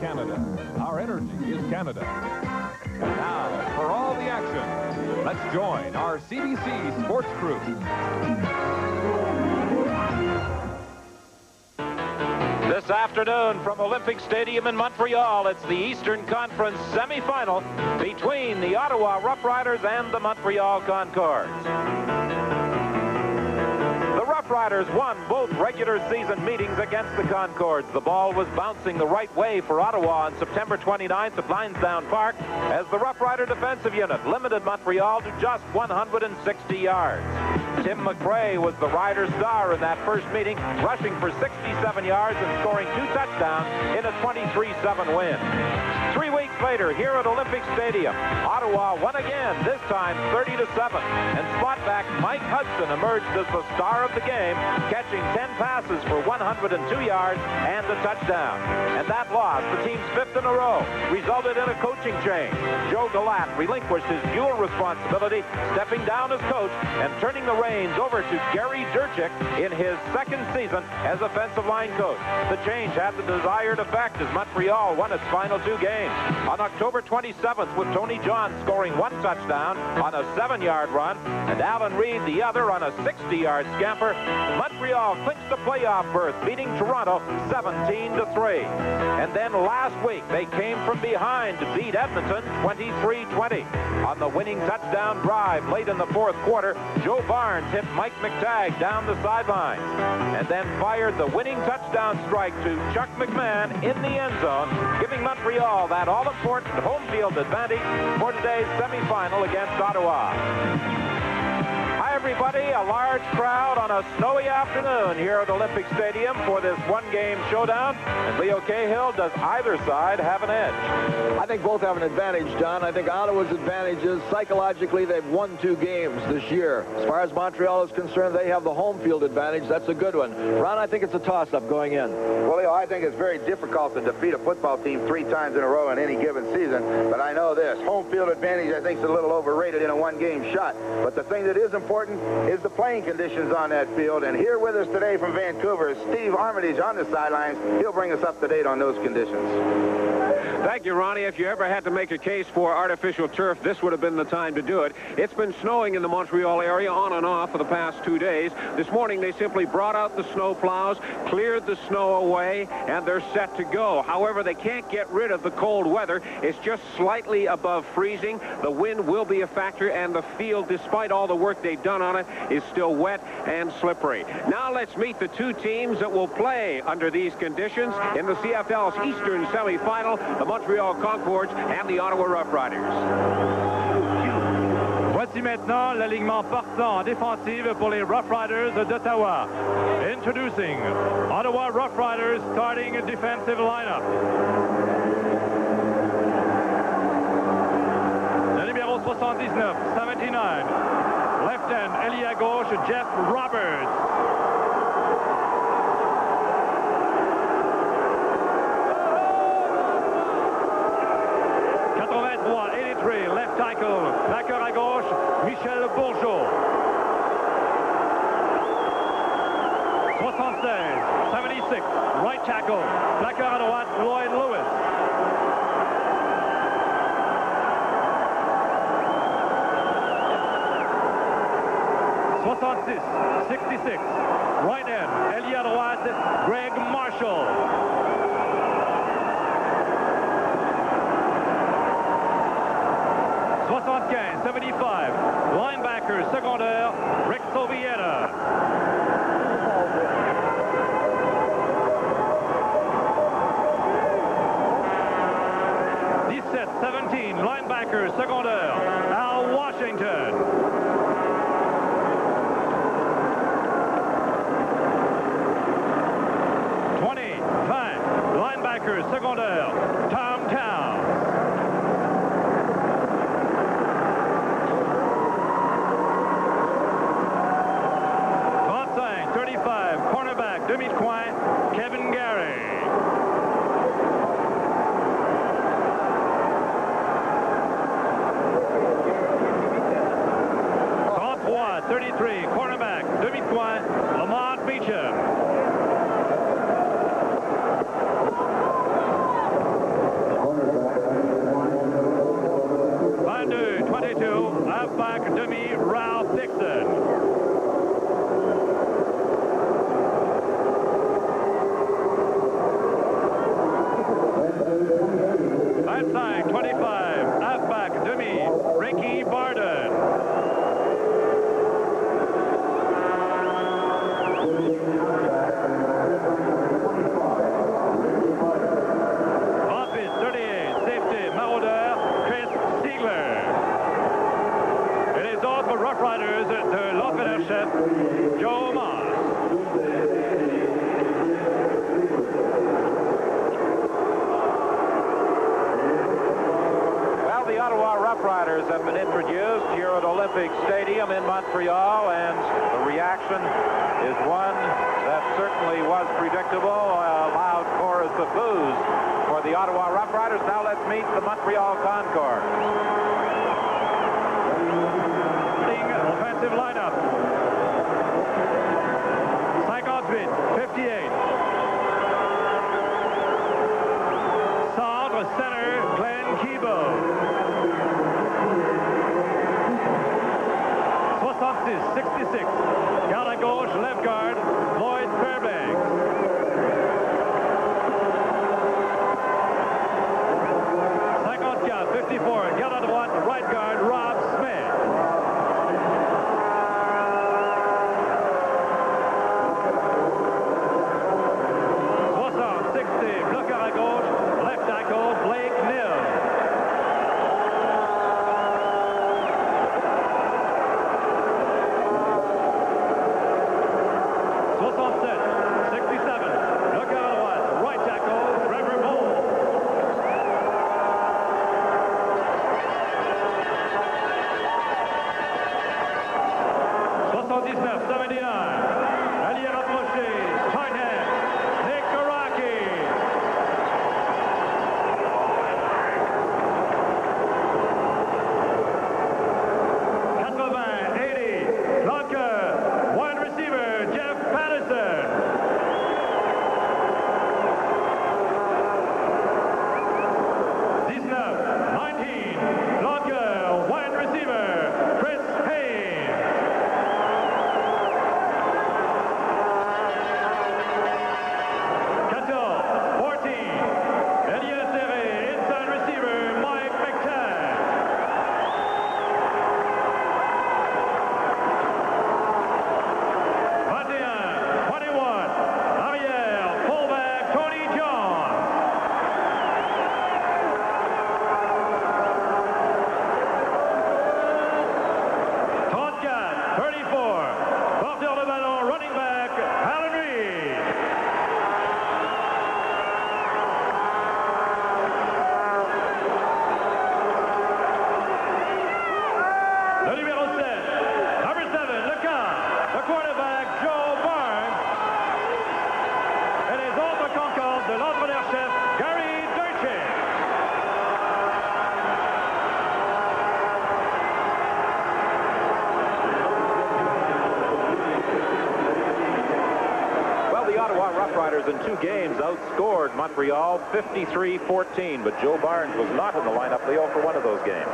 Canada. Our energy is Canada. And now, for all the action, let's join our CBC sports crew. This afternoon from Olympic Stadium in Montreal, it's the Eastern Conference semifinal between the Ottawa Rough Riders and the Montreal Concordes. Riders won both regular season meetings against the Concordes. The ball was bouncing the right way for Ottawa on September 29th at Lansdowne Park as the Rough Rider defensive unit limited Montreal to just 160 yards. Tim McRae was the rider star in that first meeting, rushing for 67 yards and scoring two touchdowns in a 23-7 win. Three weeks later, here at Olympic Stadium, Ottawa won again, this time 30 to 7, and spot back Mike Hudson emerged as the star of the game, catching 10 passes for 102 yards and a touchdown. And that loss, the team's fifth in a row, resulted in a coaching change. Joe Galat relinquished his dual responsibility, stepping down as coach and turning the reins over to Gary Durchik in his second season as offensive line coach. The change had the desired effect as Montreal won its final two games. On October 27th, with Tony John scoring one touchdown on a seven-yard run and Alan Reed the other on a 60-yard scamper, Montreal clinched the playoff berth, beating Toronto 17 to 3. And then last week, they came from behind to beat Edmonton 23-20. On the winning touchdown drive late in the fourth quarter, Joe Barnes hit Mike McTague down the sideline and then fired the winning touchdown strike to Chuck McMahon in the end zone, giving Montreal that all-important home field advantage for today's semifinal against Ottawa everybody. A large crowd on a snowy afternoon here at Olympic Stadium for this one-game showdown. And Leo Cahill, does either side have an edge? I think both have an advantage, Don. I think Ottawa's advantage is psychologically they've won two games this year. As far as Montreal is concerned, they have the home field advantage. That's a good one. Ron, I think it's a toss-up going in. Well, Leo, I think it's very difficult to defeat a football team three times in a row in any given season. But I know this. Home field advantage, I think, is a little overrated in a one-game shot. But the thing that is important is the playing conditions on that field. And here with us today from Vancouver is Steve Armitage on the sidelines. He'll bring us up to date on those conditions. Thank you, Ronnie. If you ever had to make a case for artificial turf, this would have been the time to do it. It's been snowing in the Montreal area on and off for the past two days. This morning, they simply brought out the snow plows, cleared the snow away, and they're set to go. However, they can't get rid of the cold weather. It's just slightly above freezing. The wind will be a factor, and the field, despite all the work they've done on it, is still wet and slippery. Now let's meet the two teams that will play under these conditions in the CFL's Eastern semifinal. The Montreal Concordes and the Ottawa Rough Riders. Voici maintenant l'alignement partant en défensive pour les Rough Riders d'Ottawa. Introducing Ottawa Rough Riders starting defensive lineup. Le numéro 79, 79. Left end, à gauche, Jeff Roberts. 83, left tackle, plaqueur à gauche, Michel Bourgeau. 76, 76, right tackle, plaqueur à droite, Lloyd Lewis. Soixante-six, 66, right end, droite, Greg Marshall. 75, 75. Linebacker, secondaire. Dix-sept, 17, linebacker, secondaire, Al Washington. Linebacker, secondaire, Tom Towns. 35, cornerback, demi-coin, Kevin Gary. Trente-trois, 33, cornerback, demi-coin, Lamont Beecham. halfback demi Ralph Dixon. Outside, 25, halfback demi Ricky Barden. Office 38, safety, Marauder, Chris Siegler. It is all for Rough Riders de l'entraîneur chef Joe Moss. Well, the Ottawa Rough Riders have been introduced here at Olympic Stadium in Montreal, and the reaction is one that certainly was predictable. A loud chorus of boos for the Ottawa Rough Riders. Now let's meet the Montreal Concorde. Starting offensive lineup. 58, 58. Centre, center, Glenn Keebo. 66, 66. Garde gauche, left guard, Lloyd Fairbanks. 54, 54, garde à droite, right guard, Rob 53-14, but Joe Barnes was not in the lineup. All for one of those games.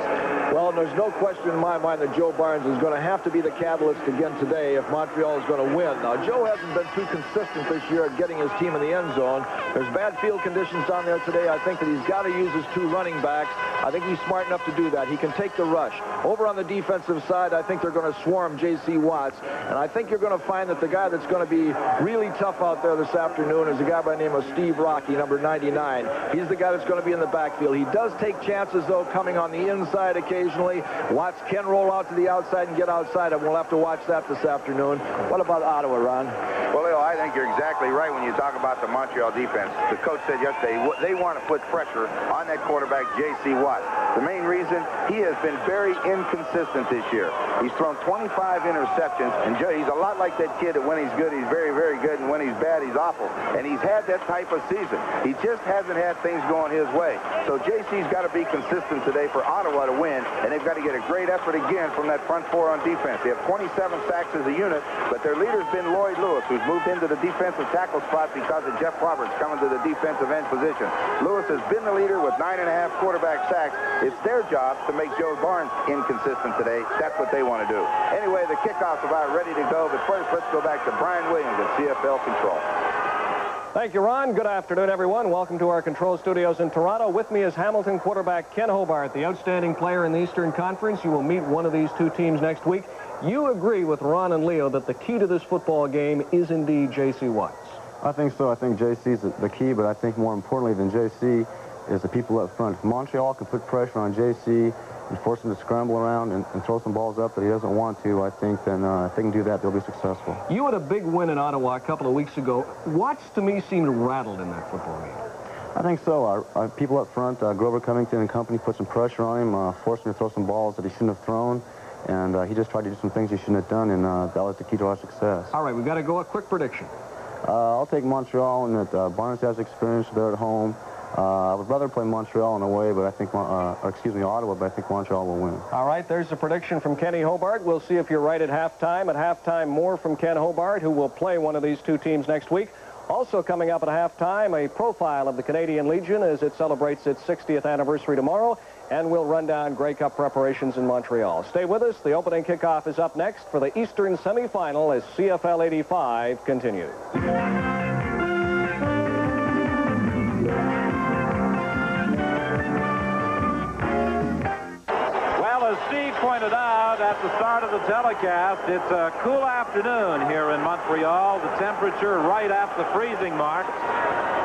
Well, there's no question in my mind that Joe Barnes is going to have to be the catalyst again today if Montreal is going to win. Now, Joe hasn't been too consistent this year at getting his team in the end zone. There's bad field conditions down there today. I think that he's got to use his two running backs. I think he's smart enough to do that. He can take the rush. Over on the defensive side, I think they're going to swarm J.C. Watts. And I think you're going to find that the guy that's going to be really tough out there this afternoon is a guy by the name of Steve Raquet, number 99. He's the guy that's going to be in the backfield. He does take chances, though, coming on the inside occasionally. Watts can roll out to the outside and get outside, and we'll have to watch that this afternoon. What about Ottawa, Ron? Well, I think you're exactly right when you talk about the Montreal defense. The coach said yesterday they want to put pressure on that quarterback, J.C. Watt. The main reason, he has been very inconsistent this year. He's thrown 25 interceptions, and he's a lot like that kid that when he's good, he's very, very good, and when he's bad, he's awful. And he's had that type of season. He just hasn't had things going his way. So J.C.'s got to be consistent today for Ottawa to win, and they've got to get a great effort again from that front four on defense. They have 27 sacks as a unit, but their leader's been Lloyd Lewis, who's moved into into the defensive tackle spot because of Jeff Roberts coming to the defensive end position. Lewis has been the leader with nine and a half quarterback sacks. It's their job to make Joe Barnes inconsistent today. That's what they want to do. Anyway, the kickoff's about ready to go, but first let's go back to Brian Williams at CFL Control. Thank you, Ron. Good afternoon, everyone. Welcome to our control studios in Toronto. With me is Hamilton quarterback Ken Hobart, the outstanding player in the Eastern Conference. You will meet one of these two teams next week. You agree with Ron and Leo that the key to this football game is indeed J.C. Watts. I think so. I think J.C. is the key, but I think more importantly than J.C. is the people up front. If Montreal can put pressure on J.C., and force him to scramble around and, and, throw some balls up that he doesn't want to, I think then uh, if they can do that, they'll be successful. You had a big win in Ottawa a couple of weeks ago. Watts, to me, seemed rattled in that football game. I think so. Our, our people up front, uh, Grover Covington and company, put some pressure on him, uh, forced him to throw some balls that he shouldn't have thrown. And uh, he just tried to do some things he shouldn't have done, and uh, that was the key to our success. All right, we've got to go a quick prediction. Uh, I'll take Montreal, and that Barnes has experience there at home. Uh, I would rather play Montreal in a way, but I think, uh, excuse me, Ottawa, but I think Montreal will win. All right, there's a prediction from Kenny Hobart. We'll see if you're right at halftime. At halftime, more from Ken Hobart, who will play one of these two teams next week. Also coming up at halftime, a profile of the Canadian Legion as it celebrates its 60th anniversary tomorrow, and we'll run down Grey Cup preparations in Montreal. Stay with us. The opening kickoff is up next for the Eastern semifinal as CFL 85 continues. Pointed out at the start of the telecast, it's a cool afternoon here in Montreal. The temperature right at the freezing mark.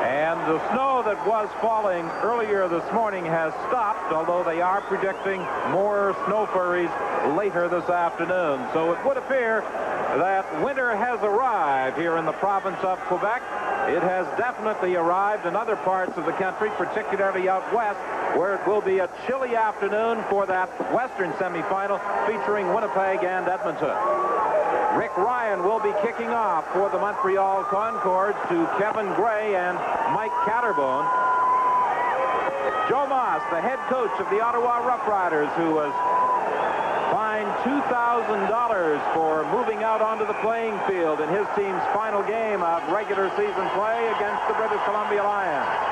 And the snow that was falling earlier this morning has stopped, although they are predicting more snow flurries later this afternoon. So it would appear that winter has arrived here in the province of Quebec. It has definitely arrived in other parts of the country, particularly out west, where it will be a chilly afternoon for that western semifinal featuring Winnipeg and Edmonton. Rick Ryan will be kicking off for the Montreal Concordes to Kevin Gray and Mike Catterbone. Joe Moss, the head coach of the Ottawa Roughriders, who was fined $2,000 for moving out onto the playing field in his team's final game of regular season play against the British Columbia Lions.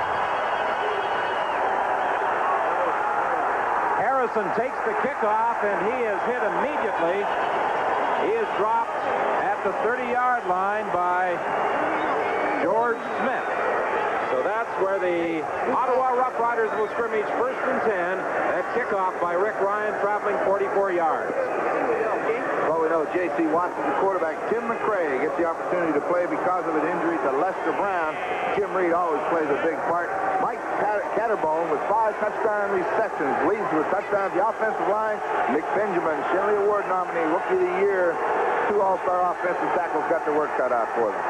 Harrison takes the kickoff, and he is hit immediately. He is dropped at the 30-yard line by George Smith. So that's where the Ottawa Roughriders will scrimmage first and 10 at kickoff by Rick Ryan traveling 44 yards. Well, we know J.C. Watson, the quarterback. Tim McCray gets the opportunity to play because of an injury to Lester Brown. Jim Reed always plays a big part. Catterbone with five touchdown receptions leads with a touchdown at the offensive line. Nick Benjamin, Schenley Award nominee, Rookie of the Year. Two All-Star offensive tackles got their work cut out for them.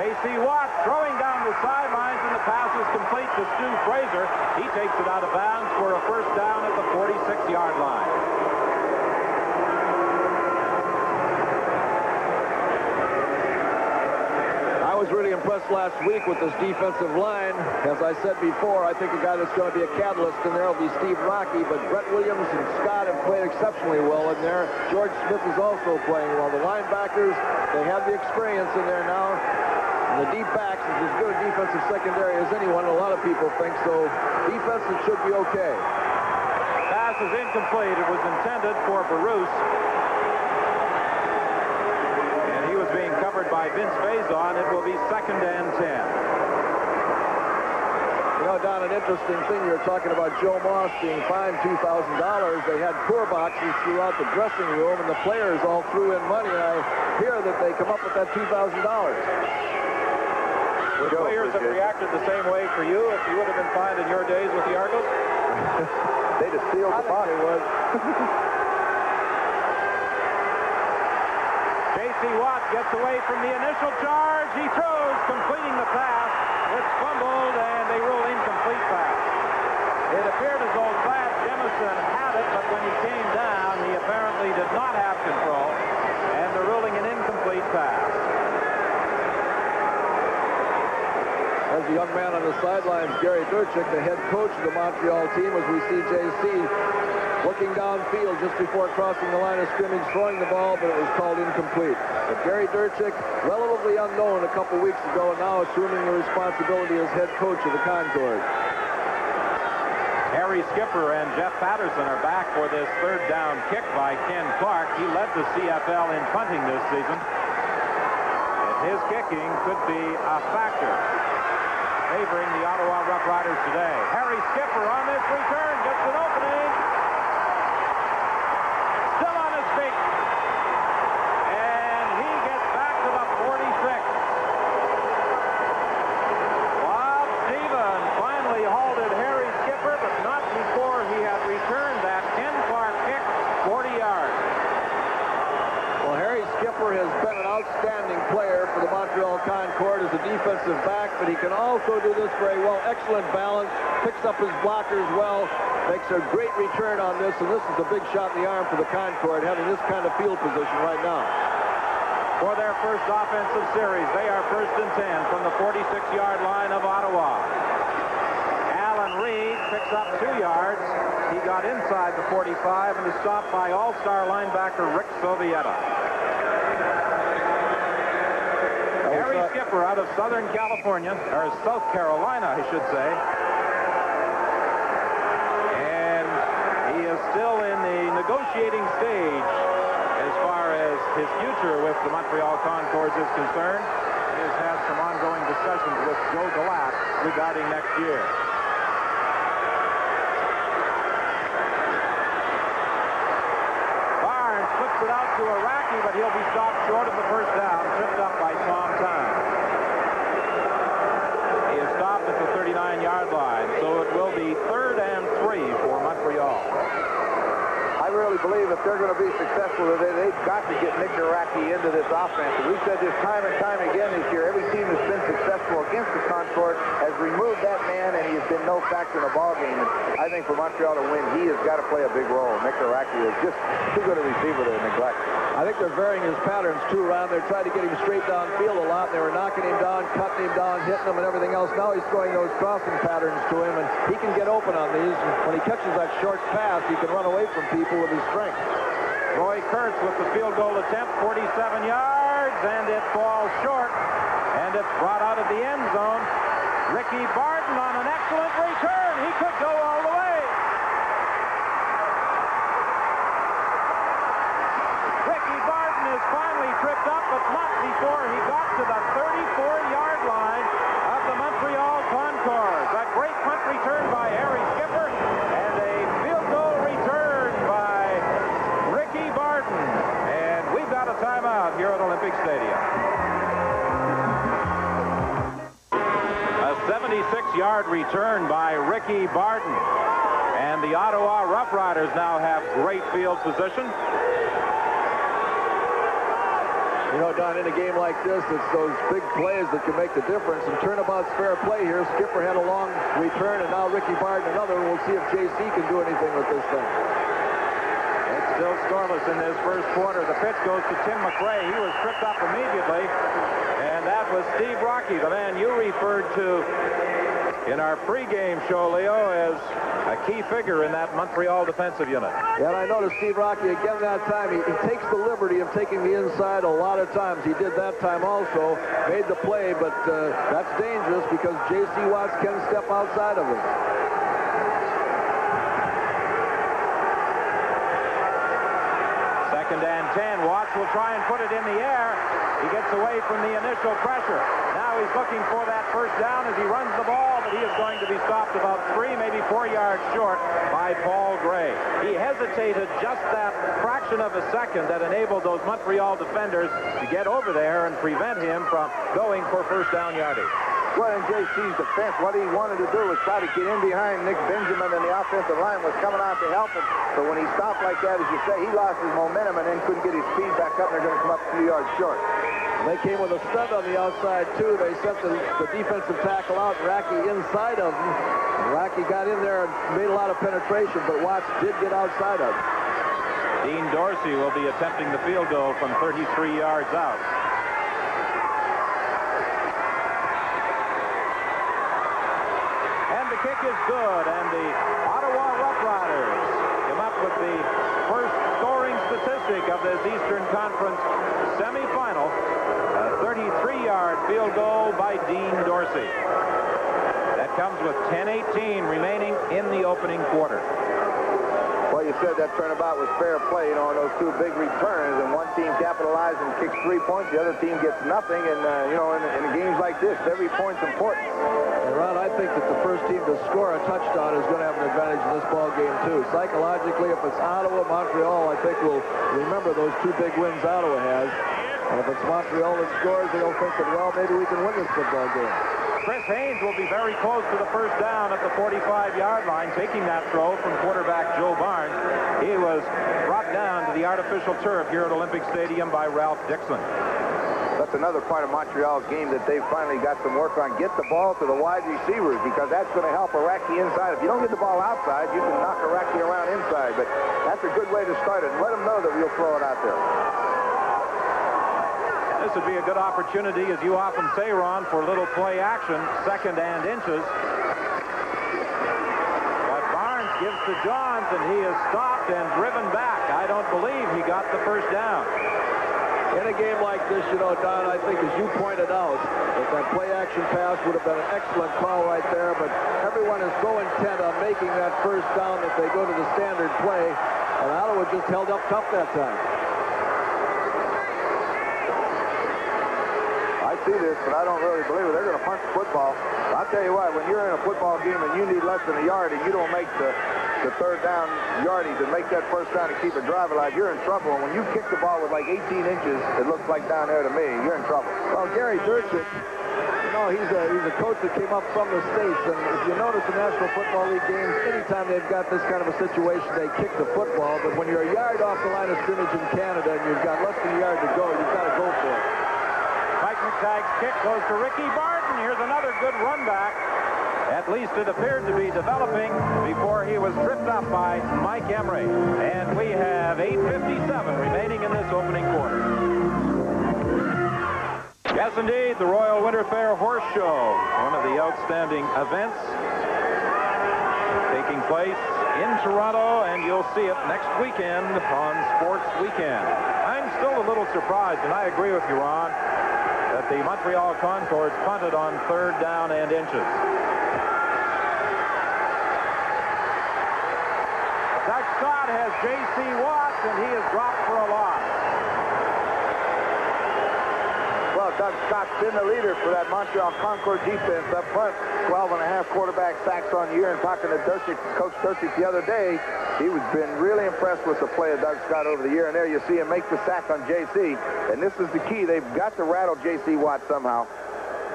J.C. Watt throwing down the sidelines, and the pass is complete to Stu Fraser. He takes it out of bounds for a first down at the 46-yard line. I was really impressed last week with this defensive line. As I said before, I think a guy that's going to be a catalyst in there will be Steve Raquet, but Brett Williams and Scott have played exceptionally well in there. George Smith is also playing well. The linebackers, they have the experience in there now. And the deep backs is as good a defensive secondary as anyone. A lot of people think so. Defense, it should be okay. Pass is incomplete. It was intended for Baruch. And he was being covered by Vince Faison. It will be second and 10. You know, Don, an interesting thing, you were talking about Joe Moss being fined $2,000. They had poor boxes throughout the dressing room, and the players all threw in money. I hear that they come up with that $2,000. Would players have reacted the same way for you if you would have been fined in your days with the Argos? They'd have sealed the box. was. J.C. Watt gets away from the initial charge. He throws, completing the pass. It's fumbled, and they rule incomplete pass. It appeared as though Thad Jemison had it, but when he came down, he apparently did not have control, and they're ruling an incomplete pass. As a young man on the sidelines Gary Durchik, the head coach of the Montreal team, as we see JC looking downfield just before crossing the line of scrimmage, throwing the ball, but it was called incomplete. But Gary Durchik, relatively unknown a couple weeks ago, and now assuming the responsibility as head coach of the Concorde. Harry Skipper and Jeff Patterson are back for this third down kick by Ken Clark. He led the CFL in punting this season. And his kicking could be a factor favoring the Ottawa Rough Riders today. Harry Skipper on this return gets an opening. Still on his feet. And he gets back to the 46. Bob Steven finally halted Harry Skipper, but not before he had returned that Ken Clark kick 40 yards. Well, Harry Skipper has been an outstanding player for the Montreal Concorde as a defensive back, but he can also do this very well. Excellent balance, picks up his blockers well, makes a great return on this, and this is a big shot in the arm for the Concorde, having this kind of field position right now. For their first offensive series, they are first and 10 from the 46-yard line of Ottawa. Alan Reed picks up two yards. He got inside the 45 and is stopped by all-star linebacker Rick Sowieta. Harry Skipper out of Southern California, or South Carolina, I should say. And he is still in the negotiating stage as far as his future with the Montreal Concordes is concerned. He has had some ongoing discussions with Joe Galat regarding next year. Barnes flips it out to Arakgi, but he'll be stopped short of the first down, tripped up by Tom Time. He is stopped at the 39-yard line, so it will be third and three for Montreal. I really believe if they're going to be successful today, they've got to get Nick Arakgi into this offense. We've said this time and time again this year. Every team that's been successful against the Concorde has removed that man, and he has been no factor in a ball game. I think for Montreal to win, he has got to play a big role. Nick Arakgi is just too good a receiver to neglect. I think they're varying his patterns, too, around there, trying to get him straight downfield a lot. They were knocking him down, cutting him down, hitting him, and everything else. Now he's throwing those crossing patterns to him, and he can get open on these. When he catches that short pass, he can run away from people with his strength. Roy Kurtz with the field goal attempt, 47 yards, and it falls short, and it's brought out of the end zone. Ricky Barden on an excellent return. He could go all the way. Ricky Barden is finally tripped up, but not before he got to the 34-yard line of the Montreal Concordes. A great punt return by Harry Skipper, and a field goal return by Ricky Barden. And we've got a timeout here at Olympic Stadium. A 76-yard return by Ricky Barden. And the Ottawa Rough Riders now have great field position. You know, Don, in a game like this, it's those big plays that can make the difference. And turnabout's fair play here. Skipper had a long return, and now Ricky Barden another. We'll see if JC can do anything with this thing. Still scoreless in this first quarter. The pitch goes to Tim McRae. He was tripped up immediately. And that was Steve Raquet, the man you referred to in our pregame show, Leo, as a key figure in that Montreal defensive unit. Yeah, and I noticed Steve Raquet again that time. He, he takes the liberty of taking the inside a lot of times. He did that time also, made the play, but uh, that's dangerous because J.C. Watts can step outside of him. Second and 10. Watts will try and put it in the air. He gets away from the initial pressure. Now he's looking for that first down as he runs the ball, but he is going to be stopped about three, maybe four yards short by Paul Gray. He hesitated just that fraction of a second that enabled those Montreal defenders to get over there and prevent him from going for first down yardage. Well, in JC's defense, what he wanted to do was try to get in behind Nick Benjamin, and the offensive line was coming out to help him. But when he stopped like that, as you say, he lost his momentum and then couldn't get his speed back up, and they're going to come up a few yards short. They came with a stunt on the outside, too. They sent the, the defensive tackle out, Raquet inside of him. And Raquet got in there and made a lot of penetration, but Watts did get outside of him. Dean Dorsey will be attempting the field goal from 33 yards out. the kick is good, and the Ottawa Roughriders come up with the first scoring statistic of this Eastern Conference semifinal. A 33-yard field goal by Dean Dorsey. That comes with 10-18 remaining in the opening quarter. Well, you said that turnabout was fair play, you know, on those two big returns, and one team capitalized and kicks three points, the other team gets nothing, and, uh, you know, in, in games like this, every point's important. And Ron, I think that the first team to score a touchdown is going to have an advantage in this ball game, too. Psychologically, if it's Ottawa, Montreal, I think we'll remember those two big wins Ottawa has. And if it's Montreal that scores, they'll think that, well, maybe we can win this football game. Chris Haynes will be very close to the first down at the 45-yard line, taking that throw from quarterback Joe Barnes. He was brought down to the artificial turf here at Olympic Stadium by Ralph Dixon. That's another part of Montreal's game that they've finally got some work on. Get the ball to the wide receivers because that's going to help Arakgi inside. If you don't get the ball outside, you can knock Arakgi around inside. But that's a good way to start it. Let them know that we'll throw it out there. This would be a good opportunity, as you often say, Ron, for a little play action, second and inches. But Barnes gives to Johns, and he is stopped and driven back. I don't believe he got the first down. In a game like this, you know, Don, I think, as you pointed out, that that play-action pass would have been an excellent call right there, but everyone is so intent on making that first down that they go to the standard play, and Ottawa just held up tough that time. See this, but I don't really believe it. They're going to punt the football. I'll tell you what, when you're in a football game and you need less than a yard and you don't make the, the third down yardage and make that first down to keep a drive alive, you're in trouble. And when you kick the ball with like 18 inches, it looks like down there to me, you're in trouble. Well, Gary Durchik, you know, he's a, he's a coach that came up from the States, and if you notice the National Football League games, anytime they've got this kind of a situation, they kick the football, but when you're a yard off the line of scrimmage in Canada and you've got less than a yard to go, you've got to go for it. McTague's kick goes to Ricky Barden. Here's another good run back. At least it appeared to be developing before he was tripped up by Mike Emery. And we have 8.57 remaining in this opening quarter. Yes, indeed, the Royal Winter Fair Horse Show, one of the outstanding events taking place in Toronto, and you'll see it next weekend on Sports Weekend. I'm still a little surprised, and I agree with you, Ron, the Montreal Concordes punted on third down and inches. Doug Scott has J.C. Watts, and he is dropped for a loss. Well, Doug Scott's been the leader for that Montreal Concorde defense up front. 12 and a half quarterback sacks on year. And talking to Durchik, Coach Durchik the other day, he was been really impressed with the play of Doug Scott over the year. And there you see him make the sack on J.C. And this is the key. They've got to rattle J.C. Watt somehow.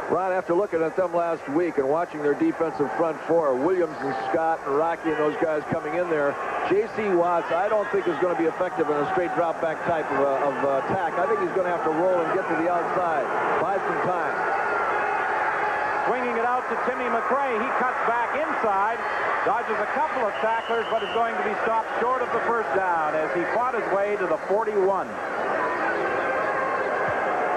Ron, after looking at them last week and watching their defensive front four, Williams and Scott and Raquet and those guys coming in there, J.C. Watts, I don't think is going to be effective in a straight drop back type of, uh, of uh, attack. I think he's going to have to roll and get to the outside, buy some time. Swinging it out to Timmy McRae. He cuts back inside, dodges a couple of tacklers, but is going to be stopped short of the first down as he fought his way to the 41.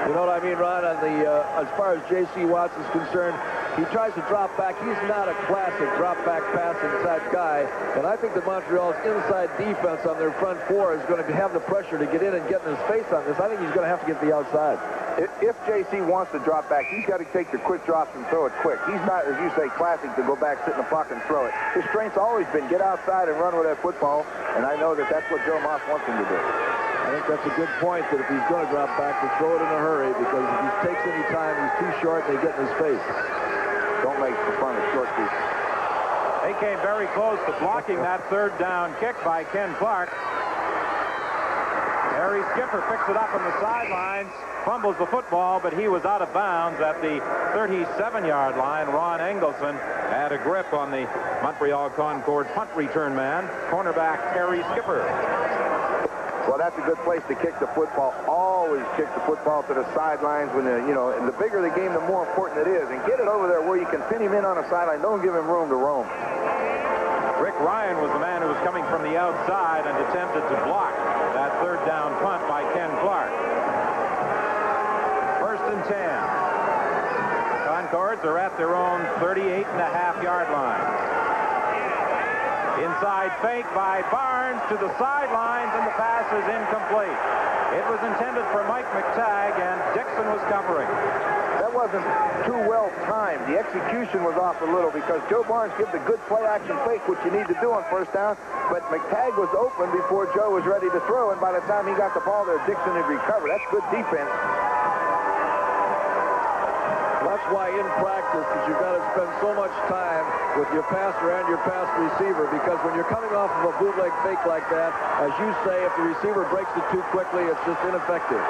You know what I mean, Ron? On the, uh, as far as J.C. Watts is concerned, he tries to drop back. He's not a classic drop-back passing type guy. And I think that Montreal's inside defense on their front four is going to have the pressure to get in and get in his face on this. I think he's going to have to get the outside. If, if J.C. wants to drop back, he's got to take the quick drops and throw it quick. He's not, as you say, classic to go back, sit in the pocket and throw it. His strength's always been get outside and run with that football, and I know that that's what Joe Moss wants him to do. I think that's a good point that if he's going to drop back, to throw it in a hurry because if he takes any time, he's too short and they get in his face. Don't make fun of short people. They came very close to blocking that third down kick by Ken Clark. Harry Skipper picks it up on the sidelines, fumbles the football, but he was out of bounds at the 37-yard line. Ron Engelson had a grip on the Montreal Concorde punt return man, cornerback Harry Skipper. Well, that's a good place to kick the football. Always kick the football to the sidelines when the, you know, and the bigger the game, the more important it is. And get it over there where you can pin him in on the sideline. Don't give him room to roam. Rick Ryan was the man who was coming from the outside and attempted to block that third down punt by Ken Clark. First and 10. Concordes are at their own 38 and a half yard line. Inside fake by Barnes to the sidelines, and the pass is incomplete. It was intended for Mike McTague, and Dixon was covering. That wasn't too well timed. The execution was off a little because Joe Barnes gives a good play-action fake, which you need to do on first down, but McTague was open before Joe was ready to throw, and by the time he got the ball there, Dixon had recovered. That's good defense. That's why in practice is you've got to spend so much time with your passer and your pass receiver because when you're coming off of a bootleg fake like that, as you say, if the receiver breaks it too quickly, it's just ineffective.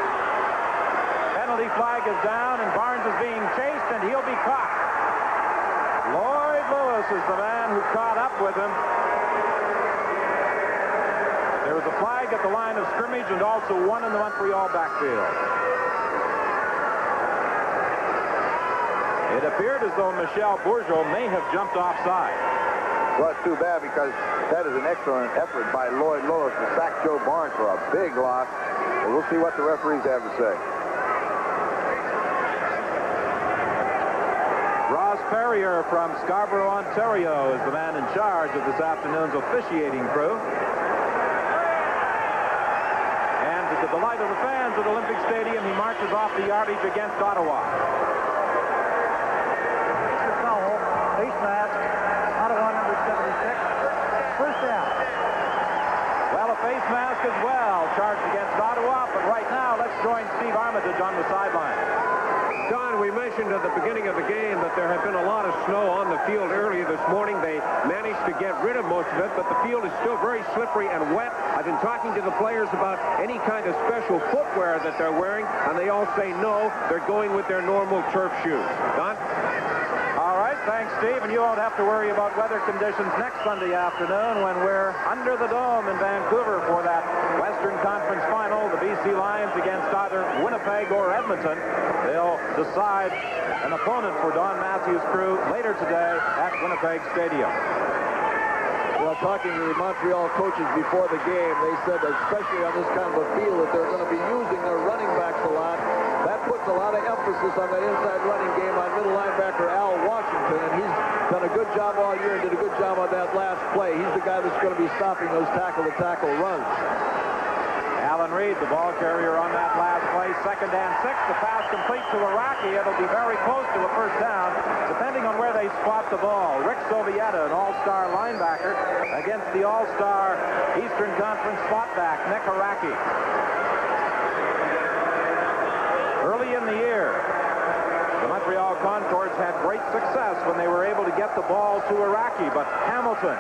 Penalty flag is down, and Barnes is being chased, and he'll be caught. Lloyd Lewis is the man who caught up with him. There was a flag at the line of scrimmage and also one in the Montreal backfield. It appeared as though Michel Bourgeau may have jumped offside. Well, it's too bad because that is an excellent effort by Lloyd Lewis to sack Joe Barnes for a big loss. But we'll see what the referees have to say. Ross Perrier from Scarborough, Ontario is the man in charge of this afternoon's officiating crew. And to the delight of the fans at Olympic Stadium, he marches off the yardage against Ottawa. Face mask, Ottawa number 76. First down. Well, mask as well, charged against Ottawa. But right now, let's join Steve Armitage on the sideline. Don, we mentioned at the beginning of the game that there had been a lot of snow on the field earlier this morning. They managed to get rid of most of it, but the field is still very slippery and wet. I've been talking to the players about any kind of special footwear that they're wearing, and they all say no, they're going with their normal turf shoes. Don? Thanks, Steve. And you won't have to worry about weather conditions next Sunday afternoon when we're under the dome in Vancouver for that Western Conference final. The BC Lions against either Winnipeg or Edmonton. They'll decide an opponent for Don Matthews' crew later today at Winnipeg Stadium. Well, talking to the Montreal coaches before the game, they said, especially on this kind of a field, that they're going to be using their running backs a lot. That puts a lot of emphasis on that inside running game on middle linebacker Al Washington, and he's done a good job all year and did a good job on that last play. He's the guy that's going to be stopping those tackle-to-tackle runs. Alan Reed, the ball carrier on that last play. Second and six. The pass complete to Arakgi. It'll be very close to a first down, depending on where they spot the ball. Rick Sowieta, an all-star linebacker, against the all-star Eastern Conference spot back, Nick Arakgi. In the year, the Montreal Concordes had great success when they were able to get the ball to Arakgi, but Hamilton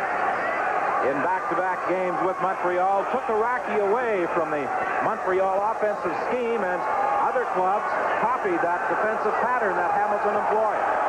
in back-to-back games with Montreal took Arakgi away from the Montreal offensive scheme and other clubs copied that defensive pattern that Hamilton employed.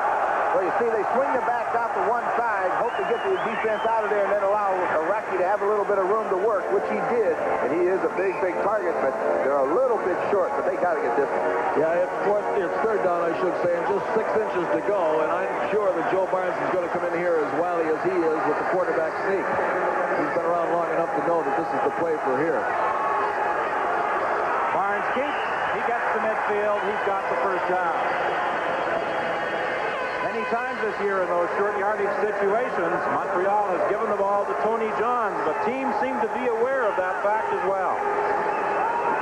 Well, you see, they swing the backs out to one side, hope to get the defense out of there, and then allow Arakgi to have a little bit of room to work, which he did. And he is a big, big target, but they're a little bit short, but they got to get this one. Yeah, it's fourth, it's third down, I should say, and just six inches to go. And I'm sure that Joe Barnes is going to come in here as wily as he is with the quarterback sneak. He's been around long enough to know that this is the play for here. Barnes keeps. He gets to midfield. He's got the first down. Many times this year in those short yardage situations, Montreal has given the ball to Tony Johns, but teams seem to be aware of that fact as well.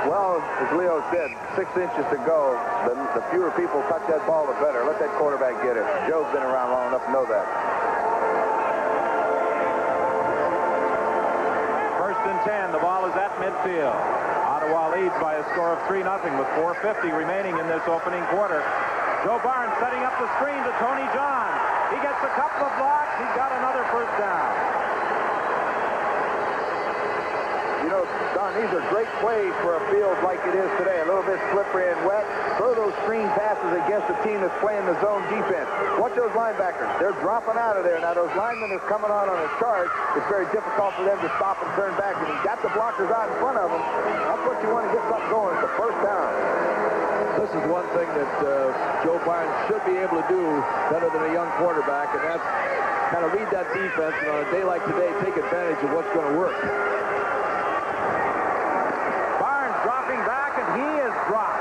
Well, as Leo said, six inches to go. The, the fewer people touch that ball, the better. Let that quarterback get it. Joe's been around long enough to know that. First and 10, the ball is at midfield. Ottawa leads by a score of 3-0 with 4.50 remaining in this opening quarter. Joe Barnes setting up the screen to Tony John. He gets a couple of blocks. He's got another first down. You know, these are great plays for a field like it is today. A little bit slippery and wet. Throw those screen passes against a team that's playing the zone defense. Watch those linebackers. They're dropping out of there. Now, those linemen are coming on on a charge. It's very difficult for them to stop and turn back. And he's got the blockers out in front of them. That's what you want to get something going. It's the first down. This is one thing that uh, Joe Barnes should be able to do better than a young quarterback, and that's kind of read that defense and on a day like today, take advantage of what's going to work. Barnes dropping back, and he is dropped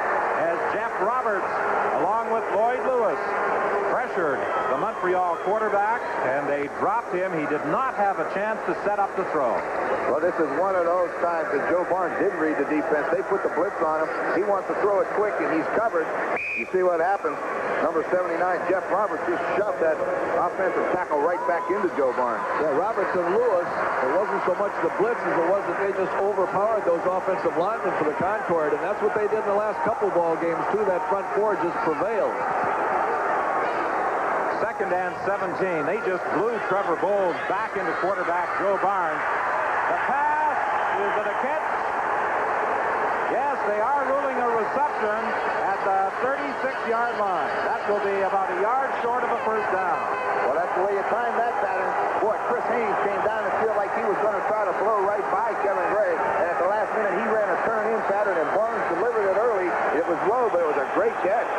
Roberts, along with Lloyd Lewis, pressured the Montreal quarterback, and they dropped him. He did not have a chance to set up the throw. Well, this is one of those times that Joe Barnes did read the defense. They put the blitz on him. He wants to throw it quick, and he's covered. You see what happens. Number 79, Jeff Roberts, just shoved that offensive tackle right back into Joe Barnes. Yeah, Roberts and Lewis, it wasn't so much the blitz as it was that they just overpowered those offensive linemen for the Concorde, and that's what they did in the last couple ball games, too. That front four just prevailed. Second and 17. They just blew Trevor Bowles back into quarterback Joe Barnes. The pass, is it a catch? Yes, they are ruling a reception at the 36-yard line. That will be about a yard short of a first down. Well, that's the way you time that pattern. Boy, Chris Haynes came down the field like he was going to try to blow right by Kevin Gray. And at the last minute, he ran a turn-in pattern, and Barnes delivered. Was low, but it was a great catch.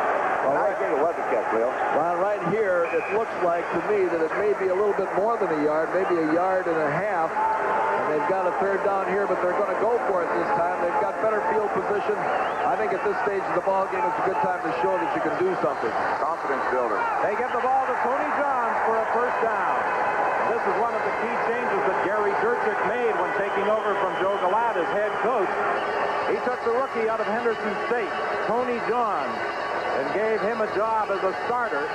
And I think it was a catch, Leo. Well, right here, it looks like to me that it may be a little bit more than a yard, maybe a yard and a half. And they've got a third down here, but they're going to go for it this time. They've got better field position. I think at this stage of the ball game, it's a good time to show that you can do something. Confidence builder. They get the ball to Tony Johns for a first down. This is one of the key changes that Gary Durchik made when taking over from Joe Galat as head coach. He took the rookie out of Henderson State, Tony John, and gave him a job as a starter.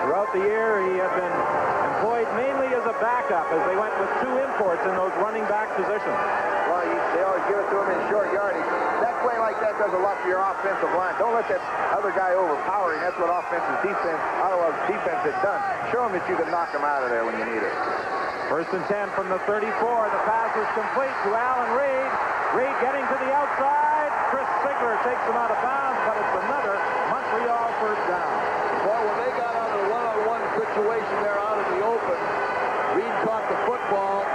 Throughout the year, he had been employed mainly as a backup as they went with two imports in those running back positions. Well, you, they always give it to him in short yardage. That play like that does a lot for your offensive line. Don't let that other guy overpower him. That's what offensive defense, Ottawa's defense has done. Show him that you can knock him out of there when you need it. First and 10 from the 34. The pass is complete to Alan Reed. Reed getting to the outside. Chris Sigler takes him out of bounds, but it's another Montreal first down. Boy, when they got out of the one-on-one situation there out in the open, Reed caught the football.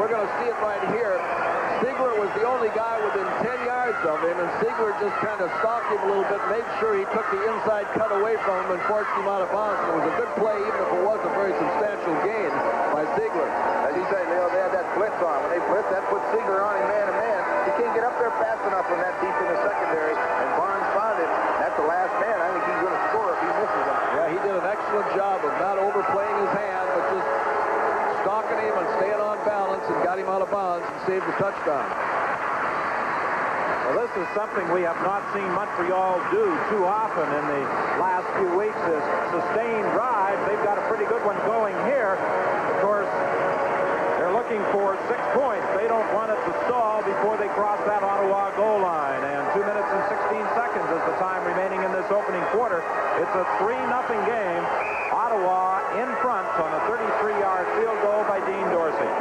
We're going to see it right here. Sigler was the only guy within 10 yards of him, and Sigler just kind of stalked him a little bit, made sure he took the inside cut away from him and forced him out of bounds. It was a good play, even if it was a very substantial gain by Sigler. As you say, Leo, they had that blitz on. When they blitz, that puts Ziegler on him man-to-man. He can't get up there fast enough from that in the secondary, and Barnes found it. That's the last man. I think he's going to score if he misses him. Yeah, he did an excellent job of not overplaying his hand, but just stalking him and staying on balance bounds and the touchdown. Well, this is something we have not seen Montreal do too often in the last few weeks is sustained drive. They've got a pretty good one going here. Of course, they're looking for six points. They don't want it to stall before they cross that Ottawa goal line. And two minutes and 16 seconds is the time remaining in this opening quarter. It's a 3-0 game. Ottawa in front on a 33-yard field goal by Dean Dorsey.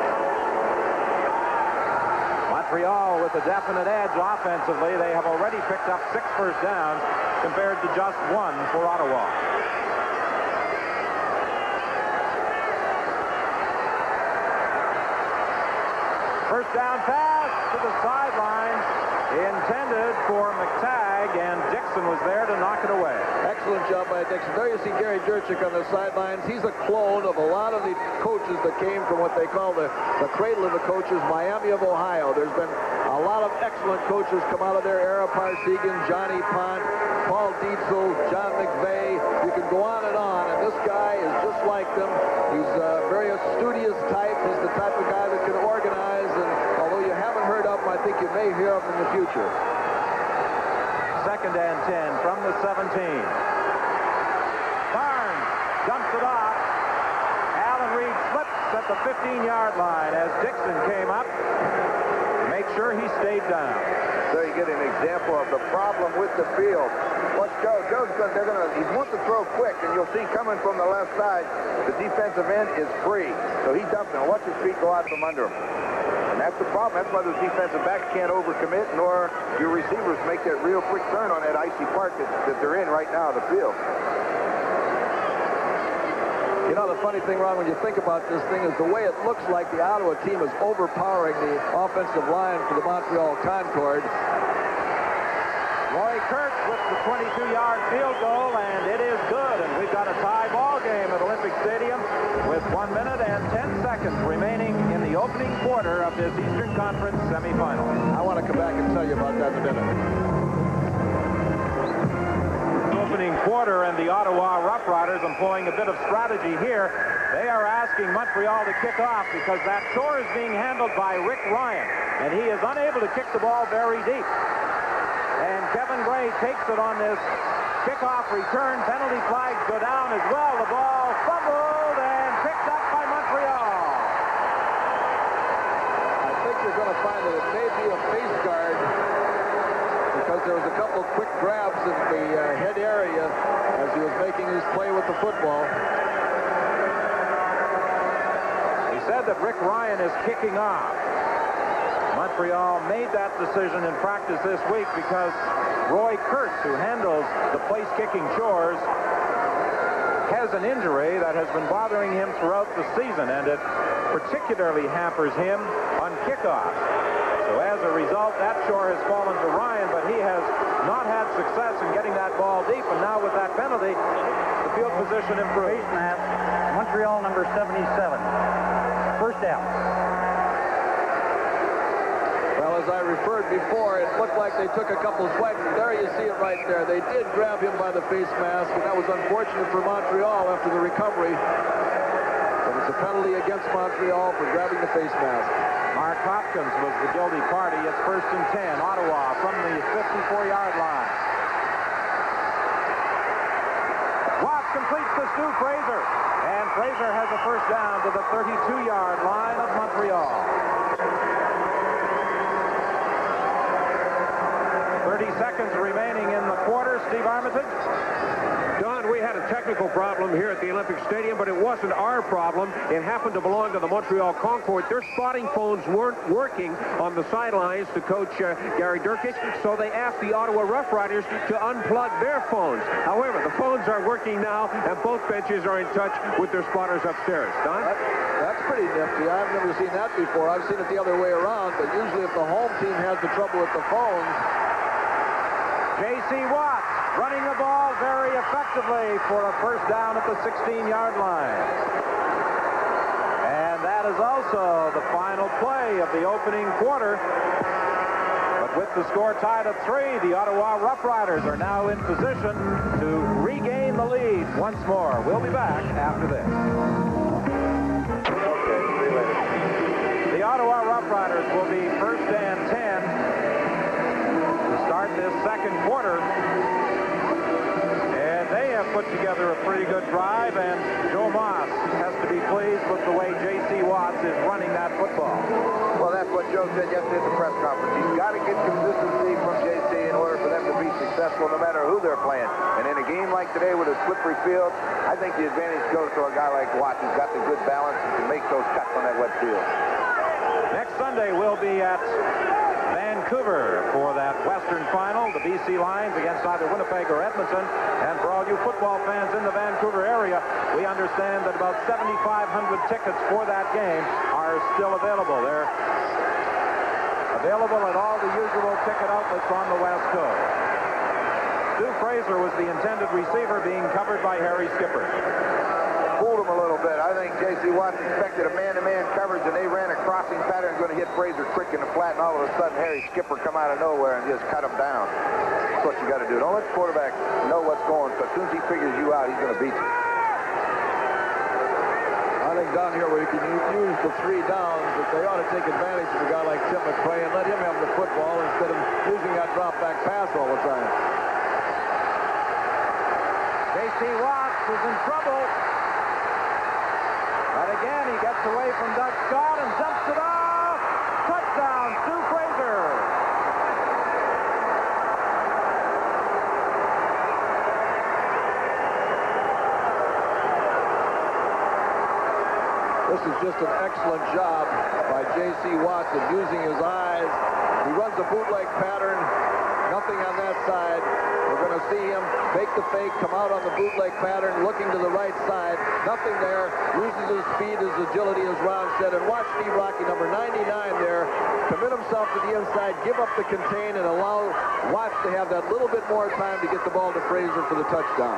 Montreal with a definite edge offensively. They have already picked up six first downs compared to just one for Ottawa. First down pass to the sideline intended for McTague, and Dixon was there to knock it away. Excellent job by Dixon. There you see Gary Durchik on the sidelines. He's a clone of a lot of the coaches that came from what they call the, the cradle of the coaches, Miami of Ohio. There's been a lot of excellent coaches come out of there. Ara Parseghian, Johnny Pont, Paul Dietzel, John McVay. You can go on and on, and this guy is just like them. He's a very studious type. He's the type of guy that can organize, and although you haven't heard of him, I think you may hear of him in the future. Second and 10 from the 17. Barnes dumps it off. Alan Reed slips at the 15-yard line as Dixon came up. Make sure he stayed down. So you get an example of the problem with the field. Watch Joe. Joe's going they're gonna he wants to throw quick, and you'll see coming from the left side, the defensive end is free. So he dumps it. Watch his feet go out from under him. And that's the problem. That's why those defensive backs can't overcommit, nor your receivers make that real quick turn on that icy part that, that they're in right now, the field. You know, the funny thing, Ron, when you think about this thing is the way it looks like the Ottawa team is overpowering the offensive line for the Montreal Concorde. Roy Kurtz with the 22-yard field goal, and it is good. And we've got a tie ball game at Olympic Stadium with one minute and 10 seconds remaining in the opening quarter of this Eastern Conference semifinal. I want to come back and tell you about that in a minute. opening quarter, and the Ottawa Rough Riders employing a bit of strategy here. They are asking Montreal to kick off because that chore is being handled by Rick Ryan, and he is unable to kick the ball very deep. And Kevin Gray takes it on this kickoff return. Penalty flags go down as well. The ball fumbled and picked up by Montreal. You're going to find that it may be a face guard because there was a couple quick grabs in the uh, head area as he was making his play with the football. He said that Rick Ryan is kicking off. Montreal made that decision in practice this week because Roy Kurtz, who handles the place kicking chores, has an injury that has been bothering him throughout the season, and it particularly hampers him on kickoffs. So as a result, that chore has fallen to Ryan, but he has not had success in getting that ball deep, and now with that penalty, the field position improved. Face mask, Montreal number 77. First down. Well, as I referred before, it looked like they took a couple of swipes. There you see it right there. They did grab him by the face mask, and that was unfortunate for Montreal after the recovery. A penalty against Montreal for grabbing the face mask. Mark Hopkins was the guilty party. It's first and 10. Ottawa from the 54-yard line. Watts completes to Stu Fraser. And Fraser has a first down to the 32-yard line of Montreal. 30 seconds remaining in the quarter. Steve Armitage. We had a technical problem here at the Olympic Stadium, but it wasn't our problem. It happened to belong to the Montreal Concorde. Their spotting phones weren't working on the sidelines to coach uh, Gary Durchik, so they asked the Ottawa Rough Riders to unplug their phones. However, the phones are working now, and both benches are in touch with their spotters upstairs. Don? That, that's pretty nifty. I've never seen that before. I've seen it the other way around, but usually if the home team has the trouble with the phones, J.C. Watts running the ball very effectively for a first down at the 16-yard line. And that is also the final play of the opening quarter. But with the score tied at three, the Ottawa Rough Riders are now in position to regain the lead once more. We'll be back after this. The Ottawa Rough Riders will be first and 10 to start this second quarter. And they have put together a pretty good drive, and Joe Moss has to be pleased with the way J.C. Watts is running that football. Well, that's what Joe said yesterday at the press conference. He's got to get consistency from J.C. in order for them to be successful no matter who they're playing. And in a game like today with a slippery field, I think the advantage goes to a guy like Watts who's got the good balance and can make those cuts on that wet field. Next Sunday, we'll be at Vancouver for that Western final, the BC Lions against either Winnipeg or Edmonton. And for all you football fans in the Vancouver area, we understand that about 7,500 tickets for that game are still available. They're available at all the usual ticket outlets on the West Coast. Stu Fraser was the intended receiver being covered by Harry Skipper fooled him a little bit. I think J.C. Watts expected a man-to-man -man coverage, and they ran a crossing pattern going to hit Fraser quick in the flat, and all of a sudden Harry Skipper come out of nowhere and just cut him down. That's what you got to do. Don't let the quarterback know what's going, so as soon as he figures you out, he's going to beat you. I think down here where you can use the three downs, that they ought to take advantage of a guy like Tim McCray and let him have the football instead of using that drop-back pass all the time. J.C. Watts is in trouble. Again, he gets away from Doug Scott and dumps it off. Touchdown, Stu Fraser. This is just an excellent job by J.C. Watts of using his eyes. He runs a bootleg pattern. Nothing on that side. We're going to see him make the fake, come out on the bootleg pattern, looking to the right side. Nothing there. Loses his speed, his agility, as Ron said. And watch Steve Raquet, number 99 there, commit himself to the inside, give up the contain, and allow Watts to have that little bit more time to get the ball to Fraser for the touchdown.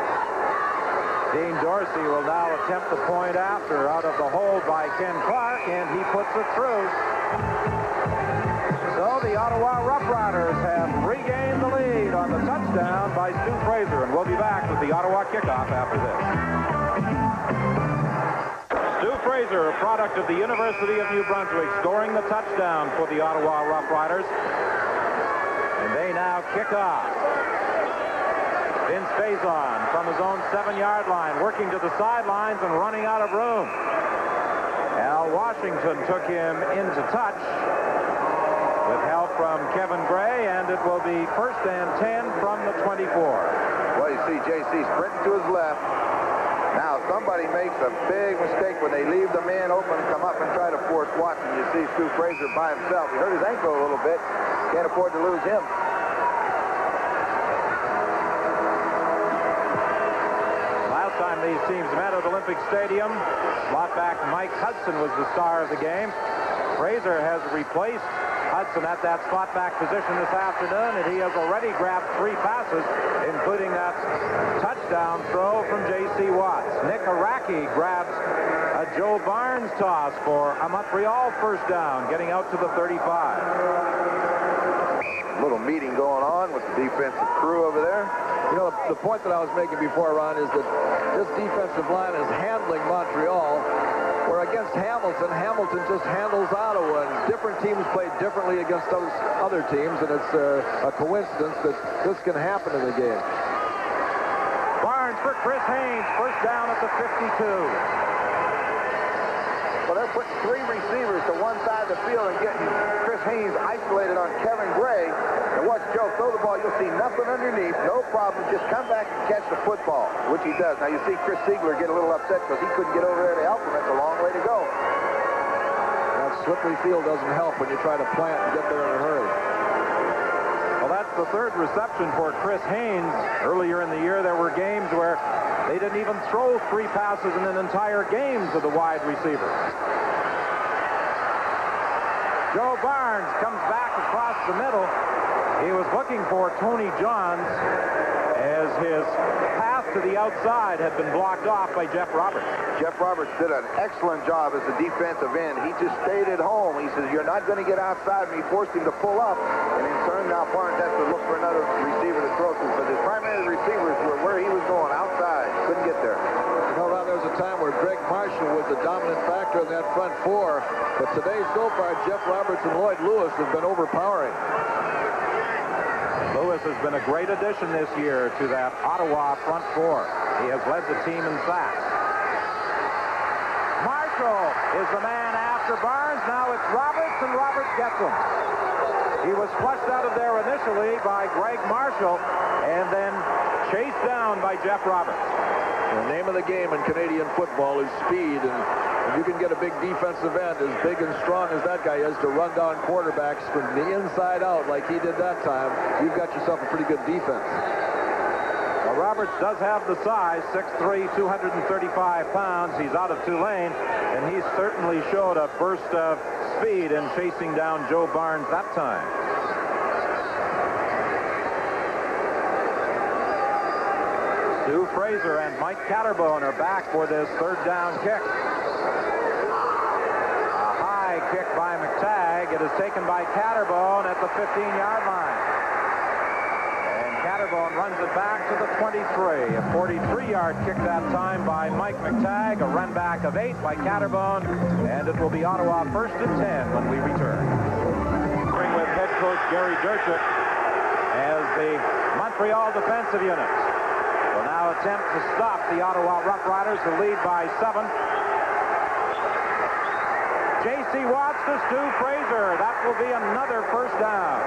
Dean Dorsey will now attempt the point after out of the hold by Ken Clark, and he puts it through. The Ottawa Rough Riders have regained the lead on the touchdown by Stu Fraser, and we'll be back with the Ottawa kickoff after this. Stu Fraser, a product of the University of New Brunswick, scoring the touchdown for the Ottawa Rough Riders. And they now kick off. Vince Faison from his own seven-yard line, working to the sidelines and running out of room. Al Washington took him into touch with help from Kevin Gray, and it will be first and 10 from the 24. Well, you see JC sprinting to his left. Now, somebody makes a big mistake when they leave the man open come up and try to force Watson. You see Stu Fraser by himself. He hurt his ankle a little bit. Can't afford to lose him. Last time these teams met at Olympic Stadium, slot back Mike Hudson was the star of the game. Fraser has replaced Hudson at that slot back position this afternoon, and he has already grabbed three passes, including that touchdown throw from J.C. Watts. Nick Arakgi grabs a Joe Barnes toss for a Montreal first down, getting out to the 35. Little meeting going on with the defensive crew over there. You know, the point that I was making before, Ron, is that this defensive line is handling Montreal, where against Hamilton, Hamilton just handles Ottawa, and different teams play differently against those other teams, and it's uh, a coincidence that this can happen in the game. Barnes for Chris Haynes, first down at the 52. Well, three receivers to one side of the field and getting Chris Haynes isolated on Kevin Gray. And watch Joe throw the ball. You'll see nothing underneath. No problem. Just come back and catch the football, which he does. Now, you see Chris Siegler get a little upset because he couldn't get over there to help him. That's a long way to go. That slippery field doesn't help when you try to plant and get there in a hurry. Well, that's the third reception for Chris Haynes. Earlier in the year, there were games where they didn't even throw three passes in an entire game to the wide receiver. Joe Barnes comes back across the middle. He was looking for Tony Johns as his path to the outside had been blocked off by Jeff Roberts. Jeff Roberts did an excellent job as a defensive end. He just stayed at home. He says, you're not going to get outside me. He forced him to pull up. And in turn, now Barnes has to look for another receiver to throw to. But his primary receivers were where he was going, outside. Couldn't get there. Know, Ron, there was a time where Greg Marshall was the dominant factor in that front four, but today so far, Jeff Roberts and Lloyd Lewis have been overpowering. Lewis has been a great addition this year to that Ottawa front four. He has led the team in sacks. Marshall is the man after Barnes. Now it's Roberts, and Roberts gets him. He was flushed out of there initially by Greg Marshall, and then chased down by Jeff Roberts. The name of the game in Canadian football is speed, and you can get a big defensive end as big and strong as that guy is to run down quarterbacks from the inside out like he did that time. You've got yourself a pretty good defense. Well, Roberts does have the size, 6'3", 235 pounds. He's out of Tulane, and he certainly showed a burst of speed in chasing down Joe Barnes that time. Stu Fraser and Mike Catterbone are back for this third down kick. A high kick by McTague. It is taken by Catterbone at the 15-yard line. And Catterbone runs it back to the 23. A 43-yard kick that time by Mike McTague. A run back of eight by Catterbone. And it will be Ottawa first and 10 when we return. With head coach Gary Durchik as the Montreal defensive unit now attempt to stop the Ottawa Rough Riders, who lead by seven. J.C. Watts to Stu Fraser. That will be another first down.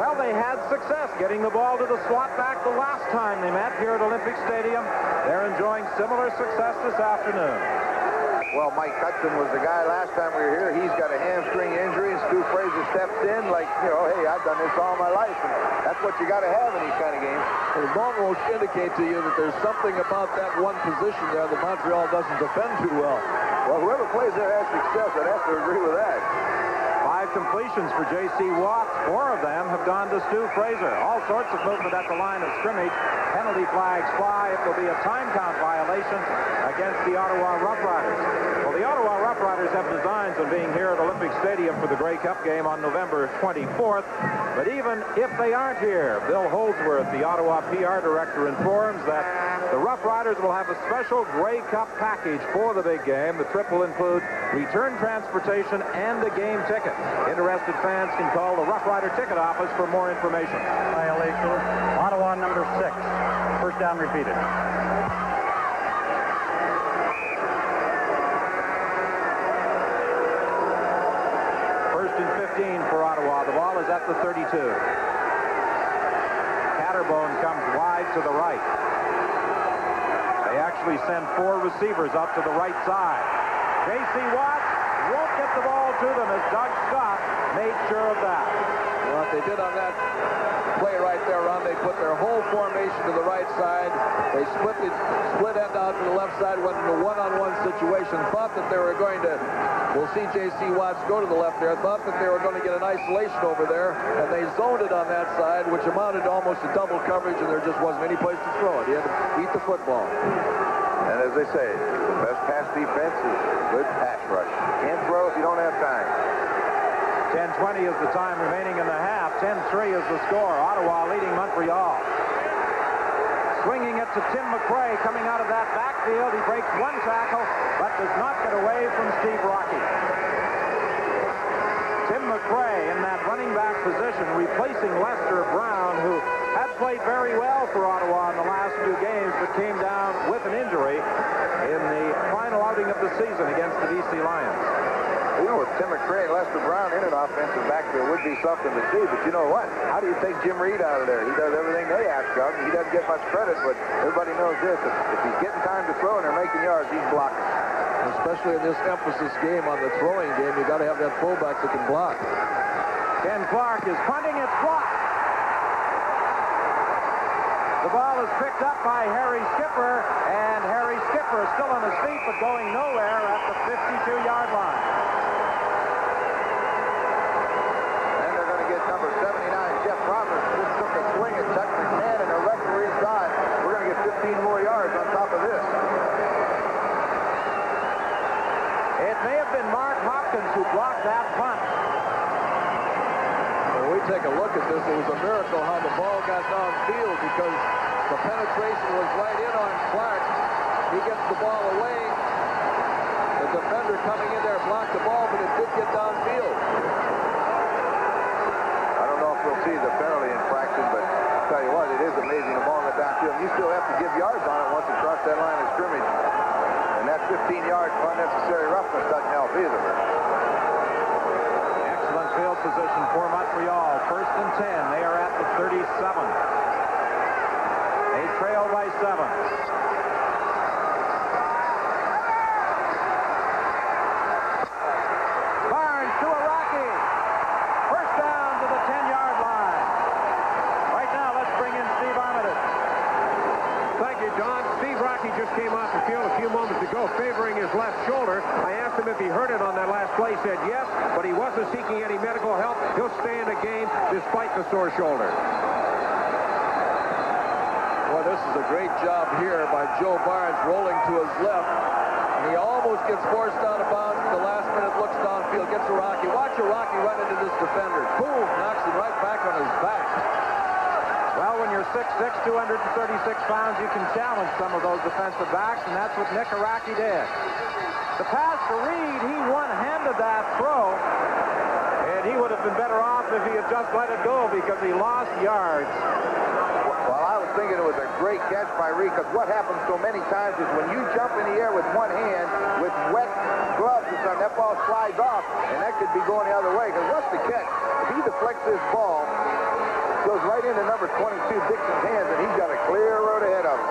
Well, they had success getting the ball to the slot back the last time they met here at Olympic Stadium. They're enjoying similar success this afternoon. Well, Mike Hudson was the guy last time we were here. He's got a hamstring injury, and Stu Fraser steps in like, you know, hey, I've done this all my life. And that's what you got to have in these kind of games. Well, will indicate to you that there's something about that one position there that Montreal doesn't defend too well. Well, whoever plays there has success. I'd have to agree with that. Five completions for J.C. Watts. Four of them have gone to Stu Fraser. All sorts of movement at the line of scrimmage. Penalty flags fly. It will be a time count violation against the Ottawa Rough Riders. Well, the Ottawa Rough Riders have designs on being here at Olympic Stadium for the Grey Cup game on November 24th. But even if they aren't here, Bill Holdsworth, the Ottawa PR director, informs that the Rough Riders will have a special Grey Cup package for the big game. The trip will include return transportation and a game ticket. Interested fans can call the Rough Rider ticket office for more information. Violation. Ottawa number six. First down repeated. First and 15 for Ottawa. The ball is at the 32. Catterbone comes wide to the right. They actually send four receivers up to the right side. J.C. Watts won't get the ball to them as Doug Scott made sure of that. What they did on that play right there, Ron, they put their whole formation to the right side. They split the split end out to the left side, went into one-on-one situation, thought that they were going to, we'll see J.C. Watts go to the left there, thought that they were going to get an isolation over there, and they zoned it on that side, which amounted to almost a double coverage, and there just wasn't any place to throw it. He had to beat the football. And as they say, the best pass defense is good pass rush. Can't throw if you don't have time. 10-20 is the time remaining in the half. 10-3 is the score. Ottawa leading Montreal. Swinging it to Tim McRae coming out of that backfield. He breaks one tackle, but does not get away from Steve Raquet. Tim McRae in that running back position, replacing Lester Brown, who had played very well for Ottawa in the last few games, but came down with an injury in the final outing of the season against the BC Lions. You know, with Tim McRae and Lester Brown in an offensive backfield would be something to see, but you know what? How do you take Jim Reed out of there? He does everything they ask of him. He doesn't get much credit, but everybody knows this. If, if he's getting time to throw and they're making yards, he's blocking. Especially in this emphasis game on the throwing game, you got to have that fullback that can block. Ken Clark is punting. It's blocked. The ball is picked up by Harry Skipper, and Harry Skipper is still on his feet, but going nowhere at the 52-yard line. And they're going to get number 79, Jeff Roberts. Just took a swing at Chuck McMahon, and the referee thought we're going to get 15 more yards on top of this. It may have been Mark Hopkins who blocked that punt. When we take a look at this, it was a miracle how the ball got downfield because the penetration was right in on Clark. He gets the ball away. The defender coming in there blocked the ball, but it did get downfield. I don't know if we'll see the penalty infraction, but I'll tell you what, it is amazing the ball in the downfield. You still have to give yards on it once it crosses that line of scrimmage. And that 15 yards unnecessary roughness doesn't help either. Position for Montreal. First and 10. They are at the 37. They trail by seven. Barnes to Arakgi. First down to the 10-yard line. Right now, let's bring in Steve Armitage. Thank you, John. Steve Raquet just came off the field a few moments ago, favoring his left shoulder. I asked him if he hurt it on that last play. He said yes, but he wasn't seeking any medical help. He'll stay in the game despite the sore shoulder. Well, this is a great job here by Joe Barnes rolling to his left. He almost gets forced out of bounds at the last minute, looks downfield, gets Arakgi. Watch Arakgi run into this defender. Boom, knocks him right back on his back. Well, when you're 6'6", 236 pounds, you can challenge some of those defensive backs, and that's what Nick Arakgi did. The pass to Reed, he one-handed that throw, and he would have been better off if he had just let it go because he lost yards. Well, I was thinking it was a great catch by Reed because what happens so many times is when you jump in the air with one hand with wet gloves or something, that ball slides off, and that could be going the other way because what's the catch? If he deflects this ball, goes right into number 22 Dixon's hands, and he's got a clear road ahead of him.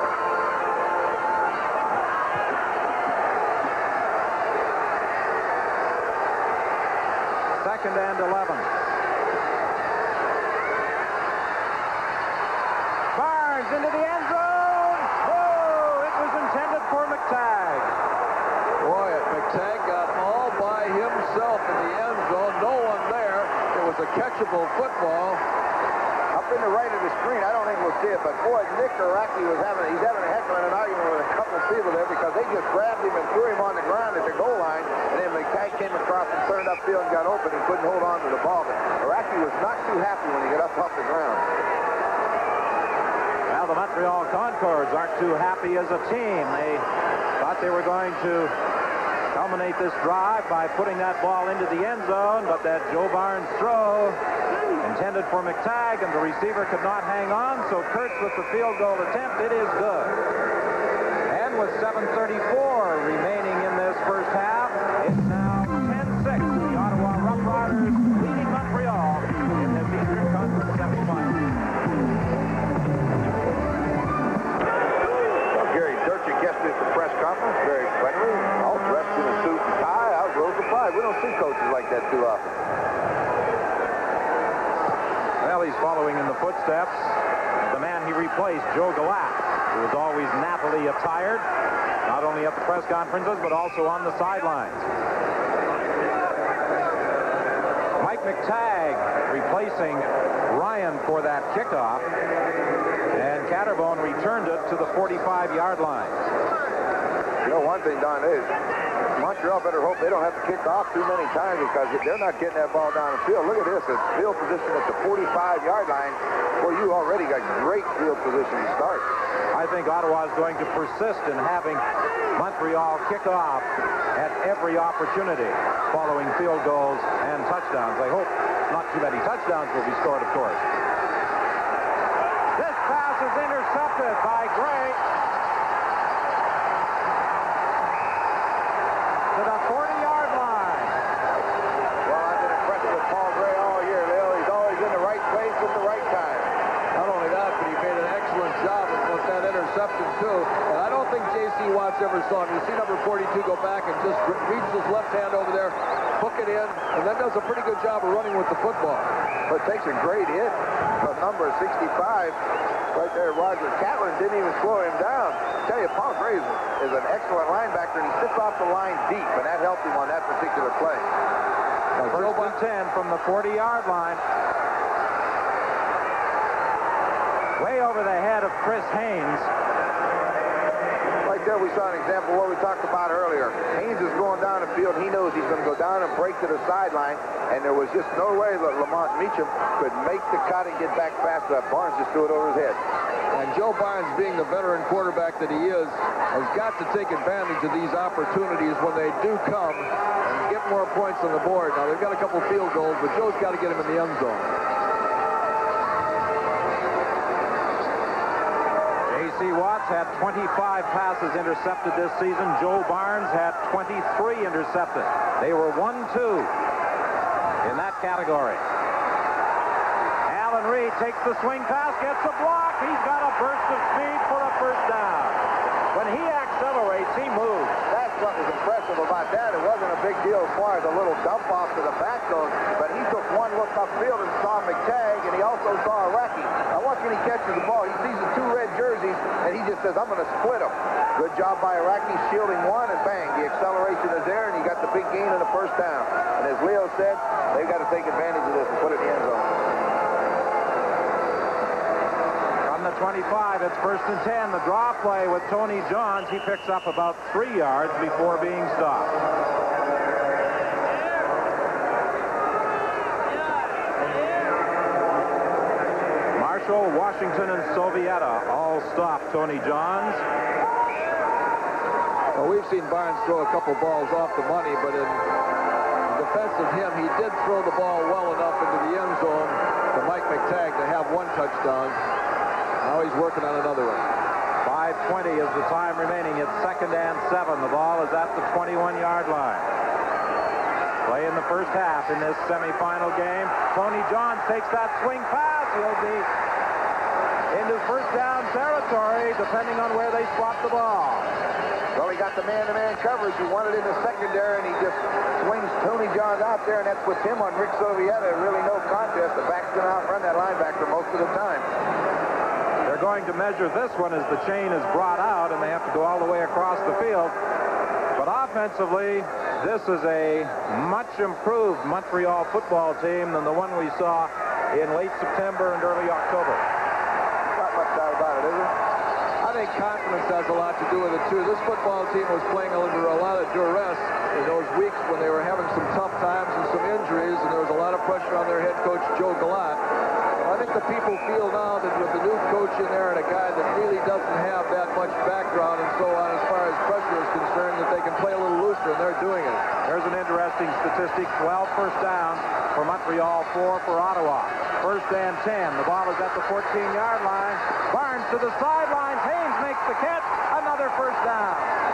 Second and 11. Barnes into the end zone. Oh, it was intended for McTague. Boy, McTague got all by himself in the end zone. No one there. It was a catchable football. In the right of the screen, I don't think we'll see it, but boy, Nick Arakgi was having, he's having a heck of an argument with a couple of people there because they just grabbed him and threw him on the ground at the goal line, and then McTague came across and turned upfield and got open. He couldn't hold on to the ball. But Arakgi was not too happy when he got up off the ground. Well, the Montreal Concordes aren't too happy as a team. They thought they were going to culminate this drive by putting that ball into the end zone, but that Joe Barnes throw intended for McTague, and the receiver could not hang on, so Kurtz with the field goal attempt, it is good. And with 7.34 remaining in this first half, it's now 10-6. The Ottawa Rough Riders leading Montreal in the Eastern Conference semifinals. Well, Gary Durchik yesterday at the press conference, very friendly, all dressed in a suit and tie. I was little surprised. We don't see coaches like that too often. He's following in the footsteps of the man he replaced, Joe Galat, who was always nappily attired, not only at the press conferences, but also on the sidelines. Mike McTague replacing Ryan for that kickoff, and Catterbone returned it to the 45-yard line. You know, one thing, Don, is Montreal better hope they don't have to kick off too many times because they're not getting that ball down the field. Look at this. It's field position at the 45-yard line where you already got great field position to start. I think Ottawa is going to persist in having Montreal kick off at every opportunity following field goals and touchdowns. I hope not too many touchdowns will be scored, of course. This pass is intercepted by Gray. To the 40-yard line. Well, I've been impressed with Paul Gray all year, Lil. He's always in the right place at the right time. Not only that, but he made an excellent job with that interception, too. And I don't think J.C. Watts ever saw him. You see number 42 go back and just reach his left hand over there, hook it in, and then does a pretty good job of running with the football. But takes a great hit from number 65. Right there, Roger Catlin didn't even slow him down. I tell you, Paul Gray is, is an excellent linebacker, and he sits off the line deep, and that helped him on that particular play. First and 10 from the 40-yard line. Way over the head of Chris Haynes. Right there, we saw an example of what we talked about earlier. Haynes is going down the field. He knows he's going to go down and break to the sideline, and there was just no way that Lamont Meacham could make the cut and get back fast enough. Barnes just threw it over his head. And Joe Barnes, being the veteran quarterback that he is, has got to take advantage of these opportunities when they do come and get more points on the board. Now, they've got a couple field goals, but Joe's got to get him in the end zone. Watts had 25 passes intercepted this season. Joe Barnes had 23 intercepted. They were 1-2 in that category. Alan Reed takes the swing pass, gets a block. He's got a burst of speed for a first down. When he accelerates, he moves. What was impressive about that. It wasn't a big deal as far as a little dump off to the back goes, but he took one look upfield and saw McTague, and he also saw Arakgi. Now watch when he catches the ball. He sees the two red jerseys, and he just says, I'm going to split them. Good job by Arakgi shielding one, and bang, the acceleration is there, and he got the big gain in the first down. And as Leo said, they've got to take advantage of this and put it in the end zone. From the 25, it's first and 10. The draw play with Tony Johns. He picks up about three yards before being stopped. Marshall, Washington, and Sowieta all stop Tony Johns. Well, we've seen Barnes throw a couple balls off the money, but in defense of him, he did throw the ball well enough into the end zone to Mike McTague to have one touchdown. Now he's working on another one. 5.20 is the time remaining. It's second and seven. The ball is at the 21-yard line. Play in the first half in this semifinal game. Tony Johns takes that swing pass. He'll be into first down territory, depending on where they spot the ball. Well, he got the man-to-man coverage. He wanted in the secondary, and he just swings Tony Johns out there, and that puts him on Rick Sowieta. Really no contest. The back's going to outrun that linebacker most of the time. They're going to measure this one as the chain is brought out, and they have to go all the way across the field. But offensively, this is a much improved Montreal football team than the one we saw in late September and early October. Not much doubt about it, is there? I think confidence has a lot to do with it, too. This football team was playing under a lot of duress in those weeks when they were having some tough times and some injuries, and there was a lot. I think the people feel now that with the new coach in there and a guy that really doesn't have that much background and so on as far as pressure is concerned, that they can play a little looser, and they're doing it. There's an interesting statistic. 12 first downs for Montreal, 4 for Ottawa. First and 10. The ball is at the 14-yard line. Barnes to the sidelines. Haynes makes the catch. Another first down.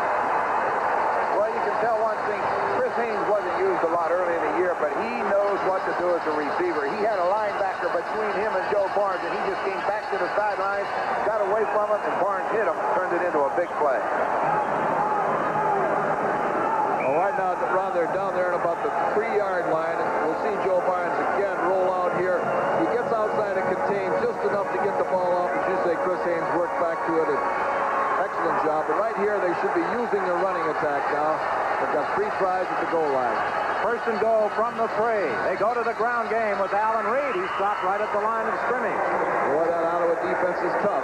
Can tell one thing. Chris Haynes wasn't used a lot early in the year, but he knows what to do as a receiver. He had a linebacker between him and Joe Barnes, and he just came back to the sidelines, got away from him, and Barnes hit him, turned it into a big play. Well, right now, Ron, they're down there at about the three-yard line. We'll see Joe Barnes again roll out here. He gets outside and contains just enough to get the ball off. As you say, Chris Haynes worked back to it. Excellent job. But right here, they should be using their running attack now. They've got three tries at the goal line. First and goal from the three. They go to the ground game with Alan Reed. He stopped right at the line of scrimmage. Boy, that Ottawa defense is tough.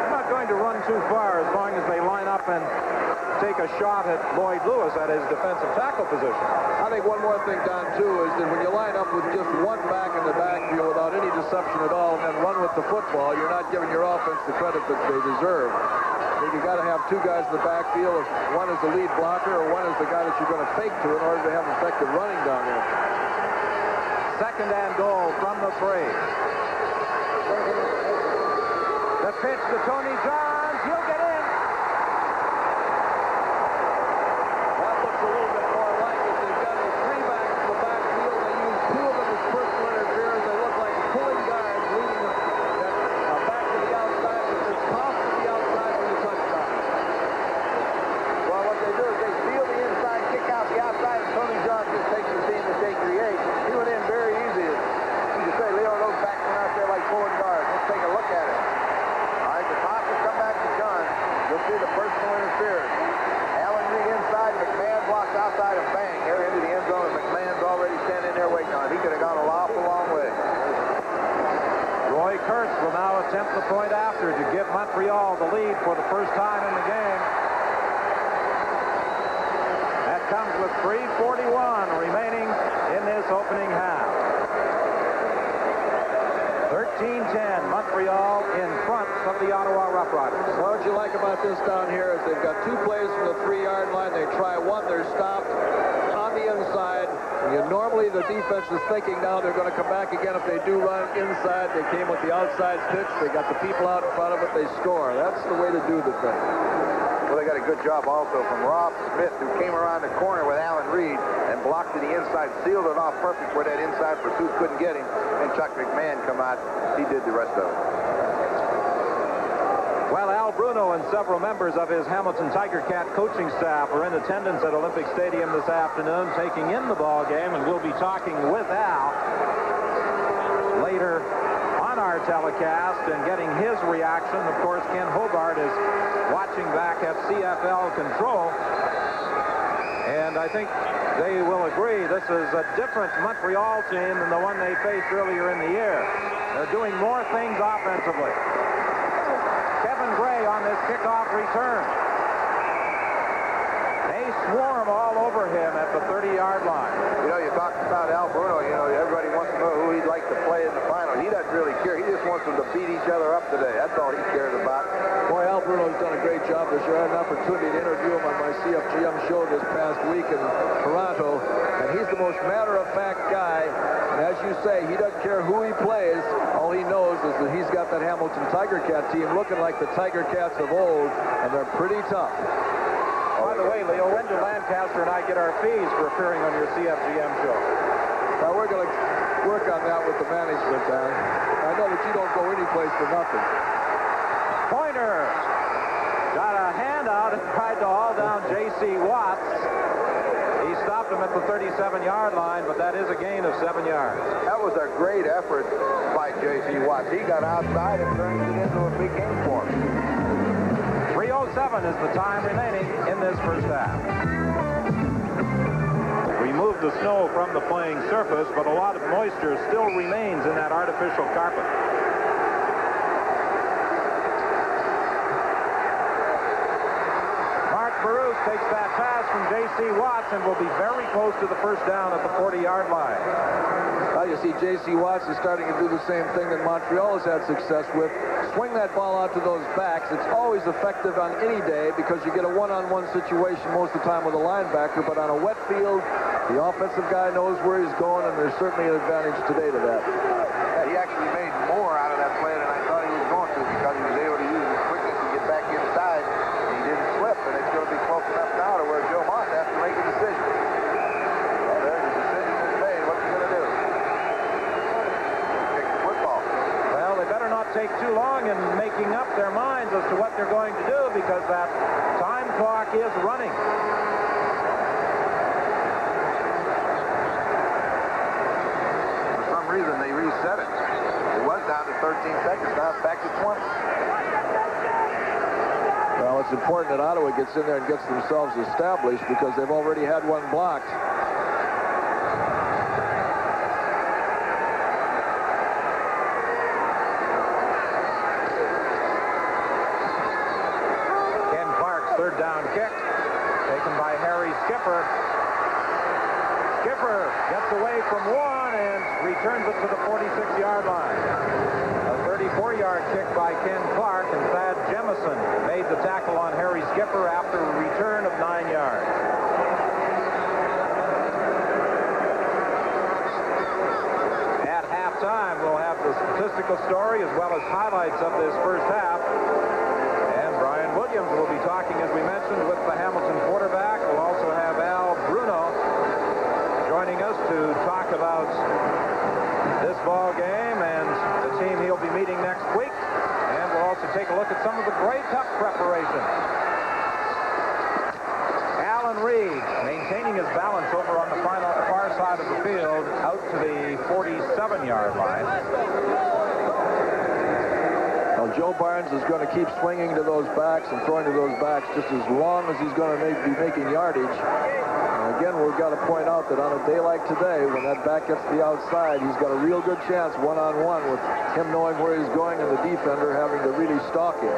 They're not going to run too far as long as they line up and take a shot at Lloyd Lewis at his defensive tackle position. I think one more thing, Don, too, is that when you line up with just one back in the backfield without any deception at all and then run with the football, you're not giving your offense the credit that they deserve. I think you got to have two guys in the backfield. If one is the lead blocker or one is the guy that you're going to fake to in order to have effective running down there. Second and goal from the three. The pitch to Tony Johns. He'll get in. That looks a little bit more like it. They've got the three backs in the backfield. They use two of them as personal interference. They look like pulling guards, leading them uh, back to the outside, but they're tossed to the outside for the touchdown. Well, what they do is they steal the inside, kick out the outside, and Tony John just takes the team that they create. He went in very easy. You can say, Leo, those backs went out there like pulling guards. Let's take a look at it. All right, the toss will come back to John. You'll see the personal interference. Allen Reed inside, McMahon blocks outside, and bang, they're into the end zone, and McMahon's already standing there waiting on it. He could have gone a awful long way. Roy Kurtz will now attempt the point after to give Montreal the lead for the first time in the game. That comes with 3.41 remaining in this opening half. 13-10, Montreal in front of the Ottawa Rough Riders. What you like about this down here is they've got two plays from the three-yard line. They try one, they're stopped on the inside. You normally the defense is thinking now they're going to come back again if they do run inside. They came with the outside pitch. They got the people out in front of it. They score. That's the way to do the thing. Well, they got a good job also from Rob Smith, who came around the corner with Alan Reed and blocked to the inside, sealed it off perfect where that inside pursuit couldn't get him. And Chuck McMahon come out. He did the rest of it. Well, Al Bruno and several members of his Hamilton Tiger Cat coaching staff are in attendance at Olympic Stadium this afternoon, taking in the ball game, and we'll be talking with Al later telecast and getting his reaction. Of course, Ken Hobart is watching back at CFL control, and I think they will agree this is a different Montreal team than the one they faced earlier in the year. They're doing more things offensively. Kevin Gray on this kickoff return. They swarm all over him at the 30-yard line. You know, you talked about Al Bruno. You know, everybody wants to know who he'd like to play in the final. He doesn't really care. He just wants them to beat each other up today. That's all he cares about. Boy, Al Bruno's done a great job this year. I had an opportunity to interview him on my CFGM show this past week in Toronto, and he's the most matter-of-fact guy. And as you say, he doesn't care who he plays. All he knows is that he's got that Hamilton Tiger Cat team looking like the Tiger Cats of old, and they're pretty tough. By the way, Leo, when do Lancaster and I get our fees for appearing on your CFGM show? Now, we're going to work on that with the management, Don. I know that you don't go anyplace for nothing. Pointer got a handout and tried to haul down J.C. Watts. He stopped him at the 37-yard line, but that is a gain of seven yards. That was a great effort by J.C. Watts. He got outside and turned it into a big game for him. 3.07 is the time remaining in this first half. Remove the snow from the playing surface, but a lot of moisture still remains in that artificial carpet. Mark Baruch takes that pass from J.C. Watts and will be very close to the first down at the 40-yard line. Well, you see J.C. Watts is starting to do the same thing that Montreal has had success with. Swing that ball out to those backs. It's always effective on any day because you get a one-on-one situation most of the time with a linebacker, but on a wet field, the offensive guy knows where he's going, and there's certainly an advantage today to that. Yeah, he actually made more out of that play than I thought he was going to because he was able to use his quickness to get back inside. And he didn't slip, and it's going to be close enough now to where Joe Moss has to make a decision. Well, there, the decision is made. What's he going to do? Kick the football. Well, they better not take too long in making up their minds as to what they're going to do because that time clock is running. For some reason, they reset it. It was down to 13 seconds. Now it's back to 20. Well, it's important that Ottawa gets in there and gets themselves established because they've already had one blocked. Ken Clark's third down kick taken by Harry Skipper. Skipper gets away from one and returns it to the 46-yard line. A 34-yard kick by Ken Clark and Thad made the tackle on Harry Skipper after a return of nine yards. At halftime, we'll have the statistical story as well as highlights of this first half. And Brian Williams will be talking, as we mentioned, with the Hamilton quarterback. We'll also have Al Bruno joining us to talk about this ball game take a look at some of the Grey Cup preparation. Alan Reed maintaining his balance over on the final, far side of the field out to the 47-yard line. Joe Barnes is going to keep swinging to those backs and throwing to those backs just as long as he's going to make, be making yardage. And again, we've got to point out that on a day like today, when that back gets to the outside, he's got a real good chance one-on-one with him knowing where he's going and the defender having to really stalk him.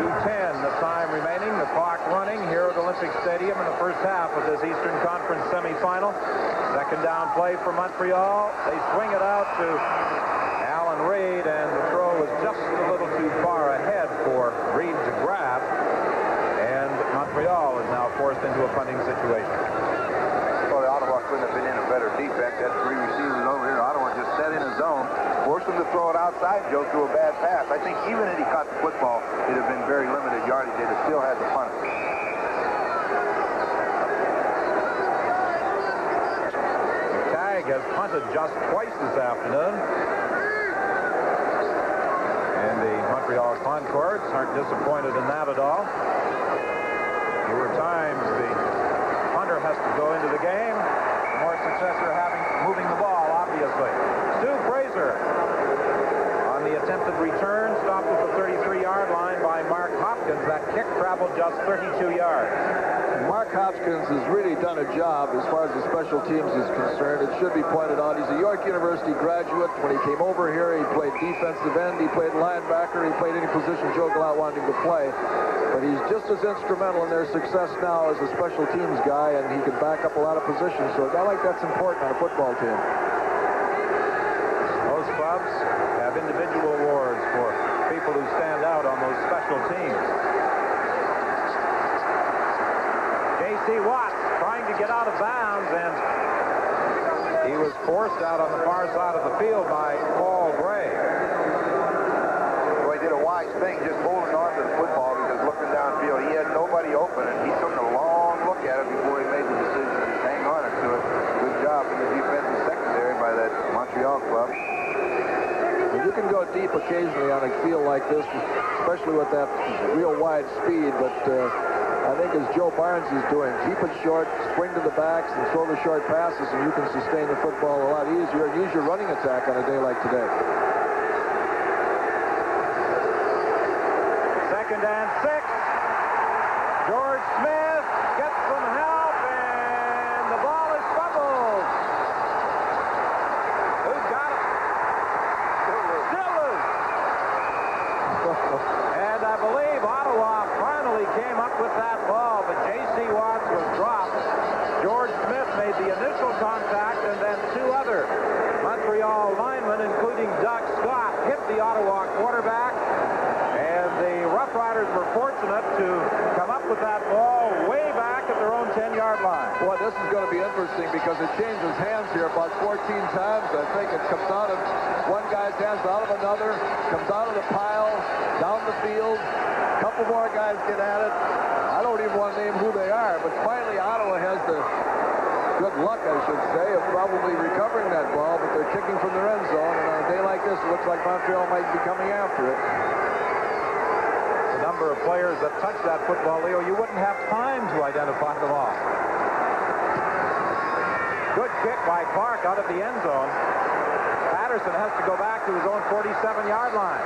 2.10, the time remaining, the clock running here at Olympic Stadium in the first half of this Eastern Conference semifinal. Second down play for Montreal. They swing it out to Alan Reed, and the throw was just a little too far ahead for Reed to grab. And Montreal is now forced into a punting situation. Well, the Ottawa couldn't have been in a better defense. That three receivers over here. Ottawa just set in a zone, forced him to throw it outside. Joe threw a bad pass. I think even if he caught the football, it'd have been very limited yardage. They'd have still had the punt. Tag has punted just twice this afternoon. And the Montreal Concordes aren't disappointed in that at all. There were times the punter has to go into the game, the more success they're having moving the ball, obviously. Stu Fraser on the attempted return, stopped at the 33-yard line by Mark Hopkins. That kick traveled just 32 yards. Mark Hopkins has really done a job as far as the special teams is concerned. It should be pointed out he's a York University graduate. When he came over here, he played defensive end, he played linebacker, he played any position Joe Galat wanted him to play. But he's just as instrumental in their success now as a special teams guy, and he can back up a lot of positions. So a guy like that's important on a football team. Most clubs have individual awards for people who stand out on those special teams. J.C. Watts trying to get out of bounds, and he was forced out on the far side of the field by Paul Gray. Well, he did a wise thing, just holding on to the football because looking downfield, he had nobody open, and he took a long look at it before he made the decision to hang on to it. Good job in the defensive secondary by that Montreal club. Can go deep occasionally on a field like this, especially with that real wide speed, but uh, I think as Joe Barnes is doing, keep it short, swing to the backs, and throw the short passes, and you can sustain the football a lot easier and use your running attack on a day like today. Second and six. George Smith gets some help, and the ball is fumbled. Who's got it? Still loose. and I believe Ottawa finally came up up with that ball, but J.C. Watts was dropped. George Smith made the initial contact, and then two other Montreal linemen, including Doug Scott, hit the Ottawa quarterback. And the Rough Riders were fortunate to come up with that ball way back at their own 10-yard line. Boy, this is going to be interesting because it changes hands here about 14 times. I think it comes out of one guy's hands, out of another, comes out of the pile, down the field. A couple more guys get at it. I don't even want to name who they are, but finally Ottawa has the good luck, I should say, of probably recovering that ball, but they're kicking from their end zone, and on a day like this, it looks like Montreal might be coming after it. The number of players that touch that football, Leo, you wouldn't have time to identify them all. Good kick by Clark out of the end zone. Patterson has to go back to his own 47-yard line.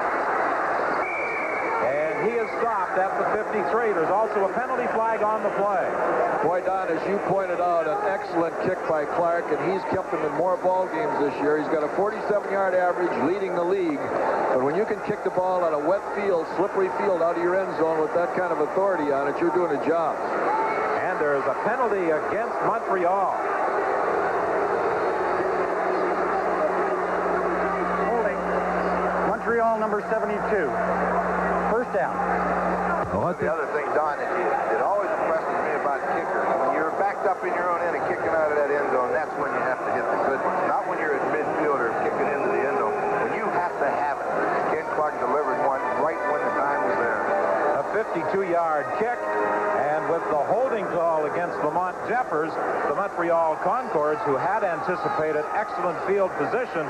And he is stopped at the 53. There's also a penalty flag on the play. Boy, Don, as you pointed out, an excellent kick by Clark, and he's kept him in more ball games this year. He's got a 47-yard average, leading the league. But when you can kick the ball on a wet field, slippery field, out of your end zone with that kind of authority on it, you're doing a job. And there's a penalty against Montreal. Holding. Montreal number 72. First down. Oh, the other thing, Don, it, it always impresses me about kickers. When you're backed up in your own end and kicking out of that end zone, that's when you have to hit the good ones. Not when you're at midfield or kicking into the end zone. When you have to have it. Ken Clark delivered one right when the time was there. A 52-yard kick. And with the holding call against Lamont Jeffers, the Montreal Concordes, who had anticipated excellent field position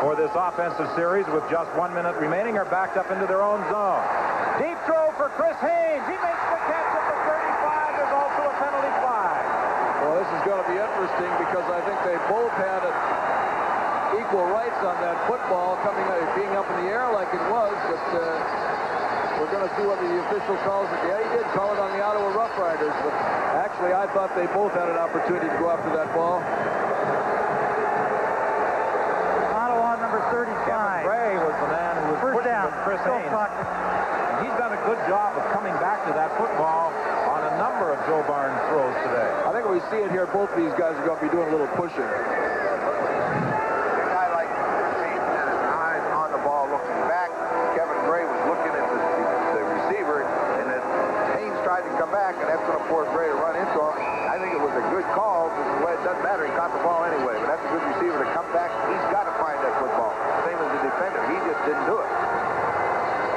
for this offensive series with just one minute remaining, are backed up into their own zone. Deep throw for Chris Haynes. He makes the catch at the 35. There's also a penalty flag. Well, this is going to be interesting because I think they both had equal rights on that football coming out, being up in the air like it was, but uh, we're going to see whether the official calls it. Yeah, he did call it on the Ottawa Rough Riders, but actually I thought they both had an opportunity to go after that ball. Ottawa number 35. Gray was the man who was First pushing down. with Chris Go Haynes. Proctor. And he's done a good job of coming back to that football on a number of Joe Barnes throws today. I think we see it here, both of these guys are going to be doing a little pushing. A guy like Haynes had his eyes on the ball looking back. Kevin Gray was looking at the, the receiver, and then Haynes tried to come back, and that's going to force Gray to run into him. I think it was a good call, because well, it doesn't matter. He caught the ball anyway, but that's a good receiver to come back. He's got to find that football. Same as the defender. He just didn't do it.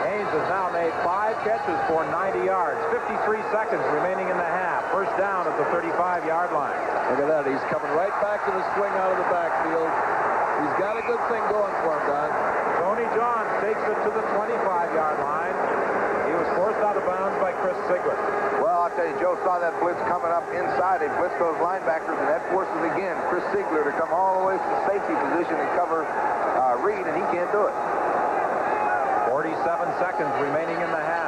Haynes has now made five catches for 90 yards. 53 seconds remaining in the half. First down at the 35-yard line. Look at that. He's coming right back to the swing out of the backfield. He's got a good thing going for him, Don. Tony John takes it to the 25-yard line. He was forced out of bounds by Chris Sigler. Well, I'll tell you, Joe saw that blitz coming up inside. They blitzed those linebackers, and that forces, again, Chris Ziegler to come all the way to the safety position and cover uh, Reed, and he can't do it. 47 seconds remaining in the half.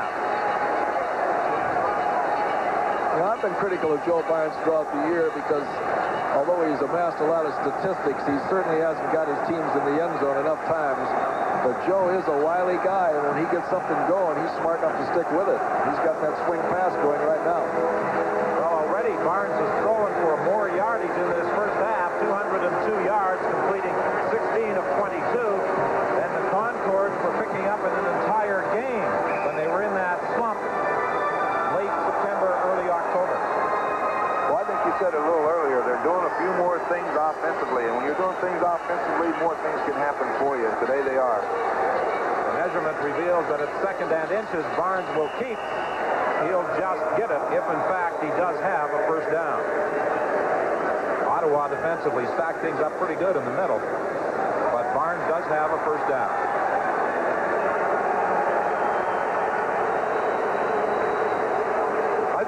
You know, I've been critical of Joe Barnes throughout the year because although he's amassed a lot of statistics, he certainly hasn't got his teams in the end zone enough times. But Joe is a wily guy, and when he gets something going, he's smart enough to stick with it. He's got that swing pass going right now. Well, already Barnes is throwing for more yardage in this first half, 202 yards, completing 16 of 22. And the Concordes were picking up an entire game when they were in said a little earlier. They're doing a few more things offensively, and when you're doing things offensively, more things can happen for you. And today they are. The measurement reveals that at second and inches, Barnes will keep. He'll just get it if, in fact, he does have a first down. Ottawa defensively stacked things up pretty good in the middle, but Barnes does have a first down.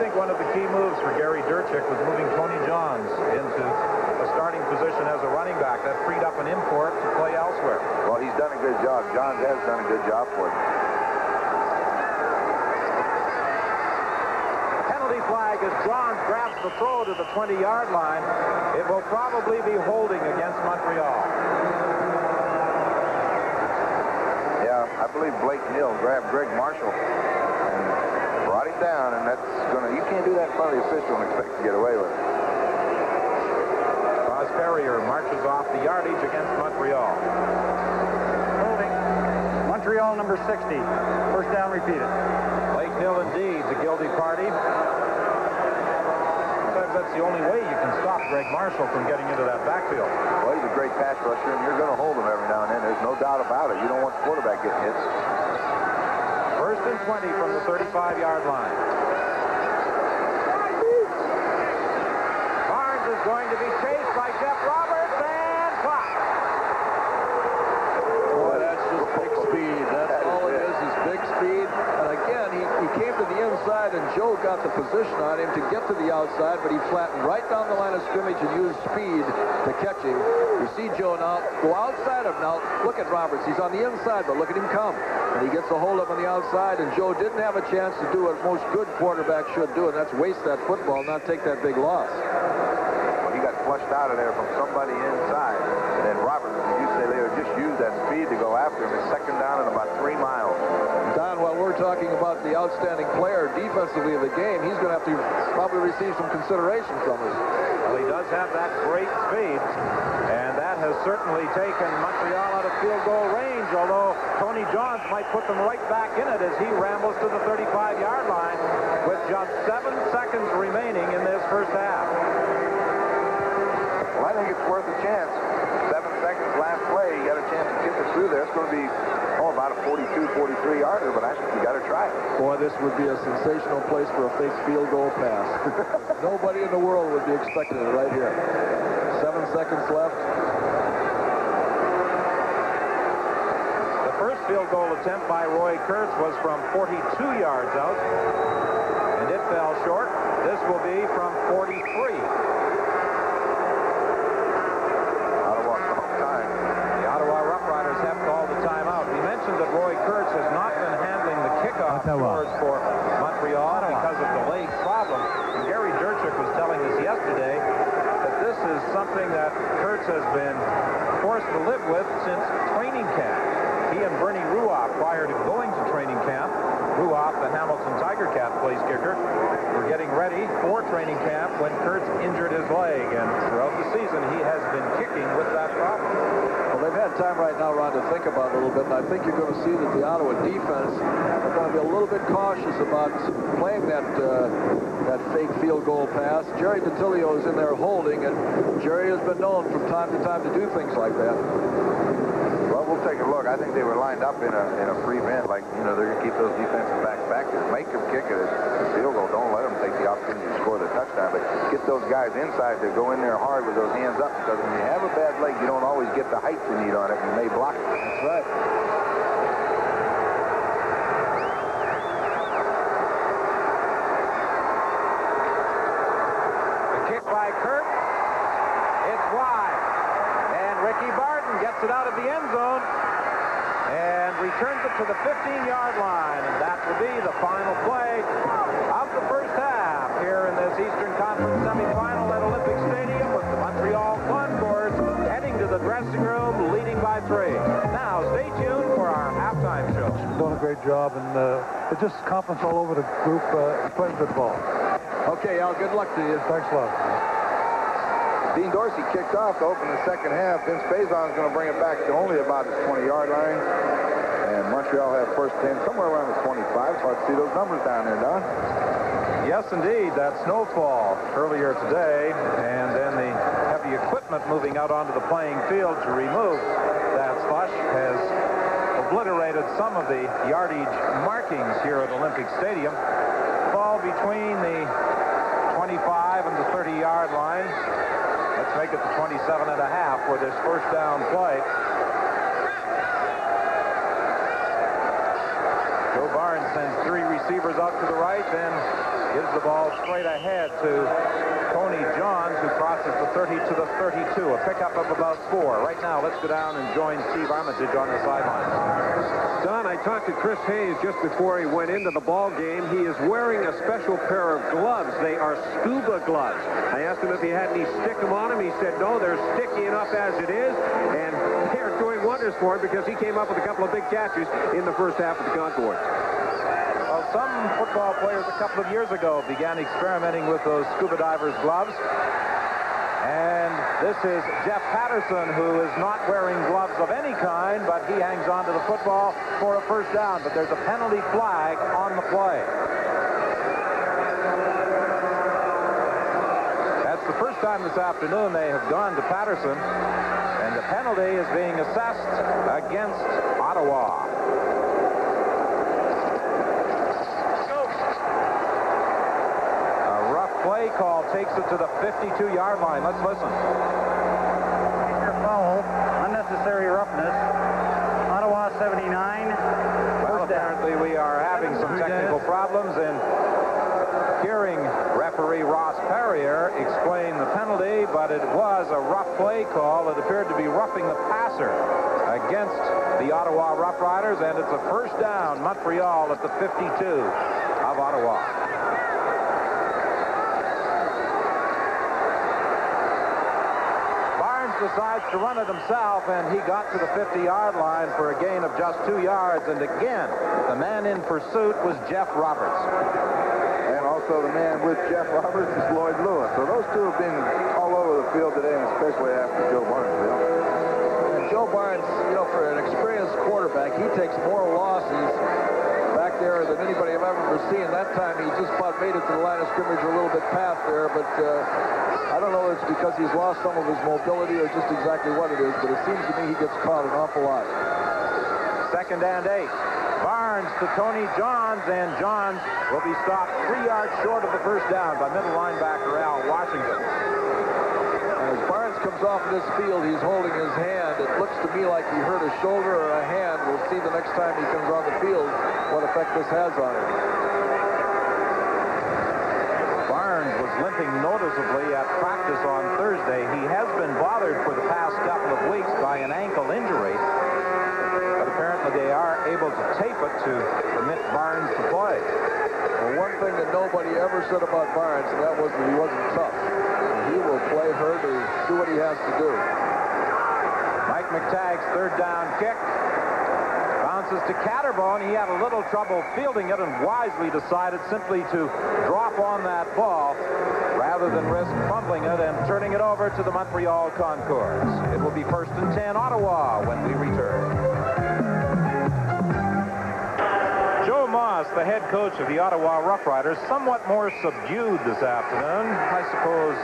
Think one of the key moves for Gary Durchik was moving Tony Johns into a starting position as a running back. That freed up an import to play elsewhere. Well, he's done a good job. Johns has done a good job for them. penalty flag as Johns grabs the throw to the 20-yard line. It will probably be holding against Montreal. Yeah, I believe Blake Neal grabbed Greg Marshall brought him down, and that's going to, you can't do that in front of the official and expect to get away with it. Ross Perrier marches off the yardage against Montreal. Holding. Montreal number 60. First down repeated. Lake Hill indeed, the guilty party. Sometimes that's the only way you can stop Greg Marshall from getting into that backfield. Well, he's a great pass rusher, and you're going to hold him every now and then. There's no doubt about it. You don't want the quarterback getting hit. First and 20 from the 35-yard line. Barnes is going to be chased by Jeff Roberts and clock. Boy, that's just big speed. That's all it is, is big speed. And again, he, he came to inside, and Joe got the position on him to get to the outside, but he flattened right down the line of scrimmage and used speed to catch him. You see Joe now go outside of now. Look at Roberts. He's on the inside, but look at him come. And he gets a hold of on the outside, and Joe didn't have a chance to do what most good quarterbacks should do, and that's waste that football, not take that big loss. Well, he got flushed out of there from somebody inside. And then Roberts, as you say, they would just use that speed to go after him. It's second down and about three miles. Don, while we're talking about the outstanding player defensively of the game, he's going to have to probably receive some consideration from us. Well, he does have that great speed, and that has certainly taken Montreal out of field goal range, although Tony Johns might put them right back in it as he rambles to the 35-yard line with just seven seconds remaining in this first half. Well, I think it's worth a chance. Seven seconds last play. You got a chance to kick it through there. It's going to be, oh, about a 42, 43 yarder, but I think you got to try it. Boy, this would be a sensational place for a fake field goal pass. Nobody in the world would be expecting it right here. Seven seconds left. The first field goal attempt by Roy Kurtz was from 42 yards out, and it fell short. This will be from 43. Ottawa long time. The Ottawa Rough Riders have called the timeout. We mentioned that Roy Kurtz has not been handling the kickoff scores for Montreal because of the leg problem. And Gary Durchik was us yesterday that this is something that Kurtz has been forced to live with since training camp. He and Bernie Ruoff, prior to going to training camp, Ruoff, the Hamilton Tiger Cat place kicker, were getting ready for training camp when Kurtz injured his leg. And throughout the season, he has been kicking with that problem. Well, they've had time right now, Ron, to think about it a little bit, and I think you're going to see that the Ottawa defense are going to be a little bit cautious about playing that uh, that fake field goal pass. Jerry Dattilio is in there holding, and Jerry has been known from time to time to do things like that. Well, we'll take a look. I think they were lined up in a in a free bend, like you know they're going to keep those defensive backs back there. Make them kick it as a field goal. Don't let them take the opportunity to score the touchdown. But get those guys inside to go in there hard with those hands up because when you have a bad leg, you don't always get the height you need on it, and they block it. That's right. The kick by Kirk. It's wide. And Ricky Barden gets it out of the end zone and returns it to the 15-yard line. And that will be the final play of the first half here in this Eastern Conference semifinal at Olympic Stadium with the Montreal Concordes heading to the dressing room leading by three. Now, stay tuned for our halftime show. doing a great job, and uh, it's just confidence all over the group uh, playing good ball. Okay, Al, good luck to you. Thanks a lot. Dean Dorsey kicked off to open the second half. Vince Faison is going to bring it back to only about the 20-yard line. And Montreal have first 10 somewhere around the 25. It's hard to see those numbers down there, Don. Yes, indeed. That snowfall earlier today, and then the heavy equipment moving out onto the playing field to remove that slush has obliterated some of the yardage markings here at Olympic Stadium. Fall between the 25 and the 30-yard line. Let's make it the 27 and a half for this first down play. Joe Barnes sends three receivers out to the right, then gives the ball straight ahead to Tony Johns, who crosses the 30 to the 32, a pickup of about four. Right now, let's go down and join Steve Armitage on the sidelines. Don, I talked to Chris Haynes just before he went into the ball game. He is wearing a special pair of gloves. They are scuba gloves. I asked him if he had any stickum on him. He said no, they're sticky enough as it is, and they're doing wonders for him because he came up with a couple of big catches in the first half of the Concorde. Some football players a couple of years ago began experimenting with those scuba divers gloves. And this is Jeff Patterson, who is not wearing gloves of any kind, but he hangs on to the football for a first down. But there's a penalty flag on the play. That's the first time this afternoon they have gone to Patterson, and the penalty is being assessed against Ottawa. A rough play call takes it to the 52-yard line. Let's listen. Major foul, unnecessary roughness. Ottawa 79. Well, First down. apparently we are having some technical problems in hearing referee Ross Perrier explain the penalty, but it was a rough play call. It appeared to be roughing the passer against the Ottawa Rough Riders, and it's a first down, Montreal at the 52 of Ottawa. Barnes decides to run it himself, and he got to the 50-yard line for a gain of just two yards. And again, the man in pursuit was Jeff Roberts. And also the man with Jeff Roberts is Lloyd Lewis. So those two have been all over the field today, and especially after Joe Barnesville. And Joe Barnes, you know, for an experienced quarterback, he takes more losses back there than anybody I've ever seen. That time he just about made it to the line of scrimmage a little bit past there, but uh, I don't know if it's because he's lost some of his mobility or just exactly what it is, but it seems to me he gets caught an awful lot. Second and eight. Barnes to Tony Johns, and Johns will be stopped three yards short of the first down by middle linebacker Al Washington. As Barnes comes off this field, he's holding his hand. It looks to me like he hurt a shoulder or a hand. We'll see the next time he comes on the field what effect this has on him. Barnes was limping noticeably at practice on Thursday. He has been bothered for the past couple of weeks by an ankle injury, but apparently they are able to tape it to permit Barnes to play. Well, one thing that nobody ever said about Barnes, and that was that he wasn't tough. He will play hurt or do what he has to do. Mike McTague's third down kick bounces to Catterbone. He had a little trouble fielding it and wisely decided simply to drop on that ball rather than risk fumbling it and turning it over to the Montreal Concordes. It will be first and 10 Ottawa when we return. Moss, the head coach of the Ottawa Rough Riders, somewhat more subdued this afternoon. I suppose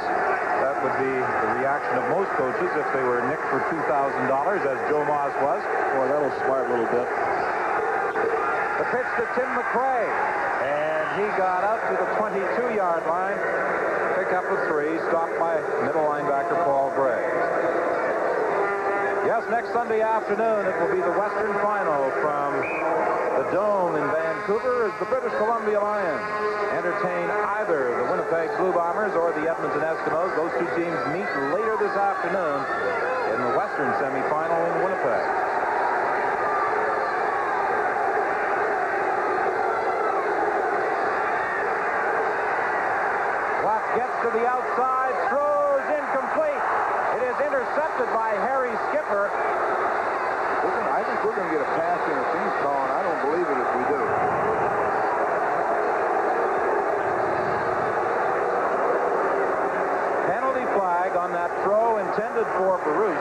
that would be the reaction of most coaches if they were nicked for $2,000, as Joe Moss was. Boy, that'll smart a little bit. The pitch to Tim McCray, and he got up to the 22-yard line. Pick up a three, stopped by middle linebacker Paul Gray. Yes, next Sunday afternoon, it will be the Western Final from the Dome in Vancouver as the British Columbia Lions entertain either the Winnipeg Blue Bombers or the Edmonton Eskimos. Those two teams meet later this afternoon in the Western semifinal in Winnipeg. Luck gets to the outside, throws incomplete. It is intercepted by Harry Skipper. We're I think we're going to get a pass interference call, don't believe it if we do. Penalty flag on that throw intended for Baruch.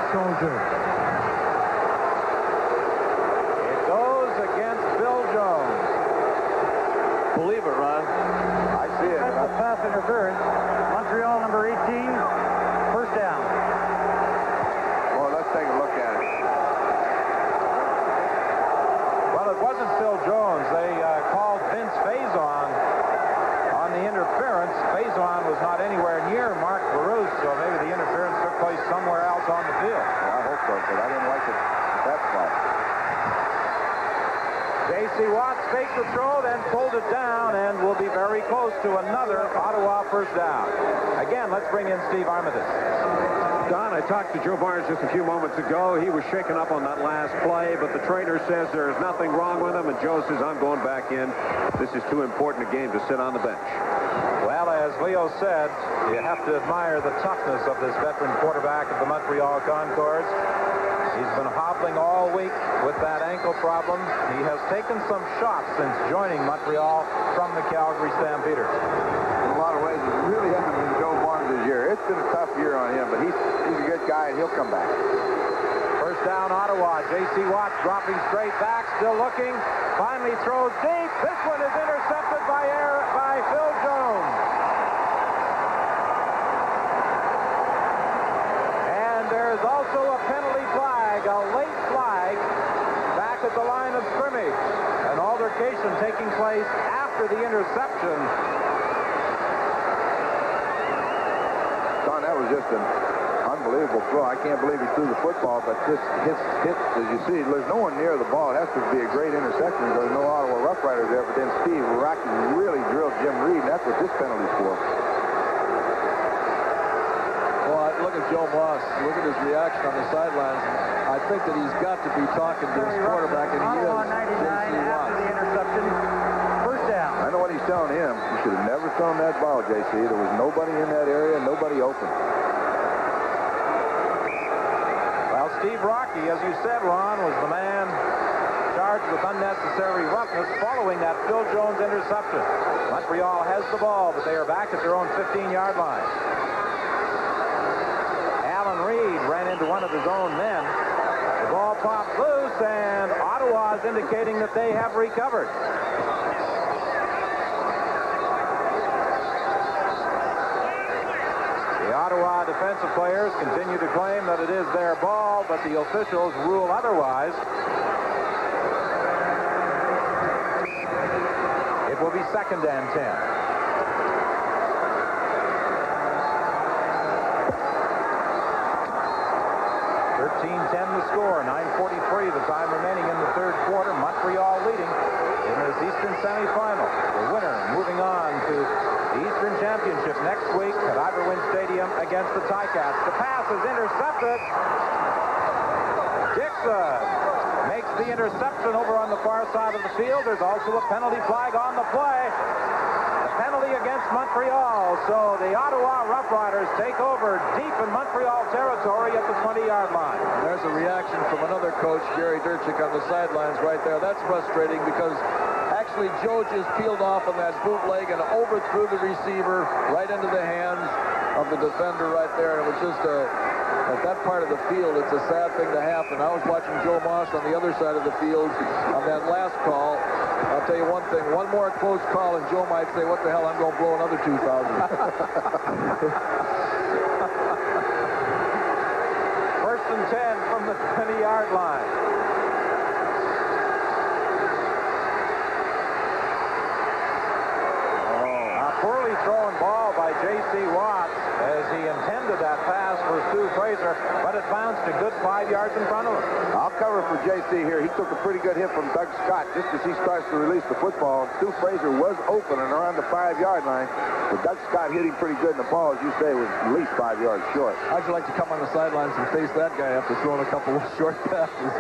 It goes against Bill Jones. Believe it, Ron. I see it. That's a pass interference. Montreal number 18. First down. Well, let's take a look at it. Well, it wasn't Phil Jones. They uh, called Vince Faison on the interference. Faison was not anywhere near Mark Baruch, so maybe the interference took place somewhere else on the field. I hope so, but I didn't like it that spot. J.C. Watts faked the throw, then pulled it down, and will be very close to another Ottawa first down. Again, let's bring in Steve Armitage. Don, I talked to Joe Barnes just a few moments ago. He was shaken up on that last play, but the trainer says there's nothing wrong with him, and Joe says, I'm going back in. This is too important a game to sit on the bench. Well, as as Leo said, you have to admire the toughness of this veteran quarterback of the Montreal Concordes. He's been hobbling all week with that ankle problem. He has taken some shots since joining Montreal from the Calgary Stampeders. In a lot of ways, it really hasn't been Joe Barnes year. It's been a tough year on him, but he's, he's a good guy, and he'll come back. First down, Ottawa. J.C. Watts dropping straight back, still looking. Finally throws deep. This one is intercepted by, Air, by Phil Jones. And there's also a penalty flag, a late flag, back at the line of scrimmage. An altercation taking place after the interception. Don, that was just an unbelievable throw. I can't believe he threw the football, but this hits, hits, as you see, there's no one near the ball. It has to be a great interception. There's no Ottawa Rough Riders there, but then Steve Raquet really drilled Jim Reed, and that's what this penalty's for. Well, look at Joe Moss. Look at his reaction on the sidelines. I think that he's got to be talking to his quarterback, and he is. J.C. after the interception. First down. I know what he's telling him. You should have never thrown that ball, JC. There was nobody in that area, nobody open. Well, Steve Raquet, as you said, Ron, was the man charged with unnecessary roughness following that Phil Jones interception. Montreal has the ball, but they are back at their own 15-yard line. Alan Reed ran into one of his own men. The ball popped loose, and Ottawa is indicating that they have recovered. The Ottawa defensive players continue to claim that it is their ball, but the officials rule otherwise. It will be second and 10. Thirteen ten the score, 9.43 the time remaining in the third quarter. Montreal leading in this Eastern semifinal. The winner moving on to the Eastern Championship next week at Ivor Wynne Stadium against the Ticats. The pass is intercepted. Dixon makes the interception over on the far side of the field. There's also a penalty flag on the play. A penalty against Montreal. So the Ottawa Rough Riders take over deep in Montreal territory at the 20-yard line. There's a reaction from another coach, Gary Durchik, on the sidelines right there. That's frustrating because actually Joe just peeled off on that bootleg and overthrew the receiver right into the hands of the defender right there. And it was just a, at that part of the field, it's a sad thing to happen. I was watching Joe Moss on the other side of the field on that last call. I'll tell you one thing, one more close call and Joe might say, what the hell, I'm going to blow another 2,000. First and 10 from the 20-yard line. Oh. A poorly thrown ball by J.C. Watts as he intended that pass for Stu Fraser, but it bounced a good five yards in front of him. I'll cover for JC here. He took a pretty good hit from Doug Scott just as he starts to release the football. Stu Fraser was open and around the five-yard line, but Doug Scott hit him pretty good, and the ball, as you say, was at least five yards short. How'd you like to come on the sidelines and face that guy after throwing a couple of short passes?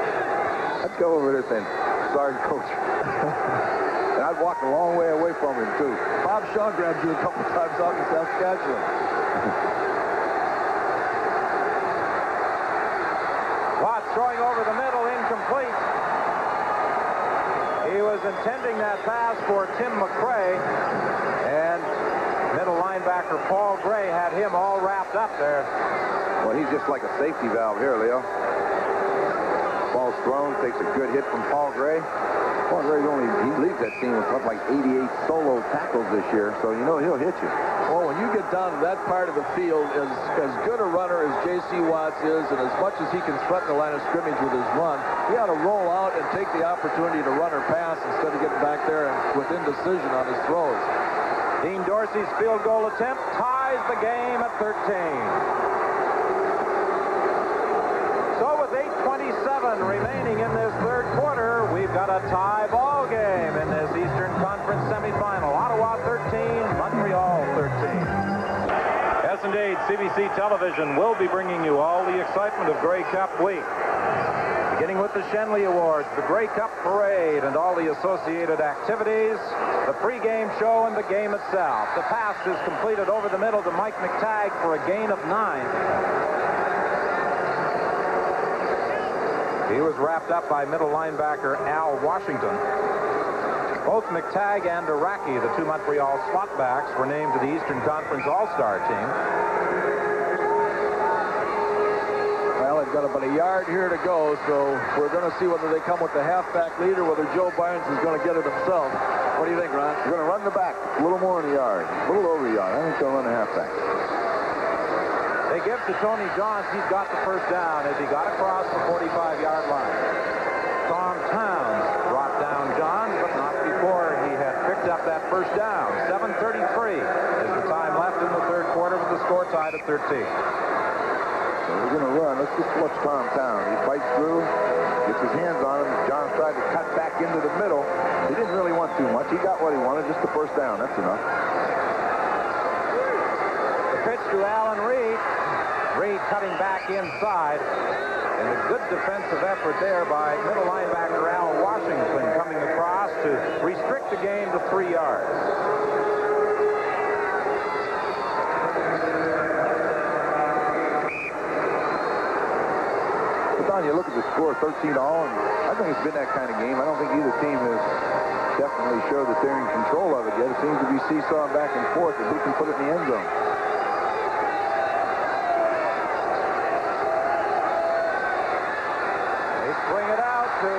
I'd go over this and sorry, coach. and I'd walk a long way away from him, too. Bob Shaw grabbed you a couple times out in Saskatchewan. Watts throwing over the middle, incomplete. He was intending that pass for Tim McCray, and middle linebacker Paul Gray had him all wrapped up there. Well, he's just like a safety valve here, Leo. Ball's thrown, takes a good hit from Paul Gray. Paul Gray only, he leads that team with something like 88 solo tackles this year, so you know he'll hit you. Well, when you get down to that part of the field, as, as good a runner as J.C. Watts is, and as much as he can threaten the line of scrimmage with his run, he ought to roll out and take the opportunity to run or pass instead of getting back there and with indecision on his throws. Dean Dorsey's field goal attempt ties the game at 13. So with 8.27 remaining in this third quarter, we've got a tie ball game in this Eastern Conference semifinal. Ottawa 13, Montreal 13. Yes, indeed, CBC Television will be bringing you all the excitement of Grey Cup week. Beginning with the Schenley Awards, the Grey Cup Parade, and all the associated activities, the pregame show and the game itself. The pass is completed over the middle to Mike McTague for a gain of nine. He was wrapped up by middle linebacker Al Washington. Both McTague and Arakgi, the two Montreal slotbacks, were named to the Eastern Conference All-Star team. Well, they've got about a yard here to go, so we're going to see whether they come with the halfback lead or whether Joe Barnes is going to get it himself. What do you think, Ron? They're going to run the back a little more in the yard, a little over the yard. I think they'll run the halfback. Give to Tony Johns. He's got the first down as he got across the 45-yard line. Tom Towns brought down Johns, but not before he had picked up that first down. 7.33 is the time left in the third quarter with the score tied at 13. So we're going to run. Let's just watch Tom Towns. He fights through, gets his hands on him. John tried to cut back into the middle. He didn't really want too much. He got what he wanted, just the first down. That's enough. Pitch to Alan Reed. Reed cutting back inside. And a good defensive effort there by middle linebacker Al Washington coming across to restrict the game to three yards. Don, you look at the score, 13 all, and I think it's been that kind of game. I don't think either team has definitely showed that they're in control of it yet. It seems to be seesawing back and forth, and who can put it in the end zone. They swing it out to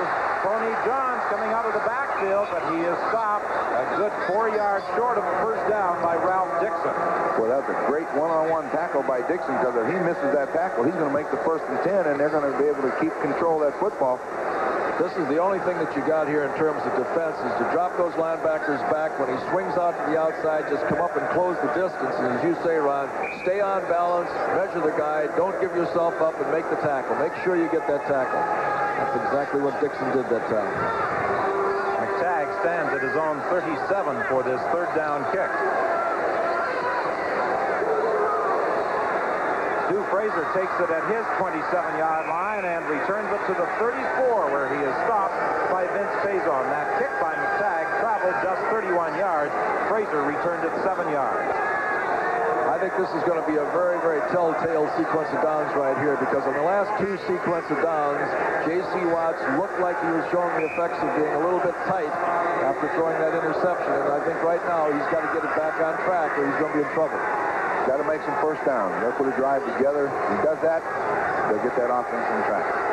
Tony Johns coming out of the backfield, but he is stopped a good four yards short of the first down by Ralph Dixon. Well, that's a great one-on-one tackle by Dixon because if he misses that tackle, he's going to make the first and 10, and they're going to be able to keep control of that football. This is the only thing that you got here in terms of defense is to drop those linebackers back. When he swings out to the outside, just come up and close the distance. And as you say, Ron, stay on balance, measure the guy, don't give yourself up and make the tackle. Make sure you get that tackle. That's exactly what Dixon did that time. McTague stands at his own 37 for this third down kick. Stu Fraser takes it at his 27-yard line and returns it to the 34 where he is stopped by Vince Faison. That kick by McTague traveled just 31 yards. Fraser returned it 7 yards. I think this is going to be a very, very telltale sequence of downs right here because in the last two sequence of downs, J.C. Watts looked like he was showing the effects of being a little bit tight after throwing that interception. And I think right now he's got to get it back on track or he's going to be in trouble. Got to make some first down. They'll put a drive together. He does that, they'll get that offense on track.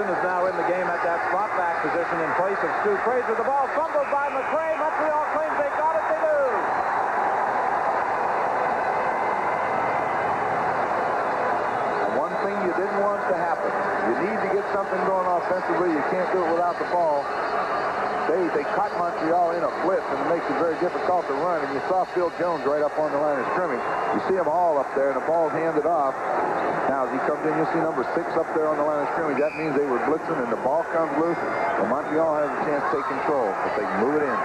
Is now in the game at that slot back position in place of Stu Fraser. The ball fumbled by McCray. Montreal claims they got it. They do. One thing you didn't want to happen, you need to get something going offensively. You can't do it without the ball. They, they caught Montreal in a blitz, and it makes it very difficult to run. And you saw Phil Jones right up on the line of scrimmage. You see them all up there, and the ball's handed off. Now, as he comes in, you'll see number six up there on the line of scrimmage. That means they were blitzing, and the ball comes loose. And Montreal has a chance to take control if they can move it in.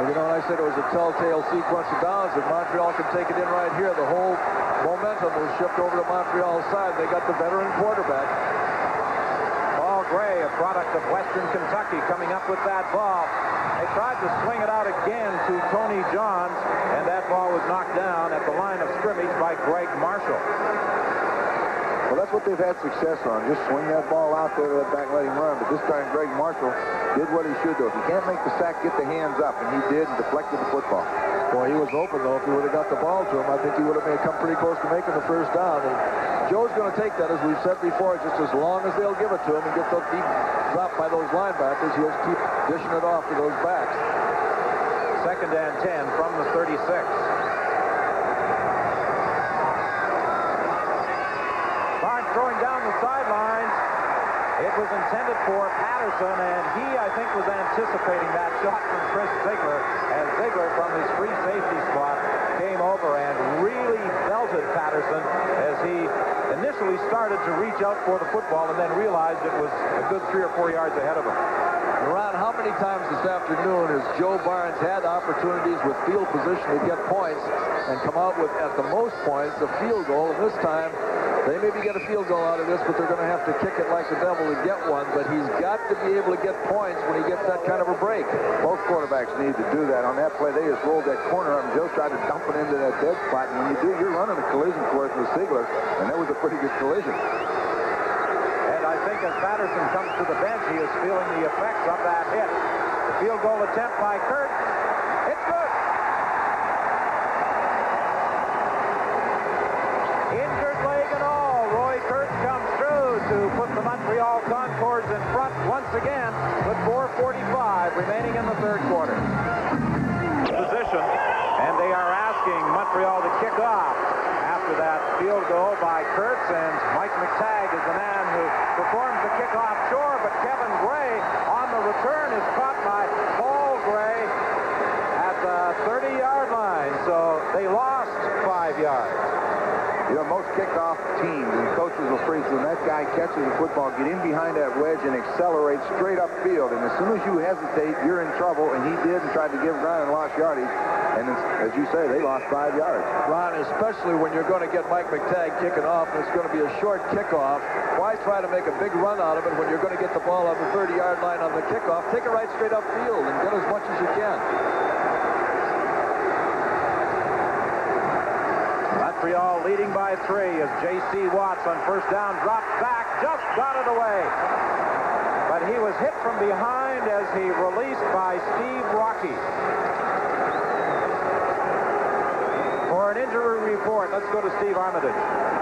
Well, you know, I said it was a telltale sequence of downs. If Montreal can take it in right here, the whole momentum will shift over to Montreal's side. They got the veteran quarterback. A product of Western Kentucky, coming up with that ball. They tried to swing it out again to Tony Johns, and that ball was knocked down at the line of scrimmage by Greg Marshall. Well, that's what they've had success on. Just swing that ball out there to that back, let him run. But this time, Greg Marshall did what he should do. If he can't make the sack, get the hands up. And he did and deflected the football. Boy, he was open, though. If he would have got the ball to him, I think he would have come pretty close to making the first down. And Joe's going to take that, as we've said before, just as long as they'll give it to him and get those deep dropped by those linebackers, he'll keep dishing it off to those backs. Second and 10 from the 36. Barnes throwing down the sidelines. It was intended for Patterson, and he, I think, was anticipating that shot from Chris Ziegler as Ziegler from his free safety spot came over and really belted Patterson as he initially started to reach out for the football and then realized it was a good three or four yards ahead of him. Ron, how many times this afternoon has Joe Barnes had opportunities with field position to get points and come out with, at the most points, a field goal, and this time they maybe get a field goal out of this, but they're going to have to kick it like the devil to get one. But he's got to be able to get points when he gets that kind of a break. Both quarterbacks need to do that. On that play, they just rolled that corner up, and Joe tried to dump it into that dead spot. And when you do, you're running a collision course with Ziegler, and that was a pretty good collision. And I think as Patterson comes to the bench, he is feeling the effects of that hit. The field goal attempt by Kurt. It's good. Injured leg and all. Roy Kurtz comes through to put the Montreal Concords in front once again with 4.45 remaining in the third quarter. Position, and they are asking Montreal to kick off after that field goal by Kurtz, and Mike McTague is the man who performs the kickoff sure, but Kevin Gray on the return is caught by Paul Gray at the 30-yard line, so they lost five yards. You know, most kickoff teams and coaches will preach when that guy catches the football, get in behind that wedge and accelerate straight upfield. And as soon as you hesitate, you're in trouble. And he did and tried to give ground and lost yardage. And as you say, they lost five yards. Ron, especially when you're going to get Mike McTague kicking off, and it's going to be a short kickoff. Why try to make a big run out of it when you're going to get the ball on the 30-yard line on the kickoff? Take it right straight upfield and get as much as you can. Montreal leading by three as J.C. Watts on first down dropped back, just got it away. But he was hit from behind as he released by Steve Raquet. For an injury report, let's go to Steve Armitage.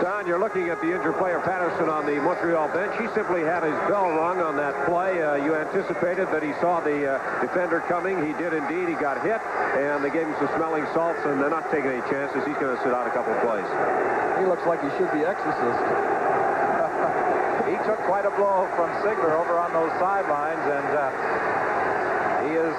Don, you're looking at the injured player Patterson on the Montreal bench. He simply had his bell rung on that play. Uh, you anticipated that he saw the uh, defender coming. He did indeed. He got hit, and they gave him some smelling salts, and they're not taking any chances. He's going to sit out a couple plays. He looks like he should be exorcist. he took quite a blow from Ziegler over on those sidelines, and uh, he is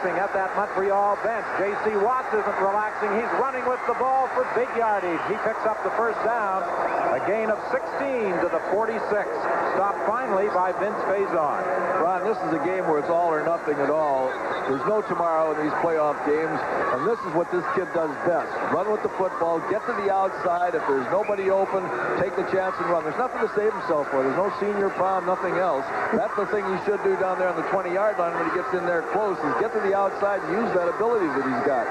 relaxing at that Montreal bench. J.C. Watts isn't relaxing. He's running with the ball for big yardage. He picks up the first down. A gain of 16 to the 46. Stopped finally by Vince Faison. Ron, this is a game where it's all or nothing at all. There's no tomorrow in these playoff games, and this is what this kid does best. Run with the football, get to the outside. If there's nobody open, take the chance and run. There's nothing to save himself for. There's no senior prom, nothing else. That's the thing he should do down there on the 20-yard line when he gets in there close is get to the outside and use that ability that he's got.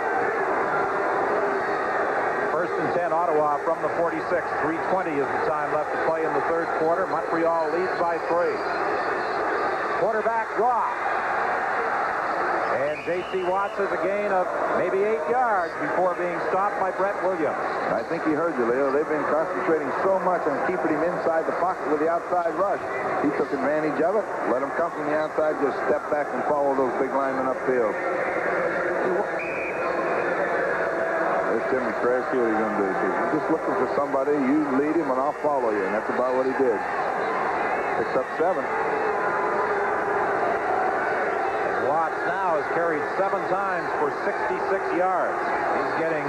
First and 10, Ottawa from the 46. 3.20 is the time left to play in the third quarter. Montreal leads by three. Quarterback draw. And J.C. Watts has a gain of maybe eight yards before being stopped by Brett Williams. I think he heard you, Leo. They've been concentrating so much on keeping him inside the pocket with the outside rush. He took advantage of it, let him come from the outside, just step back and follow those big linemen upfield. Tim McCray. See what he's going to do. He's just looking for somebody. You lead him, and I'll follow you. And that's about what he did. Picks up seven. Watts now has carried seven times for 66 yards. He's getting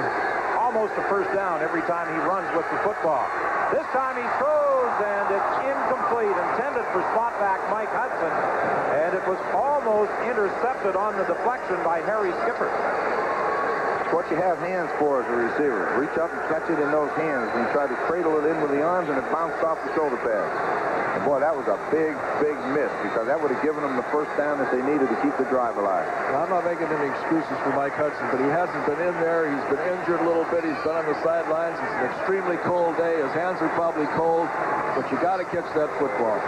almost a first down every time he runs with the football. This time he throws, and it's incomplete, intended for spot back Mike Hudson, and it was almost intercepted on the deflection by Harry Skipper. It's what you have hands for as a receiver. Reach up and catch it in those hands, and try to cradle it in with the arms, and it bounced off the shoulder pads. And boy, that was a big, big miss because that would have given them the first down that they needed to keep the drive alive. Well, I'm not making any excuses for Mike Hudson, but he hasn't been in there. He's been injured a little bit. He's been on the sidelines. It's an extremely cold day. His hands are probably cold, but you got to catch that football.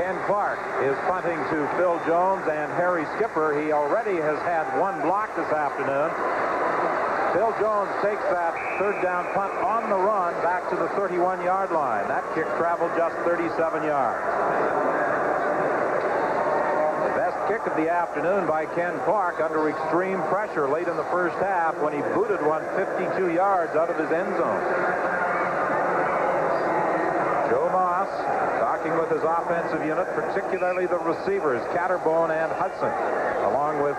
Ken Clark is punting to Phil Jones and Harry Skipper. He already has had one block this afternoon. Phil Jones takes that third down punt on the run back to the 31-yard line. That kick traveled just 37 yards. The best kick of the afternoon by Ken Clark under extreme pressure late in the first half when he booted one 52 yards out of his end zone. Joe Moss talking with his offensive unit, particularly the receivers, Catterbone and Hudson, along with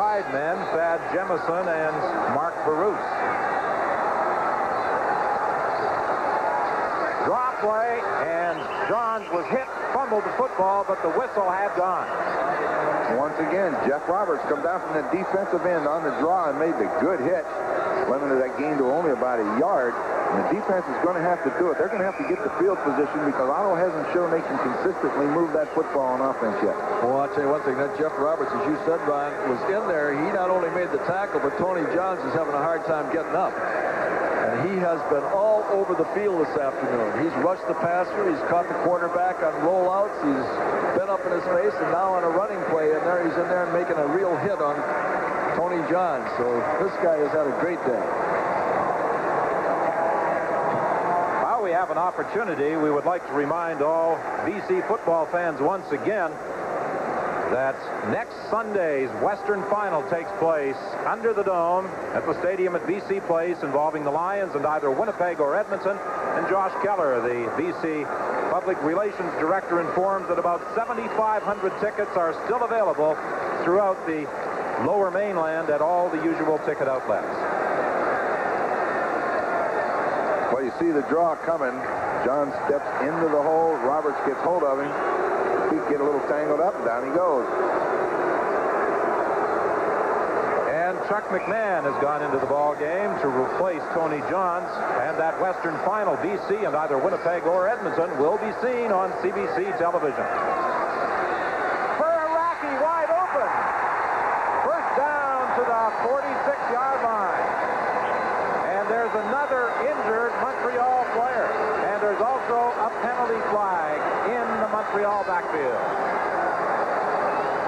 wide men, Thad Jemison and Mark Baruch. Draw play, and Johns was hit fumbled the football, but the whistle had gone. Once again, Jeff Roberts come down from the defensive end on the draw and made the good hit. Limited that gain to only about a yard. And the defense is going to have to do it. They're going to have to get the field position because Ottawa hasn't shown they can consistently move that football on offense yet. Well, I'll tell you one thing. That Jeff Roberts, as you said, Brian, was in there. He not only made the tackle, but Tony Johns is having a hard time getting up. And he has been all over the field this afternoon. He's rushed the passer. He's caught the quarterback on rollouts. He's been up in his face, and now on a running play in there, he's in there and making a real hit on Tony John. So this guy has had a great day. While we have an opportunity, we would like to remind all BC football fans once again that next Sunday's Western Final takes place under the dome at the stadium at BC Place involving the Lions and either Winnipeg or Edmonton. And Josh Keller, the BC Public Relations Director, informs that about 7,500 tickets are still available throughout the lower mainland at all the usual ticket outlets. Well, you see the draw coming. John steps into the hole. Roberts gets hold of him. Feet get a little tangled up. Down he goes. And Chuck McMahon has gone into the ball game to replace Tony Johns. And that Western Final, BC and either Winnipeg or Edmonton, will be seen on CBC television. For Arakgi, wide open. First down to the 46-yard line. And there's another injured Montreal player. And there's also a penalty flag in the Montreal backfield.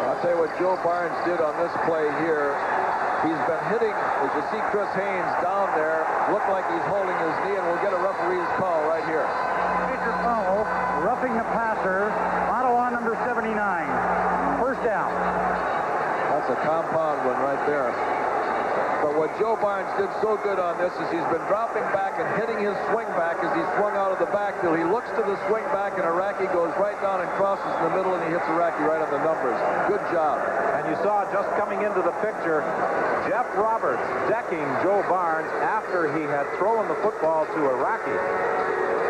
I'll tell you what Joe Barnes did on this play here. He's been hitting, as you see Chris Haynes down there, look like he's holding his knee, and we'll get a referee's call right here. Major foul, roughing the passer, Ottawa number 79. A compound one right there. But what Joe Barnes did so good on this is he's been dropping back and hitting his swing back as he swung out of the back backfield. He looks to the swing back, and Arakgi goes right down and crosses in the middle, and he hits Arakgi right on the numbers. Good job. And you saw just coming into the picture, Jeff Roberts decking Joe Barnes after he had thrown the football to Arakgi.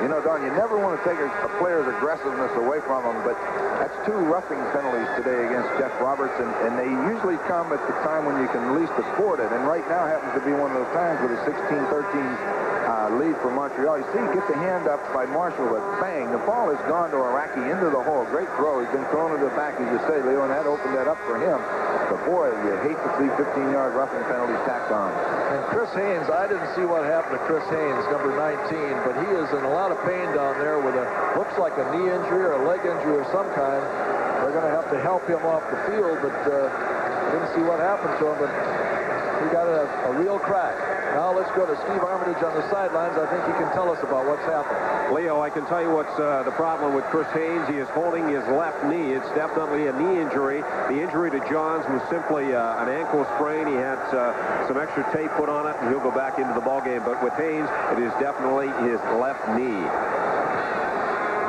You know, Don, you never want to take a, a player's aggressiveness away from him, but that's two roughing penalties today against Jeff Roberts, and, and they usually come at the time when you can least afford it. And right now happens to be one of those times with a 16-13 uh, lead for Montreal. You see, he gets the hand up by Marshall, but bang, the ball has gone to Arakgi into the hole. Great throw. He's been thrown to the back, as you say, Leo, and that opened that up for him. But boy, you hate to see 15-yard roughing penalties tacked on. And Chris Haynes, I didn't see what happened to Chris Haynes, number 19, but he is in a lot of pain down there with a, looks like a knee injury or a leg injury of some kind. They're going to have to help him off the field, but uh, didn't see what happened to him, but he got a, a real crack. Now let's go to Steve Armitage on the sidelines. I think he can tell us about what's happened. Leo, I can tell you what's uh, the problem with Chris Haynes. He is holding his left knee. It's definitely a knee injury. The injury to Johns was simply uh, an ankle sprain. He had uh, some extra tape put on it, and he'll go back into the ball game. But with Haynes, it is definitely his left knee.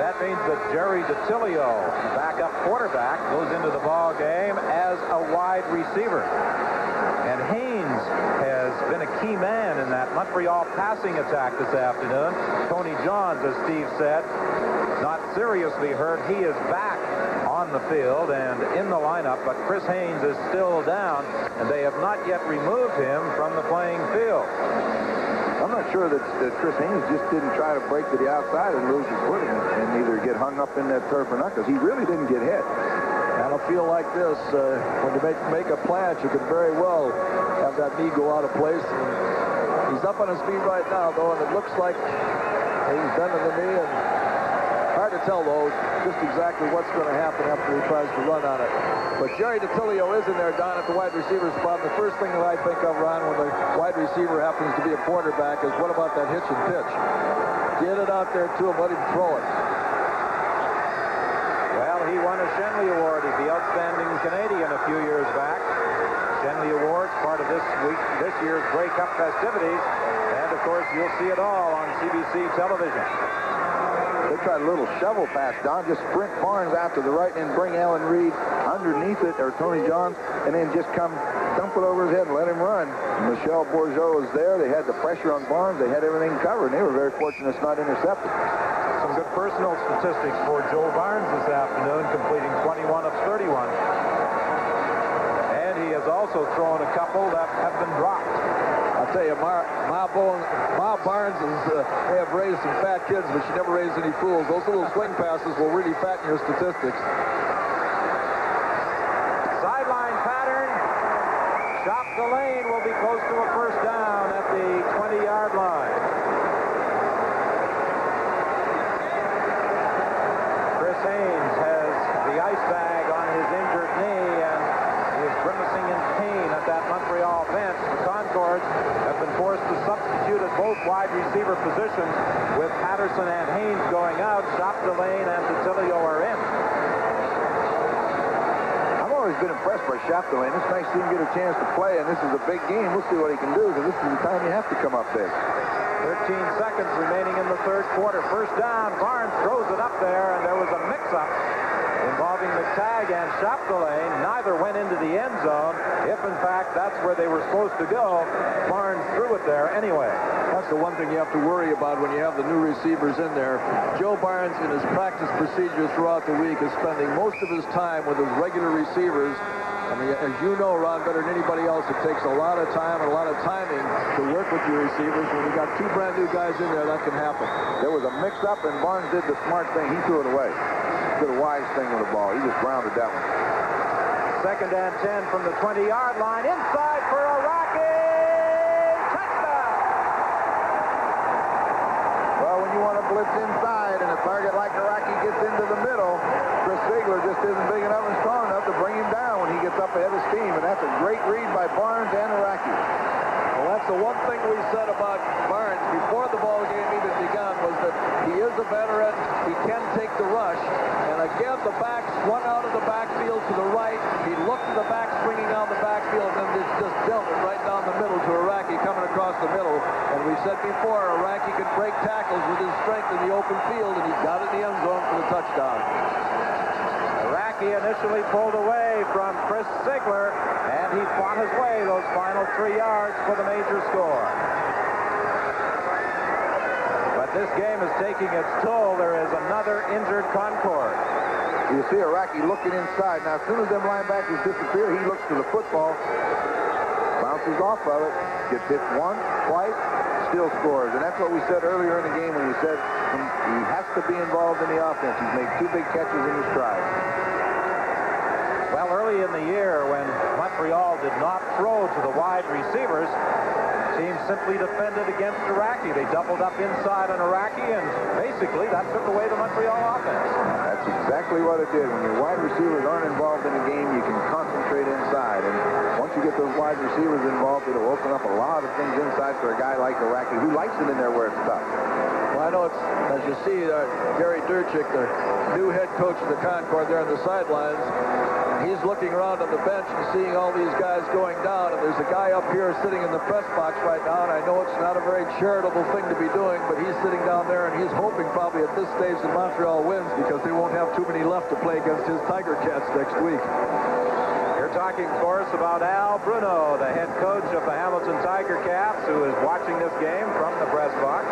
That means that Jerry Dattilio, backup quarterback, goes into the ball game as a wide receiver. And Haynes has been a key man in that Montreal passing attack this afternoon. Tony Johns, as Steve said, not seriously hurt. He is back on the field and in the lineup, but Chris Haynes is still down, and they have not yet removed him from the playing field. Sure that, that Chris Haynes just didn't try to break to the outside and lose his footing and either get hung up in that turf or not, because he really didn't get hit. On a field like this, uh, when you make, make a plant, you could very well have that knee go out of place. And he's up on his feet right now, though, and it looks like he's bending the knee. And to tell, though, just exactly what's going to happen after he tries to run on it. But Jerry Dattilio is in there down at the wide receiver spot. The first thing that I think of, Ron, when the wide receiver happens to be a quarterback is what about that hitch and pitch? Get it out there to him, let him throw it. Well, he won a Schenley Award as the outstanding Canadian a few years back. Schenley Awards, part of this week, this year's Grey Cup festivities. And, of course, you'll see it all on CBC television. They tried a little shovel pass, Don. Just sprint Barnes out to the right and bring Alan Reed underneath it, or Tony Johns, and then just come dump it over his head and let him run. Michel Bourgeau was there. They had the pressure on Barnes. They had everything covered, and they were very fortunate it's not intercepted. Some good personal statistics for Joe Barnes this afternoon, completing 21 of 31. And he has also thrown a couple that have been dropped. Tell you, Ma, Ma, Bowen, Ma Barnes is, uh, may have raised some fat kids, but she never raised any fools. Those little swing passes will really fatten your statistics. Sideline pattern. Chapdelaine will be close to a first down at the 20-yard line. Chris Haynes has the ice bag on his injured knee and is grimacing in pain at that Montreal bench. The Concordes have been forced to substitute at both wide receiver positions with Patterson and Haynes going out. Chapdelaine and Dattilio are in. I've always been impressed by Chapdelaine. It's nice to see him get a chance to play, and this is a big game. We'll see what he can do, because this is the time you have to come up big. 13 seconds remaining in the third quarter. First down. Barnes throws it up there, and there was a mix-up involving McTague and Chapdelaine. Neither went into the end zone. If, in fact, that's where they were supposed to go, Barnes threw it there anyway. That's the one thing you have to worry about when you have the new receivers in there. Joe Barnes, in his practice procedures throughout the week, is spending most of his time with his regular receivers. I mean, as you know, Ron, better than anybody else, it takes a lot of time and a lot of timing to work with your receivers. When you got two brand new guys in there, that can happen. There was a mix-up, and Barnes did the smart thing. He threw it away. Did a wise thing with the ball. He just grounded that one. Second and 10 from the 20-yard line. Inside for a Rocky. Touchdown! Well, when you want to blitz inside and a target like Arakgi gets into the middle, Chris Ziegler just isn't big enough and strong enough to bring him down when he gets up ahead of steam. And that's a great read by Barnes and Arakgi. Well, that's the one thing we said about Barnes before the ball game even began was that he is a veteran. He can take the rush. And again, the backs went out of the backfield to the right. He looked at the back swinging down the backfield and then just dealt it right down the middle to Arakgi coming across the middle. And we said before, Arakgi can break tackles with his strength in the open field, and he got in the end zone for the touchdown. Arakgi initially pulled away from Chris Ziegler, and he fought his way those final three yards for the major score. But this game is taking its toll. There is another injured Concorde. You see Arakgi looking inside. Now, as soon as them linebackers disappear, he looks to the football, bounces off of it, gets hit once, twice, still scores. And that's what we said earlier in the game when we said he has to be involved in the offense. He's made two big catches in his stride. Well, early in the year when Montreal did not throw to the wide receivers, team simply defended against Arakgi. They doubled up inside on Arakgi, and basically that took away the Montreal offense. That's exactly what it did. When your wide receivers aren't involved in a game, you can concentrate inside. And once you get those wide receivers involved, it'll open up a lot of things inside for a guy like Arakgi who likes it in there where it's tough. Well, I know it's, as you see, uh, Gary Durchik, the new head coach of the Concorde there on the sidelines, he's looking around on the bench and seeing all these guys going down, and there's a guy up here sitting in the press box right now, and I know it's not a very charitable thing to be doing, but he's sitting down there, and he's hoping probably at this stage that Montreal wins because they won't have too many left to play against his Tiger Cats next week. Talking, of course, about Al Bruno, the head coach of the Hamilton Tiger Cats, who is watching this game from the press box.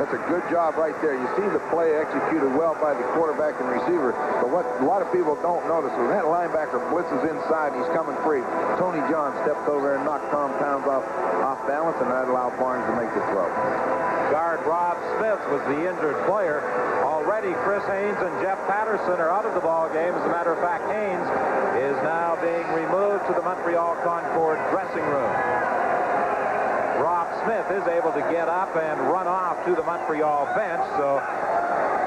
That's a good job right there. You see the play executed well by the quarterback and receiver. But what a lot of people don't notice is when that linebacker blitzes inside, he's coming free. Tony John stepped over and knocked Tom Towns off, off balance, and that allowed Barnes to make the throw. Guard Rob Smith was the injured player already Chris Haynes and Jeff Patterson are out of the ball game. As a matter of fact, Haynes is now being removed to the Montreal Concorde dressing room. Rob Smith is able to get up and run off to the Montreal bench, so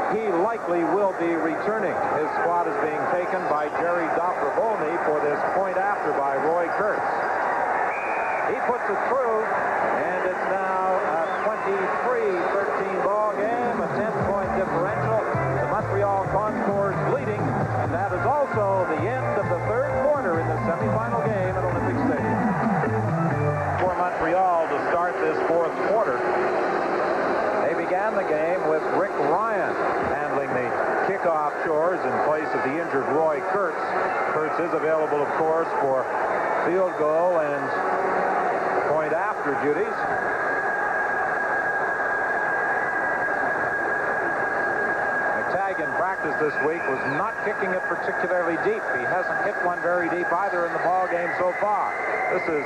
he likely will be returning. His squad is being taken by Jerry Doppler-Bolney for this point after by Roy Kurtz. He puts it through, and it's now a 23. scores leading, and that is also the end of the third quarter in the semifinal game at Olympic Stadium. For Montreal to start this fourth quarter, they began the game with Rick Ryan handling the kickoff chores in place of the injured Roy Kurtz. Kurtz is available, of course, for field goal and point after duties. Practice this week was not kicking it particularly deep. He hasn't hit one very deep either in the ball game so far. This is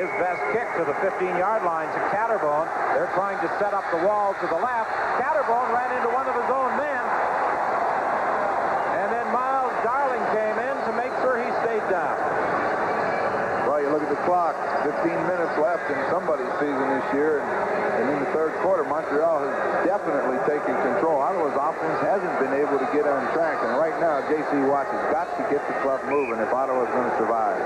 his best kick to the 15-yard line to Catterbone. They're trying to set up the wall to the left. Catterbone ran into one of his own men. And then Miles Darling came in to make sure he stayed down. Well, you look at the clock, 15 minutes left in somebody's season this year, and, and in the third quarter, Montreal has definitely taken control. Ottawa's offense hasn't been able to get on track, and right now, J.C. Watts has got to get the club moving if Ottawa's going to survive.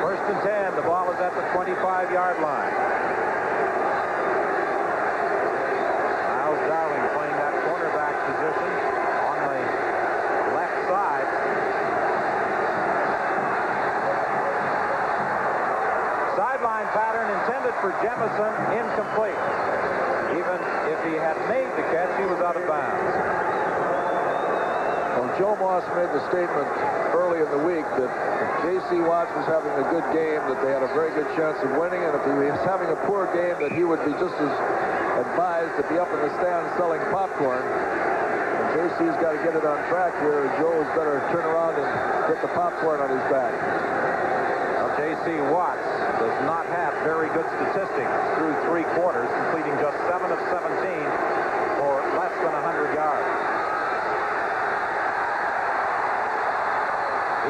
First and 10, the ball is at the 25-yard line. Miles Darling playing that cornerback position on the left side. Sideline pattern intended for Jemison, incomplete. Even if he had made the catch, he was out of bounds. Well, Joe Moss made the statement early in the week that J.C. Watts was having a good game, that they had a very good chance of winning, and if he was having a poor game, that he would be just as advised to be up in the stands selling popcorn. And J.C.'s got to get it on track here. Joe's better turn around and get the popcorn on his back. J.C. Watts does not have very good statistics through three quarters, completing just 7 of 17 for less than 100 yards.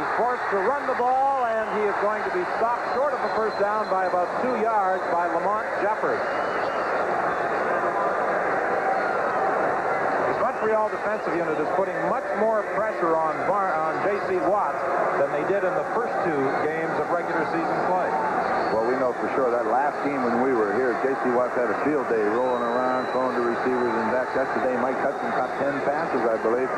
He's forced to run the ball, and he is going to be stopped short of a first down by about two yards by Lamont Jeffers. This Montreal defensive unit is putting much more pressure on, Bar on J.C. Watts than they did in the first two games of regular season play. Well, we know for sure that last game when we were here, J.C. Watts had a field day rolling around, throwing to receivers and backs. That's the day Mike Hudson caught 10 passes, I believe.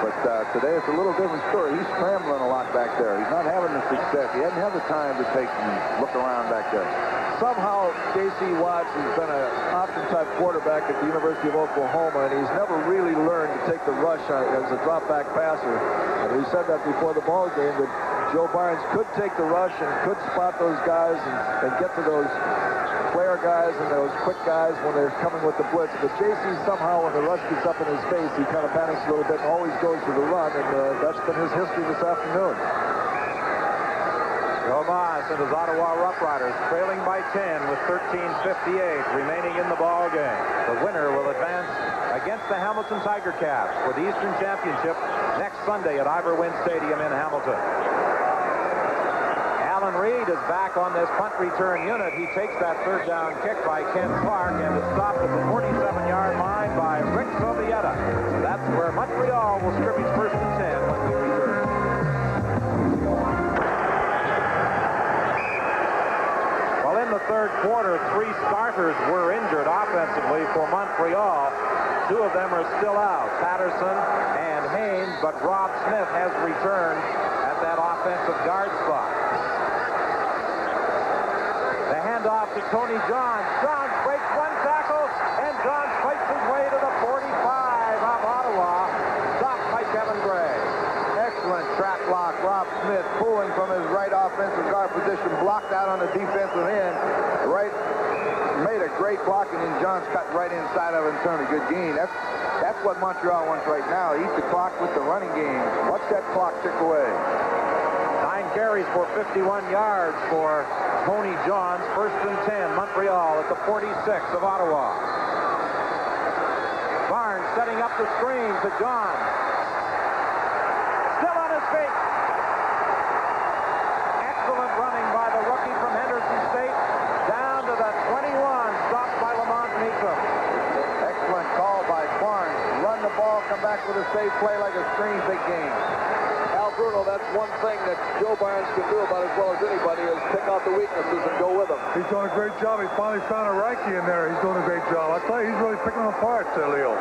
But uh, today it's a little different story. He's scrambling a lot back there. He's not having the success. He hadn't had the time to take and look around back there. Somehow, J.C. Watts has been an option-type quarterback at the University of Oklahoma, and he's never really learned to take the rush as a drop-back passer. And we said that before the ball game, that Joe Barnes could take the rush and could spot those guys and, and get to those flare guys and those quick guys when they're coming with the blitz. But JC somehow, when the rush gets up in his face, he kind of panics a little bit and always goes for the run, and uh, that's been his history this afternoon. Moss and his Ottawa Rough Riders trailing by 10 with 13.58 remaining in the ball game. The winner will advance against the Hamilton Tiger Cats for the Eastern Championship next Sunday at Ivor Wynne Stadium in Hamilton. Alan Reed is back on this punt return unit. He takes that third down kick by Ken Clark and is stopped at the 47-yard line by Rick Sowieta. That's where Montreal will scrimmage first and 10 third quarter, three starters were injured offensively for Montreal. Two of them are still out, Patterson and Haynes, but Rob Smith has returned at that offensive guard spot. The handoff to Tony Johns. Johns breaks one tackle, and Johns fights his way to the 45 of Ottawa, stopped by Kevin Gray. Excellent trap block. Rob Smith pulling from his right offensive guard position, blocked out on the defensive end. Right, made a great block, and then Johns cut right inside of it and turned a good gain. That's that's what Montreal wants right now. Eat the clock with the running game. Watch that clock tick away. Nine carries for 51 yards for Tony Johns. First and 10, Montreal at the 46 of Ottawa. Barnes setting up the screen to Johns. Still on his feet. Excellent running by the rookie from Henderson State. Down to the 21, stopped by Lamont Meacham. Excellent call by Barnes. Run the ball, come back with a safe play like a screen, big game. Al Bruno, that's one thing that Joe Barnes can do about as well as anybody is pick out the weaknesses and go with them. He's doing a great job. He finally found a Arakgi in there. He's doing a great job. I tell you, he's really picking them apart, uh, Leo.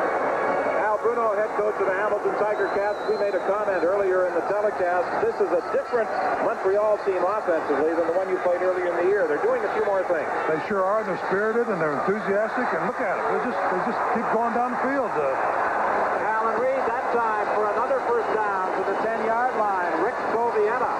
Al Bruno, head coach of the Hamilton Tiger Cats. We made a comment earlier in the telecast. This is a different Montreal team offensively than the one you played earlier in the year. They're doing a few more things. They sure are. They're spirited and they're enthusiastic. And look at it. They just they just keep going down the field. Uh, Alan Reed that time for another first down to the 10-yard line. Rick Sowieta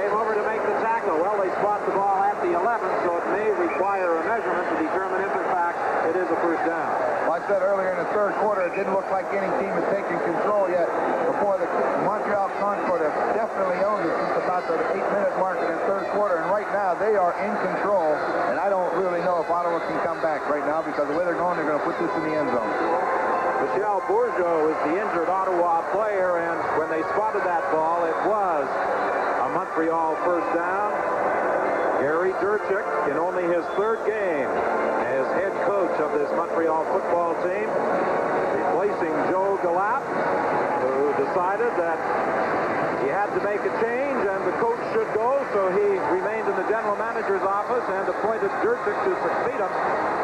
came over to make the tackle. Well, they spot the ball at the 11, so it may require a measurement to determine if, in fact, it is a first down. Well, I said earlier in the third quarter, it didn't look like any team had taken control yet before the Montreal Concorde have definitely owned it since about the eight-minute mark in the third quarter. And right now, they are in control. And I don't really know if Ottawa can come back right now because the way they're going, they're going to put this in the end zone. Michel Bourgeau is the injured Ottawa player, and when they spotted that ball, it was a Montreal first down. Gary Durchik, in only his third game coach of this Montreal football team, replacing Joe Galat, who decided that he had to make a change and the coach should go, so he remained in the general manager's office and appointed Durchik to succeed him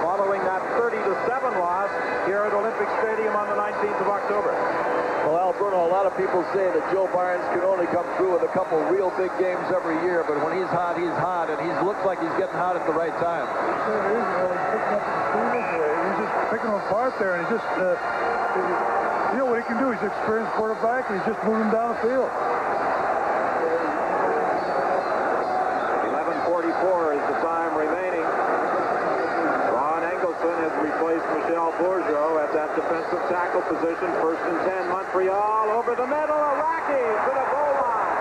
following that 30-7 loss here at Olympic Stadium on the 19th of October. Well, Al Bruno, a lot of people say that Joe Barnes can only come through with a couple real big games every year, but when he's hot, he's hot, and he looks like he's getting hot at the right time. it is. You know, he's picking them apart there, and he just, uh, you know what he can do. He's an experienced quarterback, and he's just moving down the field. 11.44 is the time remaining. Ron Engelson has replaced Michel Bourgeau at that defensive tackle position. First and 10, Montreal over the middle. Arakgi to the goal line.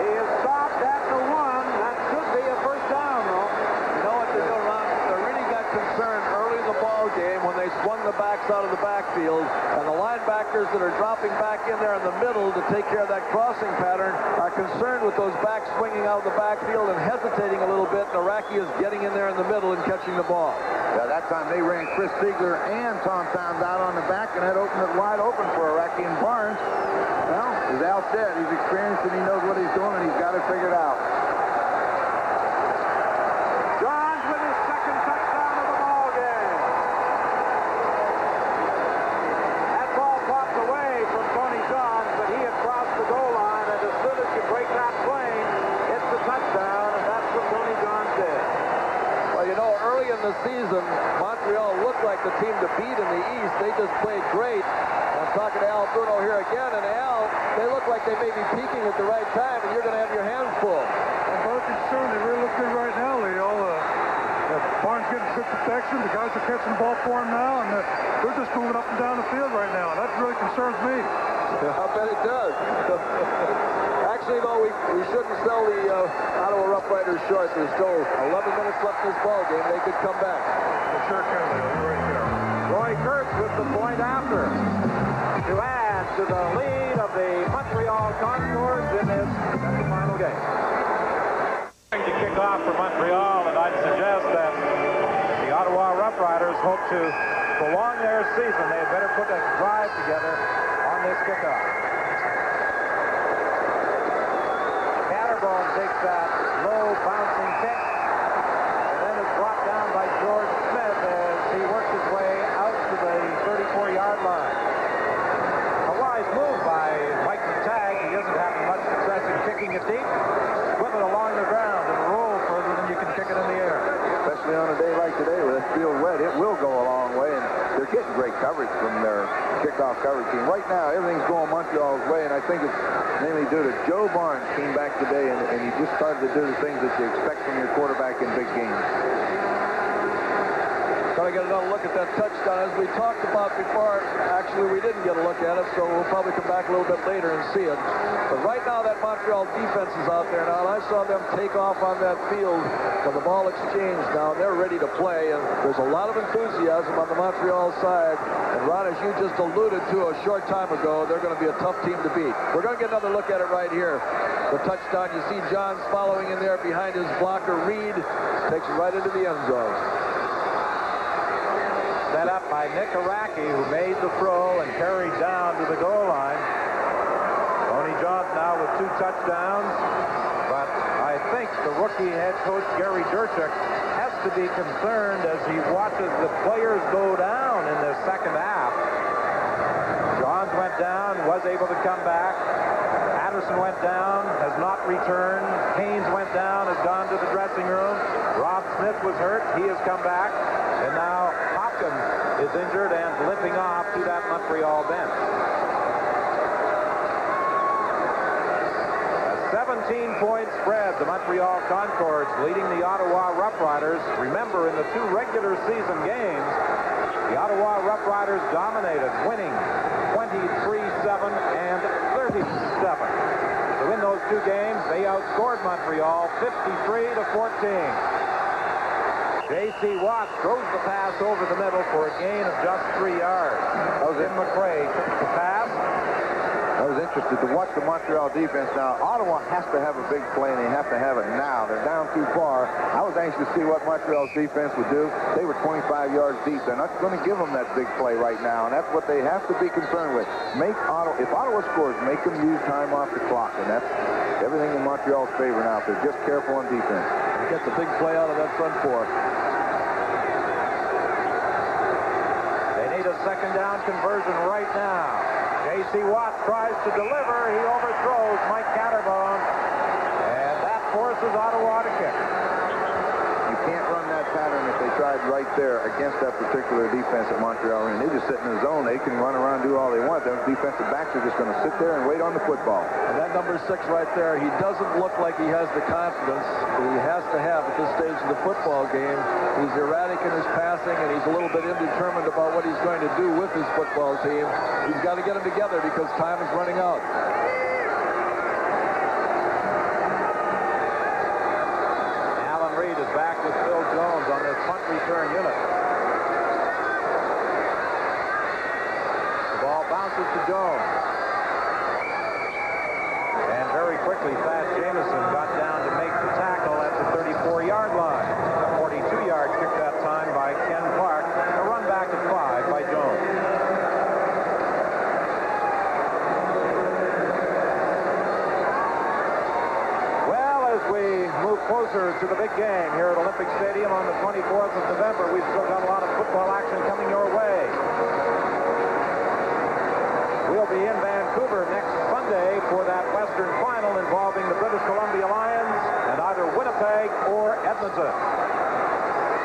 He is stopped at the one. That should be a first down, though. You know what they do, Ron? They really got concerned early in the ball game when they swung the backs out of the backfield, and the linebackers that are dropping back in there in the middle to take care of that crossing pattern are concerned with those backs swinging out of the backfield and hesitating a little bit, and is getting in there in the middle and catching the ball. Yeah, that time they ran Chris Ziegler and Tom Towns out on the back, and that opened it wide open for Arakgi and Barnes. Well, as Al said, he's experienced and he knows what he's doing, and he's got it figured out. Johns with his second touchdown of the ball game. That ball popped away from Tony Johns, but he had crossed the goal line, and as soon as you break that plane, it's a touchdown, and that's what Tony Johns did. Well, you know, early in the season, Montreal looked like the team to beat in the East. They just played great. I'm talking to Al Bruno here again, and Al, they look like they may be peaking at the right time, and you're going to have your hands full. I'm very concerned. They really look good right now, Leo. Uh, Barnes getting good protection. The guys are catching the ball for him now, and uh, they're just moving up and down the field right now, that really concerns me. I bet it does. Actually, though, we, we shouldn't sell the uh, Ottawa Rough Riders short. There's still 11 minutes left in this ball game. They could come back. They sure can, right there. Roy Kurtz with the point after to add to the lead of the Montreal Concordes in this final game. Going to kick off for Montreal, and I'd suggest that the Ottawa Rough Riders hope to prolong their season. They had better put a drive together on this kickoff. Catterbone takes that low bouncing kick, and then is brought down by George Smith as he works his way out to the 34-yard line. A wise move by Mike McTague. He doesn't have much success in kicking it deep. Whip it along the ground and roll further than you can kick it in the air. Especially on a day like today with that field wet, it will go a long way, and they're getting great coverage from their kickoff coverage team. Right now, everything's going Montreal's way, and I think it's mainly due to Joe Barnes came back today, and, and he just started to do the things that you expect from your quarterback in big games. Going to get another look at that touchdown. As we talked about before, actually, we didn't get a look at it, so we'll probably come back a little bit later and see it. But right now, that Montreal defense is out there now, and I saw them take off on that field when the ball exchanged now, they're ready to play, and there's a lot of enthusiasm on the Montreal side. And Ron, as you just alluded to a short time ago, they're going to be a tough team to beat. We're going to get another look at it right here. The touchdown, you see Johns following in there behind his blocker, Reed, takes it right into the end zone. Set up by Nick Arakgi, who made the throw and carried down to the goal line. Tony Johns now with two touchdowns, but I think the rookie head coach Gary Durchik has to be concerned as he watches the players go down in the second half. Johns went down, was able to come back. Patterson went down, has not returned. Haynes went down, has gone to the dressing room. Rob Smith was hurt. He has come back. And now Is injured and limping off to that Montreal bench. A 17-point spread. The Montreal Concordes leading the Ottawa Roughriders. Remember, in the two regular season games, the Ottawa Roughriders dominated, winning 23-7 and 37. So in those two games, they outscored Montreal 53 to 14. J.C. Watts throws the pass over the middle for a gain of just three yards. Tim McCray took the pass. I was interested to watch the Montreal defense now. Ottawa has to have a big play, and they have to have it now. They're down too far. I was anxious to see what Montreal's defense would do. They were 25 yards deep. They're not going to give them that big play right now, and that's what they have to be concerned with. Make Ottawa, if Ottawa scores, make them use time off the clock, and that's everything in Montreal's favor now. If they're just careful on defense. Gets a big play out of that front four. They need a second down conversion right now. J.C. Watt tries to deliver. He overthrows Mike Catterbone. And that forces Ottawa to kick. You can't run that tried right there against that particular defense at Montreal Arena. They just sit in the zone. They can run around and do all they want. Those defensive backs are just going to sit there and wait on the football. And that number six right there, he doesn't look like he has the confidence that he has to have at this stage of the football game. He's erratic in his passing, and he's a little bit indeterminate about what he's going to do with his football team. He's got to get them together because time is running out. Alan Reed is back with Phil Jones on this punt return unit. The ball bounces to Jones. And very quickly, Thad Jameson got down to make the tackle at the 34-yard line. A 42-yard kick that time by Ken Clark. A run back at five by Jones. Well, as we move closer to the big game here at Olympic Stadium on the 24th of November, we've still got a lot of football action coming your way. We'll be in Vancouver next Sunday for that Western final involving the British Columbia Lions and either Winnipeg or Edmonton.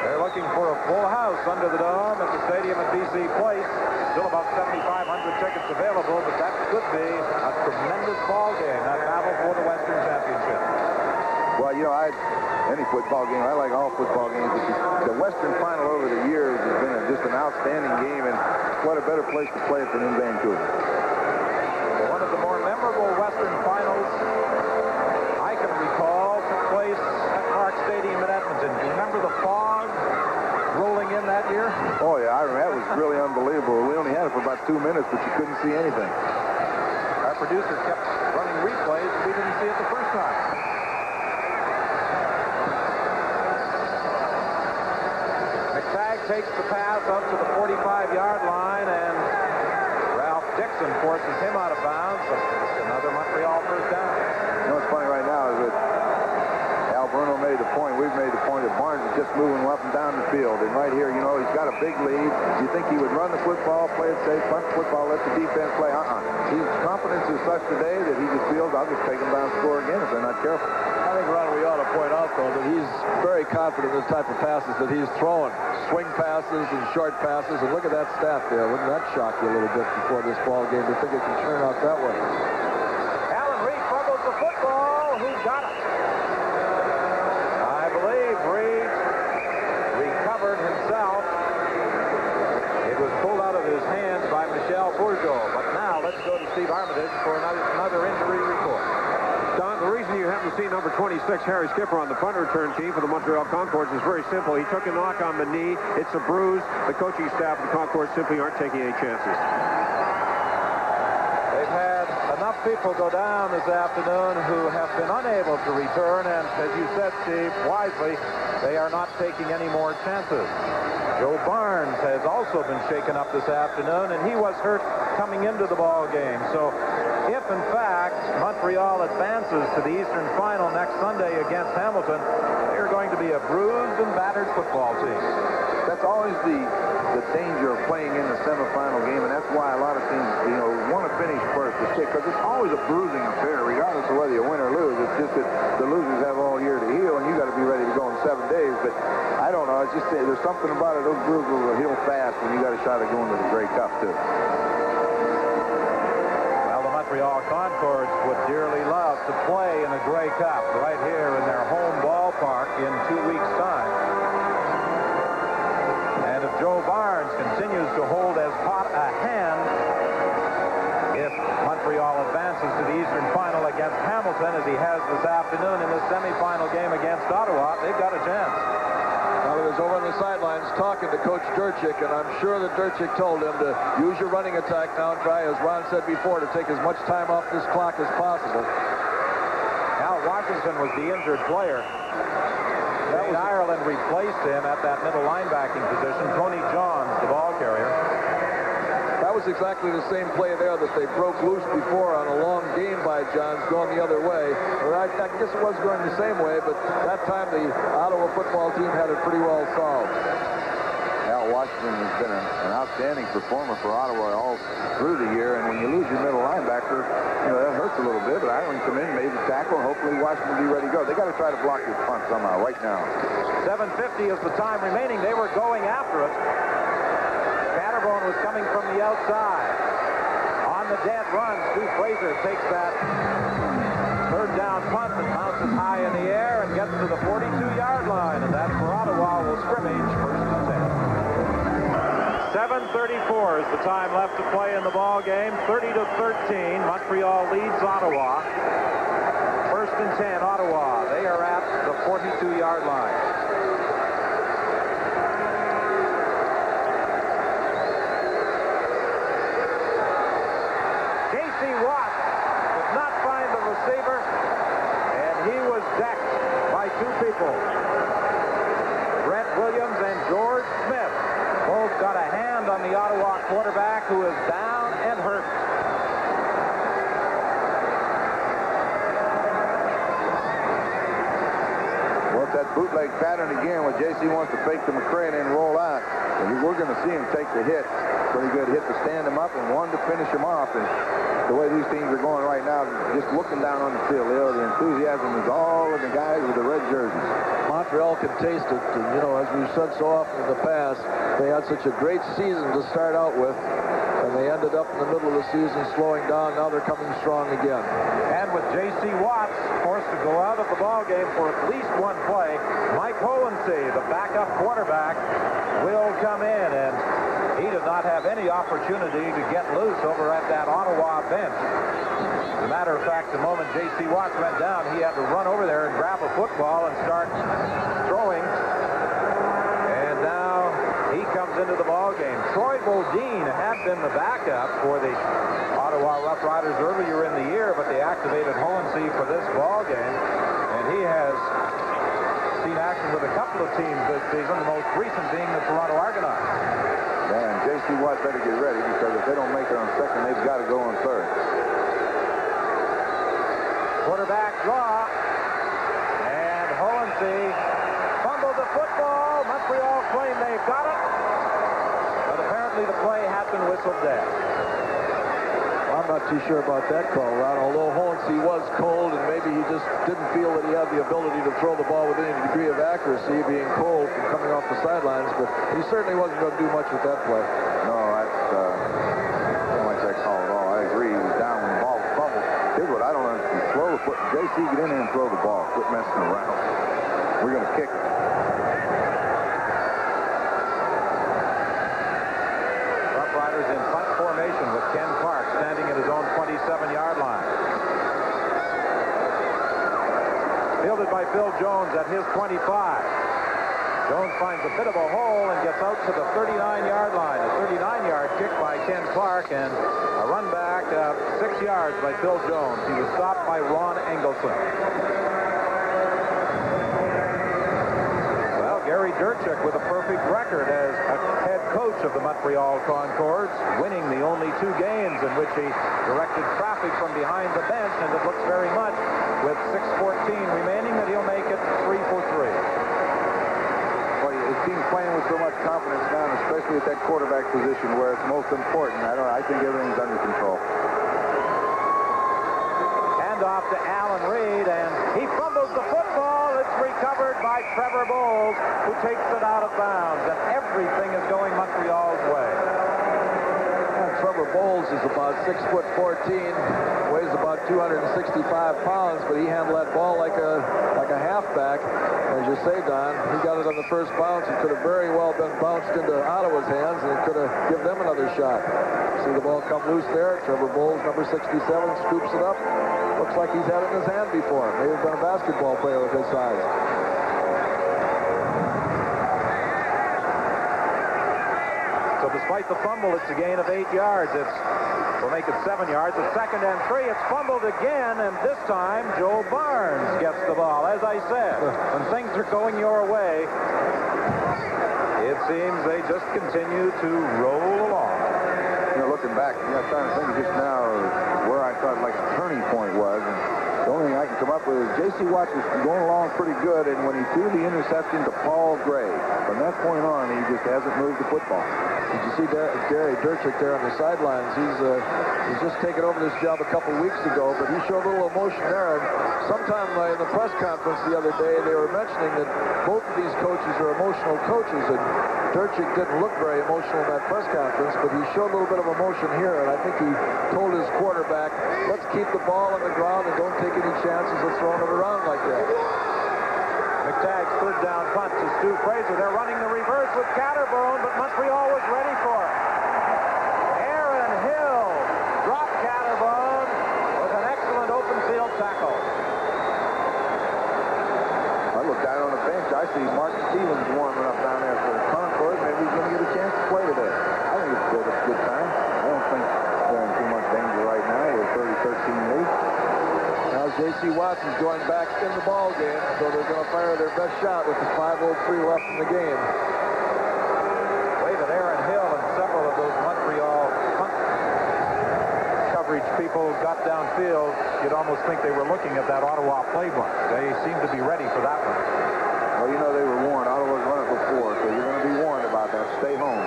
They're looking for a full house under the dome at the stadium at BC Place. Still about 7,500 tickets available, but that could be a tremendous ball game, that battle for the Western Championship. Well, you know, I any football game, I like all football games. But the Western Final over the years has been a, just an outstanding game, and what a better place to play it than in Vancouver. One of the more memorable Western finals I can recall took place at Clarke Stadium in Edmonton. Do you remember the fog rolling in that year? Oh, yeah, I remember. That was really unbelievable. We only had it for about two minutes, but you couldn't see anything. Our producer kept running replays, and we didn't see it the first time. McTague takes the pass up to the 45-yard line, and Ralph Dixon forces him out of bounds, but it's another Montreal first down. You know what's funny right now is that Al Bruno made the point, we've made the point that Barnes is just moving up and down the field. And right here, you know, he's got a big lead. You think he would run the football, play it safe, punt the football, let the defense play. Uh-uh. His confidence is such today that he just feels, I'll just take him down and score again if they're not careful. I think, Ron, we ought to point out, though, that he's very confident in the type of passes that he's throwing. Swing passes and short passes. And look at that stat there. Wouldn't that shock you a little bit before this ball game to think it can turn out that way? Alan Reed fumbles the football. Who got it? I believe Reed recovered himself. It was pulled out of his hands by Michel Bourgeau. But now let's go to Steve Armitage for another, another injury report. Don, the seen number 26, Harry Skipper, on the punt return team for the Montreal Concordes is very simple. He took a knock on the knee. It's a bruise. The coaching staff of the Concordes simply aren't taking any chances. They've had enough people go down this afternoon who have been unable to return, and as you said, Steve, wisely, they are not taking any more chances. Joe Barnes has also been shaken up this afternoon, and he was hurt coming into the ball game. So if, in fact, Montreal advances to the Eastern Final next Sunday against Hamilton, they're going to be a bruised and battered football team. That's always the the danger of playing in the semifinal game, and that's why a lot of teams, you know, want to finish kick because it's always a bruising affair, regardless of whether you win or lose. It's just that the losers have all year to heal, and you got to be ready to go in seven days. But I don't know. It's just there's something about it. Those bruises will heal fast when you got a shot at going to the Grey Cup too. Well, the Montreal Concordes would dearly love to play in the Grey Cup right here in their home ballpark in two weeks' time. Barnes continues to hold as hot a hand, if Montreal advances to the Eastern Final against Hamilton, as he has this afternoon in the semifinal game against Ottawa, they've got a chance. Well, he was over on the sidelines talking to Coach Durchik, and I'm sure that Durchik told him to use your running attack now and try, as Ron said before, to take as much time off this clock as possible. Al Washington was the injured player. That was Ireland replaced him at that middle linebacking position. Tony Johns, the ball carrier. That was exactly the same play there that they broke loose before on a long game by Johns going the other way. Or I, I guess it was going the same way, but that time the Ottawa football team had it pretty well solved. Washington has been an, an outstanding performer for Ottawa all through the year, and when you lose your middle linebacker, you know, that hurts a little bit, but Ireland come in, made the tackle, and hopefully Washington will be ready to go. They got to try to block this punt somehow right now. 7.50 is the time remaining. They were going after it. Catterbone was coming from the outside. On the dead run, Stu Fraser takes that third down punt that bounces high in the air and gets to the 42-yard line, and that's where Ottawa will scrimmage first and 10. 7.34 is the time left to play in the ball game. 30 to 13. Montreal leads Ottawa. First and 10, Ottawa. They are at the 42-yard line. J.C. Watt did not find the receiver, and he was decked by two people. Brett Williams and George Smith both got a hand on the Ottawa quarterback who is down and hurt. Well, that bootleg pattern again where JC wants to fake to McCray and then roll out. We're going to see him take the hit. Pretty good hit to stand him up and one to finish him off. And the way these teams are going right now, just looking down on the field, the enthusiasm is all of the guys with the red jerseys. Montreal can taste it. And, you know, as we've said so often in the past, they had such a great season to start out with, and they ended up in the middle of the season slowing down. Now they're coming strong again. And with J.C. Watts forced to go out of the ball game for at least one play, Mike Hohensee, the backup quarterback, will come in, and he did not have any opportunity to get loose over at that Ottawa bench. As a matter of fact, the moment J.C. Watts went down, he had to run over there and grab a football and start throwing. And now he comes into the ball game. Troy Bodine had been the backup for the Ottawa Rough Riders earlier in the year, but they activated Hohensee for this ball game. And he has seen action with a couple of teams this season, the most recent being the Toronto Argonauts. And J.C. Watt better get ready because if they don't make it on second, they've got to go on third. Quarterback draw. And Hohensee fumbled the football. Montreal claim they've got it. But apparently the play had been whistled dead. I'm not too sure about that call, Ron. Although Hohensee was cold, and maybe he just didn't feel that he had the ability to throw the ball with any degree of accuracy, being cold and coming off the sidelines. But he certainly wasn't going to do much with that play. No, that's, uh, I don't like that call at all. I agree. He was down when the ball was fumbled. Here's what I don't understand. Throw the foot. JC, get in there and throw the ball. Quit messing around. We're going to kick it. Rough Riders in punt formation with Ken Park standing at his own 27-yard line. Fielded by Phil Jones at his 25. Jones finds a bit of a hole and gets out to the 39-yard line. A 39-yard kick by Ken Clark and a run back of six yards by Phil Jones. He was stopped by Ron Engelson. Well, with a perfect record as a head coach of the Montreal Concordes, winning the only two games in which he directed traffic from behind the bench, and it looks very much with 6.14 remaining that he'll make it three for three. Well, his team's playing with so much confidence now, especially at that quarterback position where it's most important. I don't. I think everything's under control off to Alan Reed, and he fumbles the football. It's recovered by Trevor Bowles, who takes it out of bounds. And everything is going Montreal's way. Trevor Bowles is about 6 foot 14, weighs about 265 pounds, but he handled that ball like a like a halfback. As you say, Don, he got it on the first bounce. It could have very well been bounced into Ottawa's hands, and it could have given them another shot. See the ball come loose there. Trevor Bowles, number 67, scoops it up. Looks like he's had it in his hand before. Maybe been a basketball player with his size. Despite the fumble, it's a gain of eight yards. It's will make it seven yards. It's second and three. It's fumbled again, and this time Joe Barnes gets the ball. As I said, when things are going your way, it seems they just continue to roll along. You know, looking back, know, trying to think just now where I thought like a turning point was. And the only thing I can come up with is J.C. Watts was going along pretty good, and when he threw the interception to Paul Gray, from that point on, he just hasn't moved the football. Did you see Dar Gary Durchik there on the sidelines? He's uh, he's just taken over this job a couple weeks ago, but he showed a little emotion there. And sometime uh, in the press conference the other day, they were mentioning that both of these coaches are emotional coaches, and Durchik didn't look very emotional in that press conference, but he showed a little bit of emotion here, and I think he told his quarterback, let's keep the ball on the ground and don't take any chances of throwing it around like that. McTague's third down punt to Stu Fraser. They're running the reverse with Caterbone, but Montreal was ready for it. Aaron Hill dropped Caterbone with an excellent open field tackle. I look down on the bench. I see Mark Stevens warming up down there for Concorde. Maybe he's going to get a chance to play today. I think it's good. It's a good time. I don't think they're in too much danger right now. They're 30-13 lead. Now J.C. Watts is going back in the ball game, so they're going to fire their best shot with the 5.03 left in the game. Way that Aaron Hill and several of those Montreal coverage people got downfield, you'd almost think they were looking at that Ottawa playbook. They seem to be ready for that one. Well, you know they were warned. Ottawa's run it before, so you're going to be warned about that. Stay home.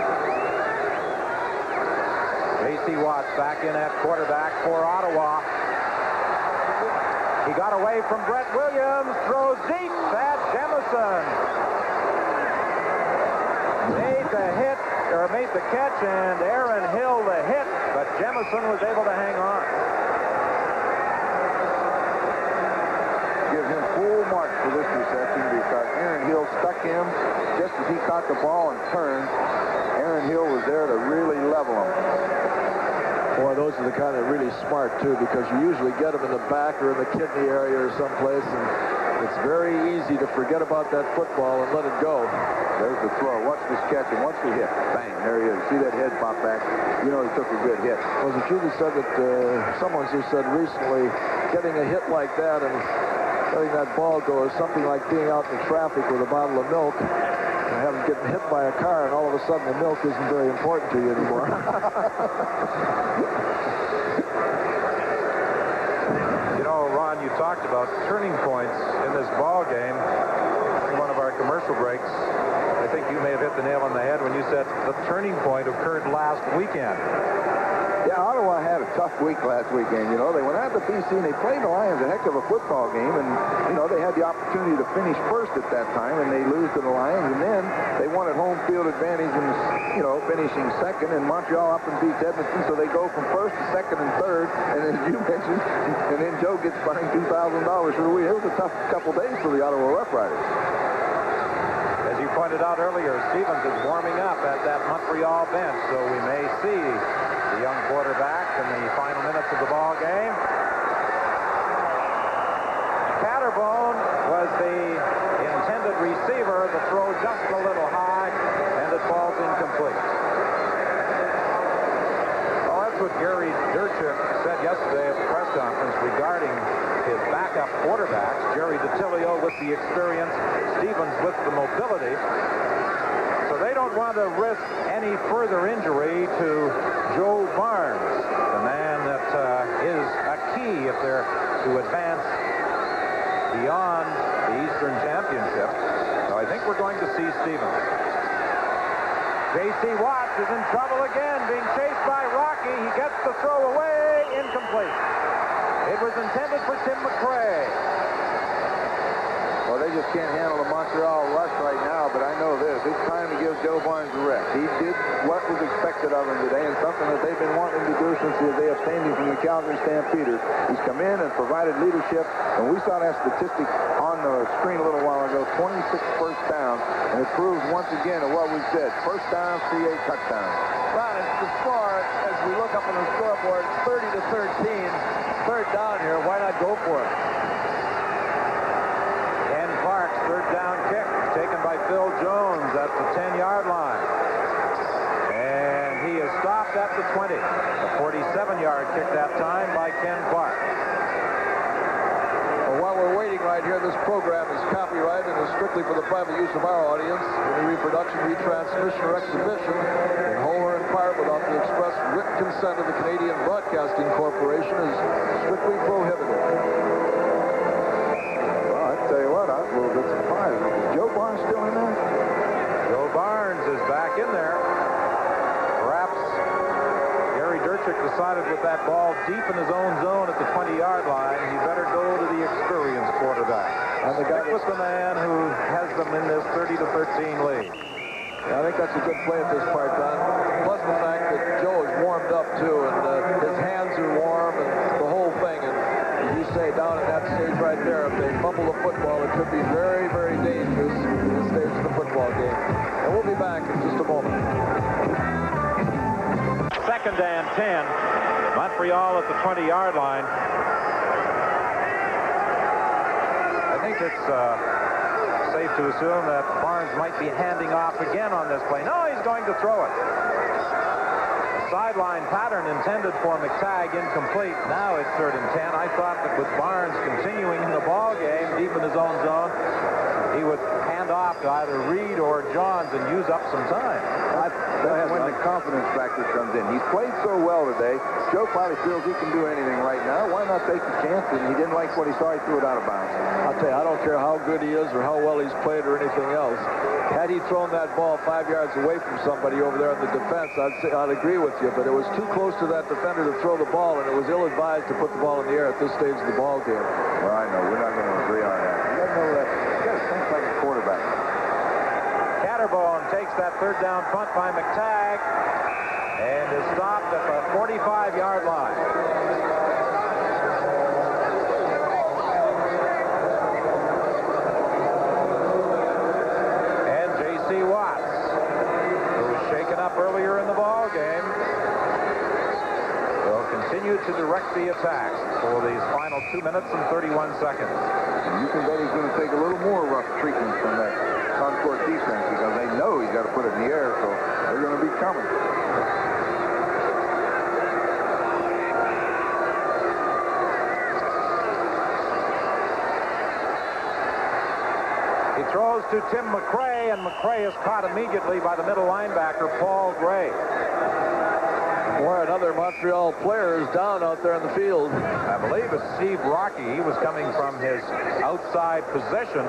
J.C. Watts back in at quarterback for Ottawa. He got away from Brett Williams, throws deep at Jemison. Made the hit, or made the catch, and Aaron Hill the hit, but Jemison was able to hang on. Give him full marks for this reception because Aaron Hill stuck him just as he caught the ball and turned. Aaron Hill was there to really level him. Boy, those are the kind that are really smart, too, because you usually get them in the back or in the kidney area or someplace, and it's very easy to forget about that football and let it go. There's the throw. Watch this catch, and watch the hit. Bang, there he is. See that head pop back? You know he took a good hit. You that said that, uh, someone just said recently, getting a hit like that and letting that ball go is something like being out in traffic with a bottle of milk getting hit by a car, and all of a sudden the milk isn't very important to you anymore. You know, Ron, you talked about turning points in this ball game. In one of our commercial breaks, I think you may have hit the nail on the head when you said the turning point occurred last weekend. Yeah, Ottawa had a tough week last weekend. You know, they went out to BC and they played the Lions a heck of a football game, and you know they had the opportunity to finish first at that time, and they lose to the Lions, and then they wanted home field advantage and you know finishing second, and Montreal up and beats Edmonton, so they go from first to second and third, and as you mentioned, and then Joe gets fined two thousand dollars for the week. It was a tough couple days for the Ottawa Rough Riders. As you pointed out earlier, Stevens is warming up at that Montreal bench, so we may see young quarterback in the final minutes of the ball game. Caterbone was the intended receiver. The throw just a little high, and it falls incomplete. Well, that's what Gary Durchik said yesterday at the press conference regarding his backup quarterbacks. Jerry Dattilio with the experience, Stevens with the mobility. Don't want to risk any further injury to Joe Barnes, the man that uh, is a key if they're to advance beyond the Eastern Championship. So I think we're going to see Stevens. J.C. Watts is in trouble again, being chased by Raquet. He gets the throw away, incomplete. It was intended for Tim McCray. Well, Well, they just can't handle the Montreal rush right now, but I know this. It's time to give Joe Barnes a rest. He did what was expected of him today, and something that they've been wanting to do since they obtained him from the Calgary Stampeders. He's come in and provided leadership, and we saw that statistic on the screen a little while ago, 26 first downs, and it proves once again what we said. First down, CA touchdown. Right, it's the score, as we look up on the scoreboard, 30 to 13. Third down here. Why not go for it? Ken Parks, third down kick, taken by Phil Jones at the 10-yard line. And he is stopped at the 20. A 47-yard kick that time by Ken Clark. Well, while we're waiting right here, this program is copyrighted and is strictly for the private use of our audience. Any reproduction, retransmission, or exhibition in whole or in part without the express written consent of the Canadian Broadcasting Corporation is strictly prohibited. Well, I tell you what, I'm a little bit surprised. Is Joe Barnes still in there? Joe Barnes is back in there. Perhaps Gary Durchik decided with that ball deep in his own zone at the 20-yard line, he better go to the experienced quarterback. And the guy Stick with the man who has them in this 30 to 13 lead. Yeah, I think that's a good play at this part, Don. Plus the fact that Joe is warmed up, too, and uh, his hands are warm and the whole thing. And as you say, down at that stage right there, if they fumble the football, it could be very, very dangerous in this stage of the football game. And we'll be back in just a moment. Second and 10. Montreal at the 20-yard line. I think it's uh, safe to assume that Barnes might be handing off again on this play. No, he's going to throw it. Sideline pattern intended for McTague, incomplete. Now it's third and 10. I thought that with Barnes continuing in the ball game, deep in his own zone, he would hand off to either Reed or Johns and use up some time. That's when the confidence factor comes in. He's played so well today. Joe probably feels he can do anything right now. Why not take the chance? And he didn't like what he saw. He threw it out of bounds. I'll tell you, I don't care how good he is or how well he's played or anything else. Had he thrown that ball five yards away from somebody over there in the defense, I'd say I'd agree with you. But it was too close to that defender to throw the ball, and it was ill-advised to put the ball in the air at this stage of the ball game. Well, I know. We're not going to agree on that. You got to know that. You got to think like a quarterback. Caterbone takes that third down punt by McTague and is stopped at the 45-yard line. And J.C. Watts, who was shaken up earlier in the ball game, will continue to direct the attack for these final two minutes and 31 seconds. And you can bet he's going to take a little more rough treatment from that Concorde defense because they know he's got to put it in the air, so they're going to be coming. He throws to Tim McCray, and McCray is caught immediately by the middle linebacker, Paul Gray. Boy, another Montreal player is down out there in the field. I believe it's Steve Raquet. He was coming from his outside position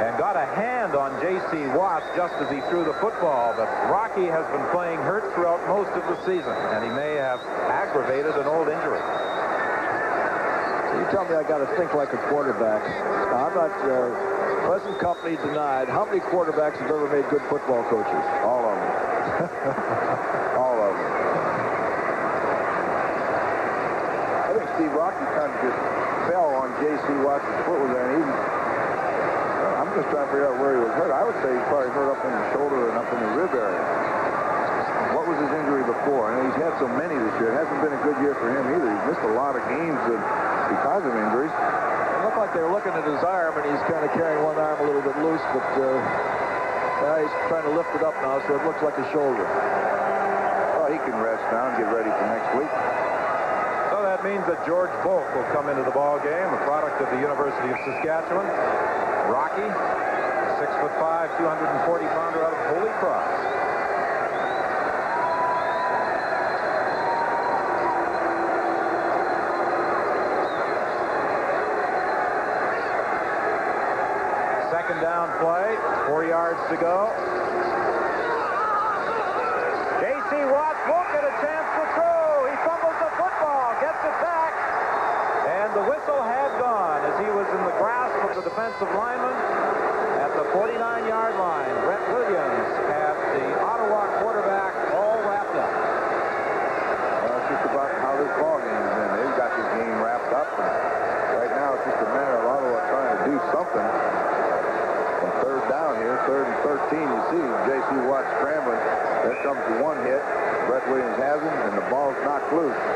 and got a hand on J.C. Watts just as he threw the football. But Raquet has been playing hurt throughout most of the season, and he may have aggravated an old injury. You tell me I got to think like a quarterback. Now, I'm not. Uh, present company denied. How many quarterbacks have ever made good football coaches? All of them. All of them. I think Steve Raquet kind of just fell on J.C. Watts' foot with there, and he just trying to figure out where he was hurt. I would say he's probably hurt up in the shoulder and up in the rib area. What was his injury before? I know he's had so many this year. It hasn't been a good year for him either. He's missed a lot of games because of injuries. It looked like they were looking at his arm, and he's kind of carrying one arm a little bit loose, but uh, now he's trying to lift it up now, so it looks like a shoulder. Well, he can rest now and get ready for next week. So that means that George Volk will come into the ball game, a product of the University of Saskatchewan. Raquet, six foot five, 240 pounder out of Holy Cross. Second down play, four yards to go. offensive lineman at the 49-yard line. Brett Williams at the Ottawa quarterback all wrapped up. Well, it's just about how this ball game is in. They've got this game wrapped up. right now, it's just a matter of Ottawa trying to do something. Third down here, third and 13, you see J.C. Watt scrambling. There comes the one hit. Brett Williams has him, and the ball's knocked loose.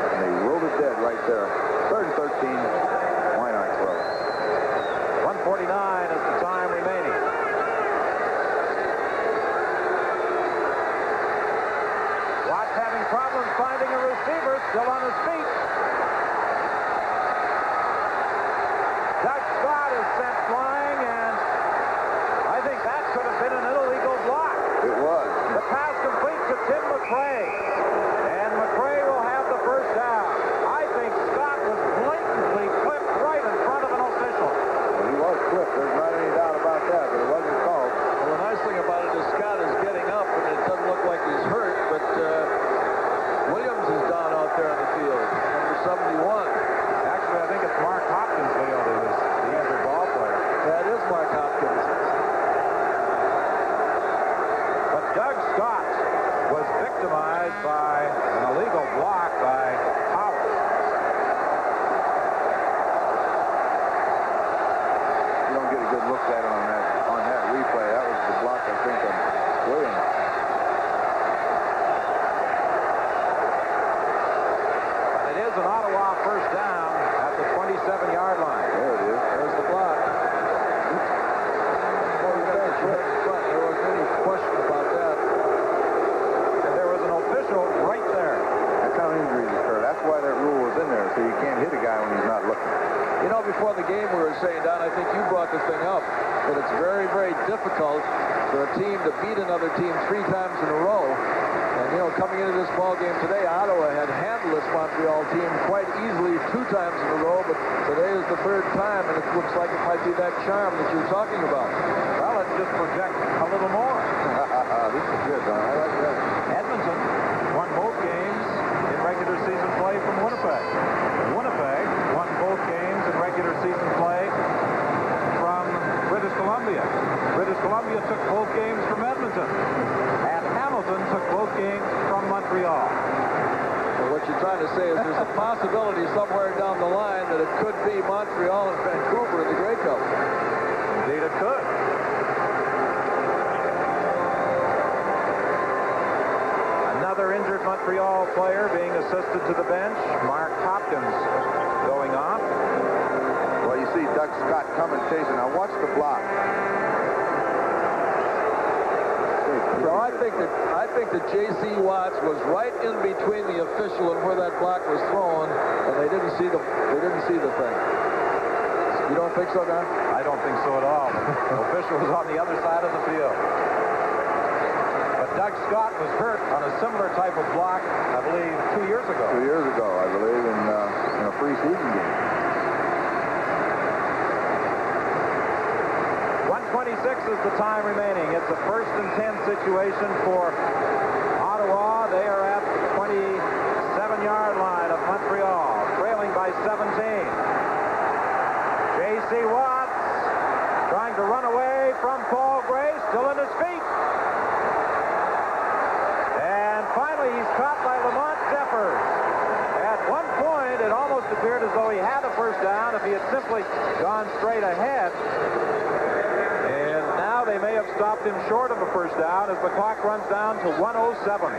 7.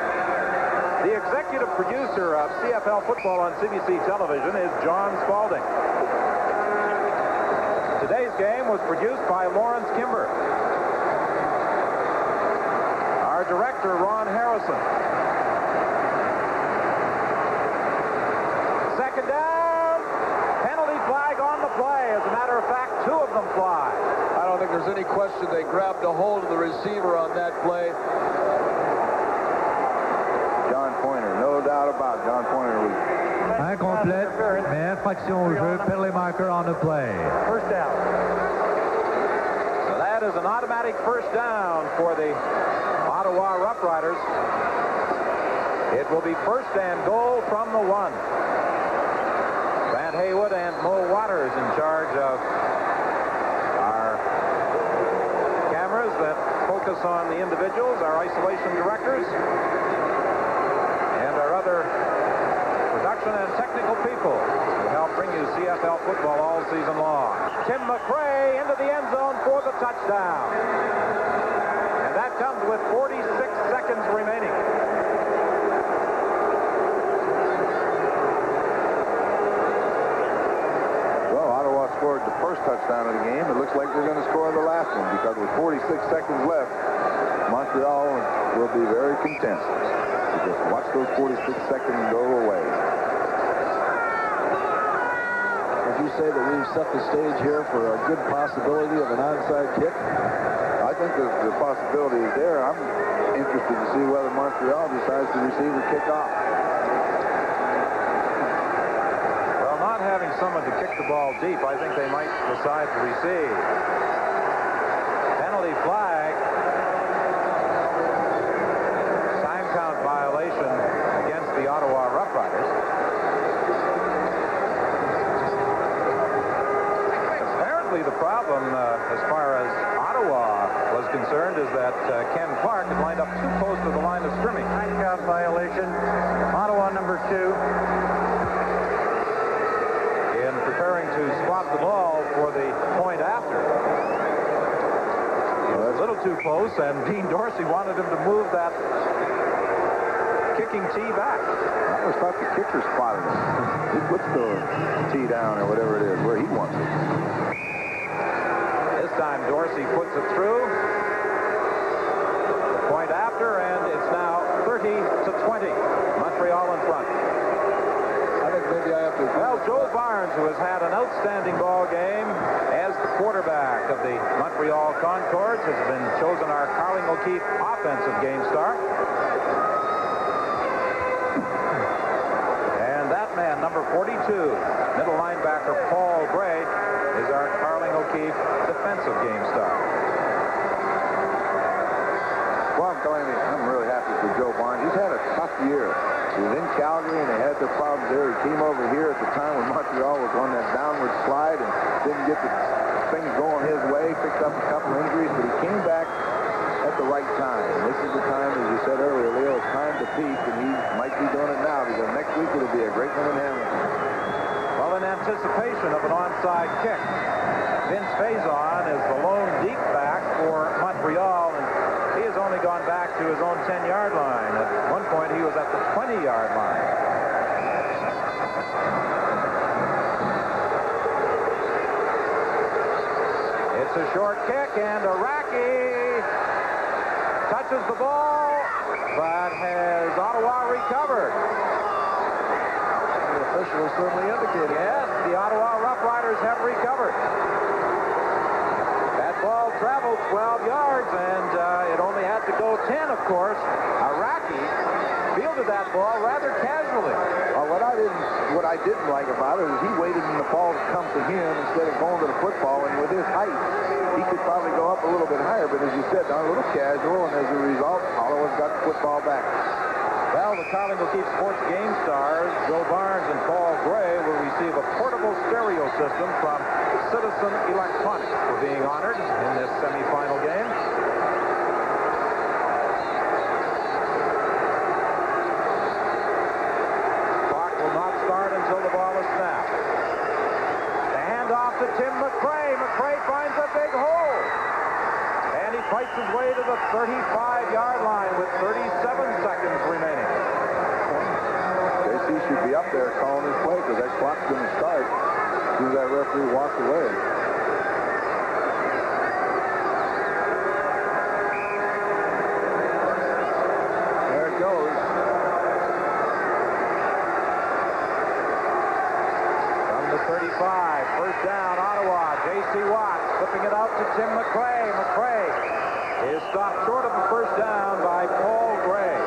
The executive producer of CFL football on CBC television is John Spalding. Today's game was produced by Lawrence will be first and goal from the one. Grant Haywood and Mo Waters in charge of our cameras that focus on the individuals, our isolation directors, and our other production and technical people to help bring you CFL football all season long. Tim McCray into the end zone for the touchdown. And that comes with 46 seconds remaining. Scored the first touchdown of the game. It looks like they're going to score the last one because with 46 seconds left, Montreal will be very content to just watch those 46 seconds go away. Would you say that we've set the stage here for a good possibility of an onside kick? I think the, the possibility is there. I'm interested to see whether Montreal decides to receive or kick off. Well, not having someone to kick the ball deep, I think they might decide to receive. Penalty flag. Time count violation against the Ottawa Rough Riders. Apparently the problem uh, as far as Ottawa was concerned is that uh, Ken Clark had lined up too close to the line of scrimmage. Time count violation. Ottawa number two. In preparing to swap the ball for the point after. A little too close, and Dean Dorsey wanted him to move that kicking tee back. I always thought the kicker spotted him. He puts the tee down or whatever it is where he wants it. This time Dorsey puts it through. The point after, and it's now 30 to 20. Montreal in front. Have to. Well, Joe Barnes, who has had an outstanding ball game as the quarterback of the Montreal Concordes, has been chosen our Carling O'Keefe offensive game star. And that man, number 42, middle linebacker Paul Gray, is our Carling O'Keefe defensive game star. Well, I'm telling you, I'm really happy for Joe Barnes. He's had a tough year. He was in Calgary, and they had their problems there. He came over here at the time when Montreal was on that downward slide and didn't get the things going his way, picked up a couple injuries, but he came back at the right time. This is the time, as you said earlier, Leo, it's time to peak, and he might be doing it now because next week it'll be a great one in Hamilton. Well, in anticipation of an onside kick, Vince Faison is the lone deep back for Montreal, and he has gone back to his own 10-yard line. At one point, he was at the 20-yard line. It's a short kick, and Raquet touches the ball, but has Ottawa recovered. The official has certainly indicated. Yes, the Ottawa Rough Riders have recovered. Ball traveled 12 yards, and uh, it only had to go 10, of course. Raquet fielded that ball rather casually. Uh, what I didn't, what I didn't like about it is he waited in the ball to come to him instead of going to the football. And with his height, he could probably go up a little bit higher. But as you said, a little casual, and as a result, Ottawa's got the football back. Well, the Carling O'Keefe Sports Game Stars, Joe Barnes and Paul Gray, will receive a portable stereo system from Citizen Electronics for being honored in this semifinal game. Clock will not start until the ball is snapped. The handoff to Tim McCray. McCray finds a big hole. And he fights his way to the 35-yard line with 37 seconds remaining. JC should be up there calling his play because that clock's going to start as that referee walks away. There it goes. From the 35, first down, Ottawa. J.C. Watts flipping it out to Tim McCray. McCray is stopped short of the first down by Paul Gray.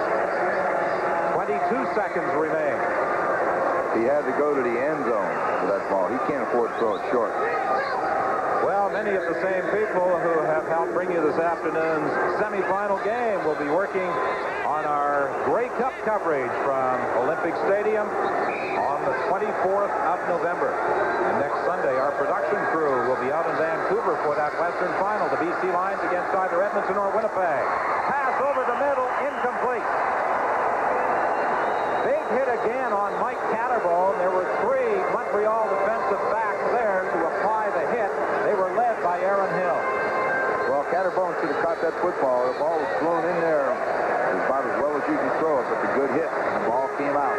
22 seconds remain. He had to go to the end zone for that ball. He can't afford to throw it short. Well, many of the same people who have helped bring you this afternoon's semifinal game will be working on our Grey Cup coverage from Olympic Stadium on the 24th of November. And next Sunday, our production crew will be out in Vancouver for that Western Final. The BC Lions against either Edmonton or Winnipeg. Pass over the middle, incomplete. Hit again on Mike Caterbone. There were three Montreal defensive backs there to apply the hit. They were led by Aaron Hill. Well, Caterbone should have caught that football. The ball was thrown in there about as well as you can throw it, but the good hit, and the ball came out.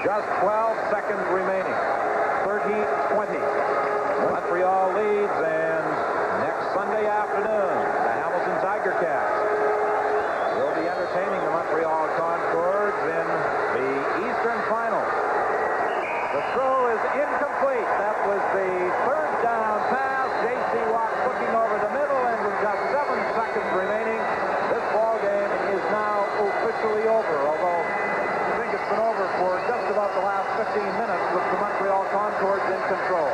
Just 12 seconds remaining. 30-20. Montreal leads, and next Sunday afternoon, the Hamilton Tiger Cats will be entertaining the Montreal Concordes in the Eastern Final. The throw is incomplete. That was the third down pass. J.C. Watts looking over the middle, and with just seven seconds remaining, this ball game is now officially over, although I think it's been over for just about the last 15 minutes with the Montreal Concordes in control.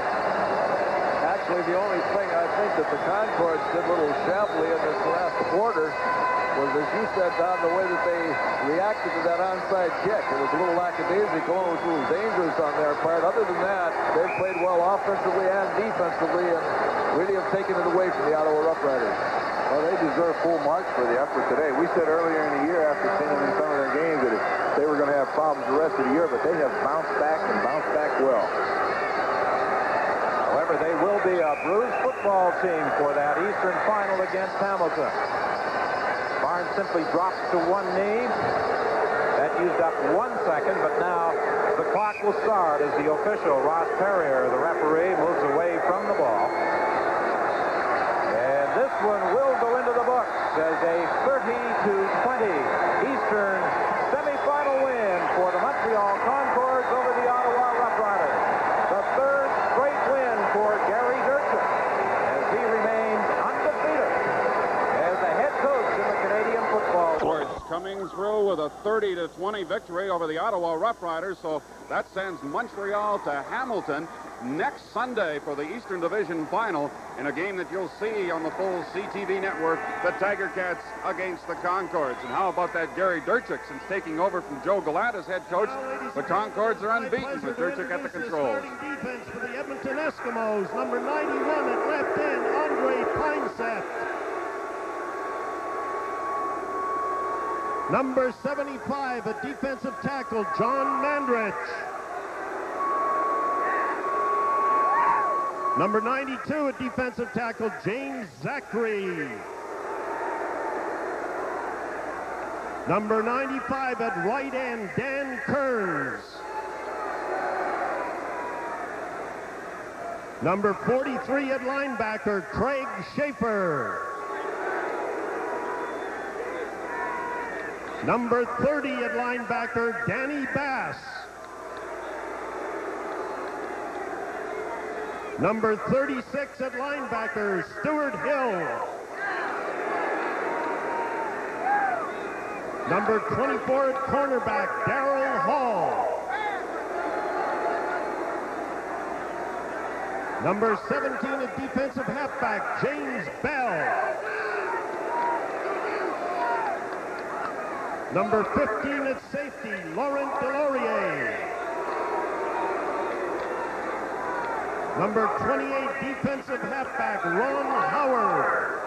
Actually, the only thing I think that the Concordes did a little shabbily in this last quarter was, as you said, Don, the way that they reacted to that onside kick. It was a little lackadaisical. It was a little dangerous on their part. Other than that, they've played well offensively and defensively and really have taken it away from the Ottawa Rough Riders. Well, they deserve full marks for the effort today. We said earlier in the year after seeing them in some of their games that they were going to have problems the rest of the year, but they have bounced back and bounced back well. However, they will be a bruised football team for that Eastern Final against Hamilton. Barnes simply drops to one knee. That used up one second, but now the clock will start as the official, Ross Perrier, the referee, moves away from the ball. And this one will go into the books as a 30 to 20 Eastern semifinal win for the Montreal Concordes over the Ottawa Rough Riders. The third straight win for Gary Durchik as he remains undefeated as the head coach in the Canadian Football League. Coming through with a 30 to 20 victory over the Ottawa Rough Riders, so that sends Montreal to Hamilton next Sunday for the Eastern Division Final in a game that you'll see on the full CTV network, the Tiger Cats against the Concordes. And how about that Gary Durchik since taking over from Joe Galat as head coach? The Concordes are unbeaten with Durchik at the controls. defense for the Edmonton Eskimos. Number 91 at left end, Andre Pineseth. Number 75 at defensive tackle, John Mandrich. Number 92 at defensive tackle, James Zachary. Number 95 at right end, Dan Kearns. Number 43 at linebacker, Craig Schaefer. Number 30 at linebacker, Danny Bass. Number 36 at linebacker, Stuart Hill. Number 24 at cornerback, Daryl Hall. Number 17 at defensive halfback, James Bell. Number 15 at safety, Laurent DesLauriers. Number 28 defensive halfback, Ron Howard.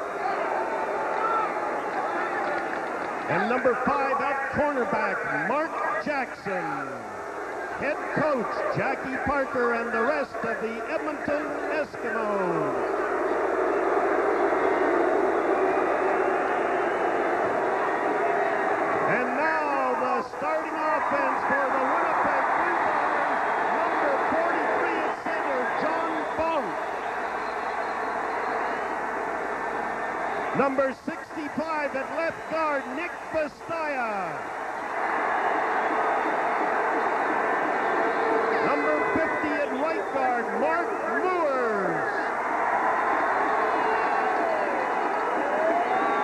And number five at cornerback, Mark Jackson. Head coach, Jackie Parker, and the rest of the Edmonton Eskimos. And now the offense for the Winnipeg Blue Bombers, number 43 at center, John Bonk. Number 65 at left guard, Nick Bastaja. Number 50 at right guard, Mark Moores.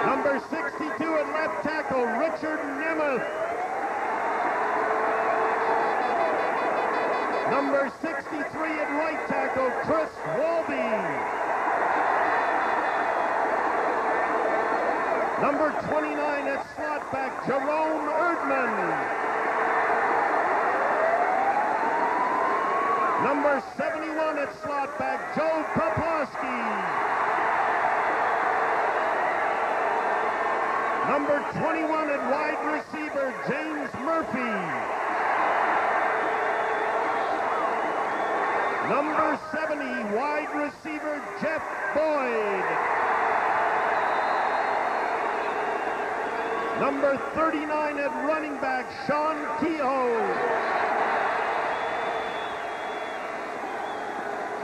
Number 62 at left tackle, Richard Nemeth. Number 63 at right tackle, Chris Walby. Number 29 at slot back, Jerome Erdman. Number 71 at slot back, Joe Poplawski. Number 21 at wide receiver, James Murphy. Number 70, wide receiver, Jeff Boyd. Number 39 at running back, Sean Kehoe.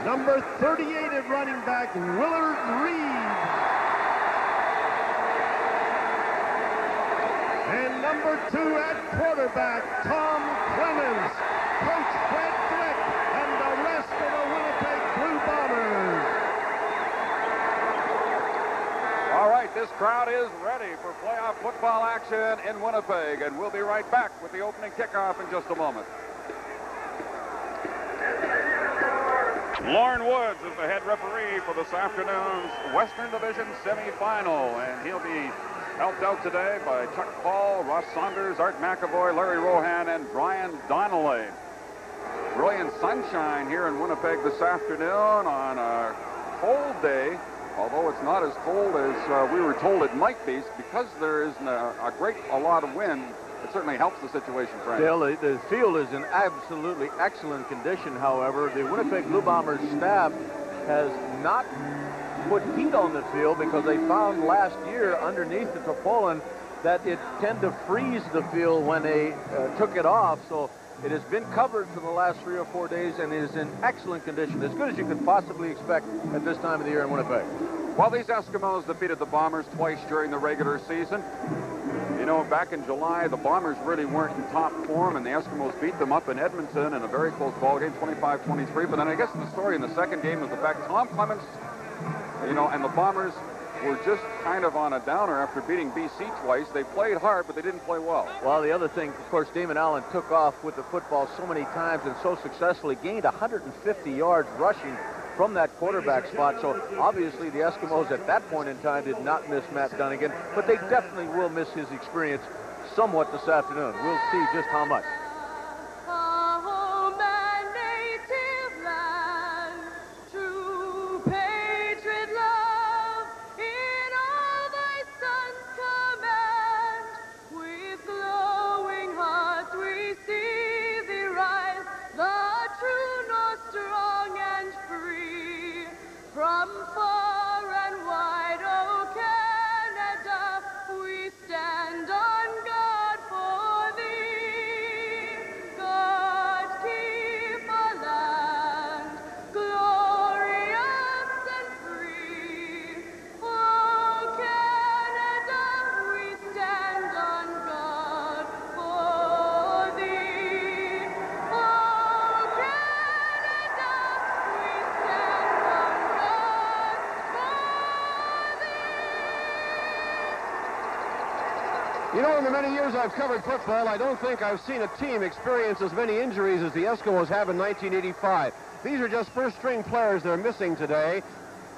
Number 38 at running back, Willard Reed. And number two at quarterback, Tom Clements. Coach Fred Flick and the rest of the Winnipeg Blue Bombers. All right, this crowd is ready for playoff football action in Winnipeg, and we'll be right back with the opening kickoff in just a moment. Lauren Woods is the head referee for this afternoon's Western Division semifinal, and he'll be helped out today by Chuck Paul, Ross Saunders, Art McAvoy, Larry Rohan, and Brian Donnelly. Brilliant sunshine here in Winnipeg this afternoon on a cold day, although it's not as cold as uh, we were told it might be, because there isn't a, a great a lot of wind. It certainly helps the situation, Frank. Dale, the, field is in absolutely excellent condition, however. The Winnipeg Blue Bombers staff has not put heat on the field because they found last year underneath the tarpaulin that it tend to freeze the field when they uh, took it off. So it has been covered for the last three or four days and is in excellent condition, as good as you could possibly expect at this time of the year in Winnipeg. Well, these Eskimos defeated the Bombers twice during the regular season. You know, back in July, the Bombers really weren't in top form, and the Eskimos beat them up in Edmonton in a very close ball game, 25-23. But then I guess the story in the second game was the fact Tom Clements, you know, and the Bombers were just kind of on a downer after beating BC twice. They played hard, but they didn't play well. Well, the other thing, of course, Damon Allen took off with the football so many times and so successfully, gained 150 yards rushing from that quarterback spot. So obviously the Eskimos at that point in time did not miss Matt Dunnigan, but they definitely will miss his experience somewhat this afternoon. We'll see just how much. I've covered football, I don't think I've seen a team experience as many injuries as the Eskimos have in 1985. These are just first-string players they're missing today.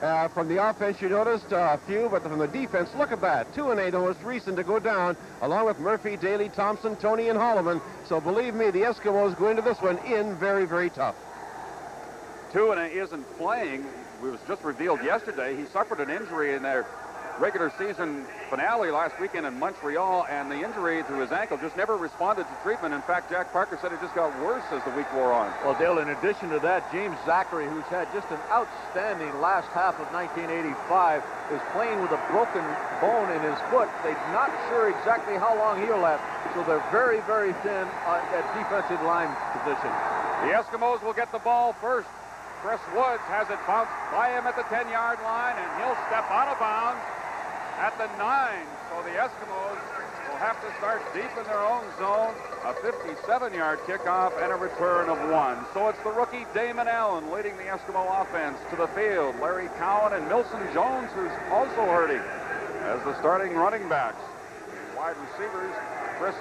Uh, from the offense, you noticed uh, a few, but from the defense, look at that. Two and eight, the most recent to go down, along with Murphy, Daly, Thompson, Tony, and Holloman. So believe me, the Eskimos go into this one in very, very tough. Tuina isn't playing. It was just revealed yesterday. He suffered an injury in their regular season finale last weekend in Montreal, and the injury to his ankle just never responded to treatment. In fact, Jack Parker said it just got worse as the week wore on. Well, Dale, in addition to that, James Zachary, who's had just an outstanding last half of 1985, is playing with a broken bone in his foot. They're not sure exactly how long he'll last, so they're very, very thin uh, at defensive line position. The Eskimos will get the ball first. Chris Woods has it bounced by him at the 10-yard line, and he'll step out of bounds at the 9. So the Eskimos will have to start deep in their own zone. A 57-yard kickoff and a return of one. So it's the rookie Damon Allen leading the Eskimo offense to the field. Larry Cowan and Milson Jones, who's also hurting, as the starting running backs. Wide receivers, Chris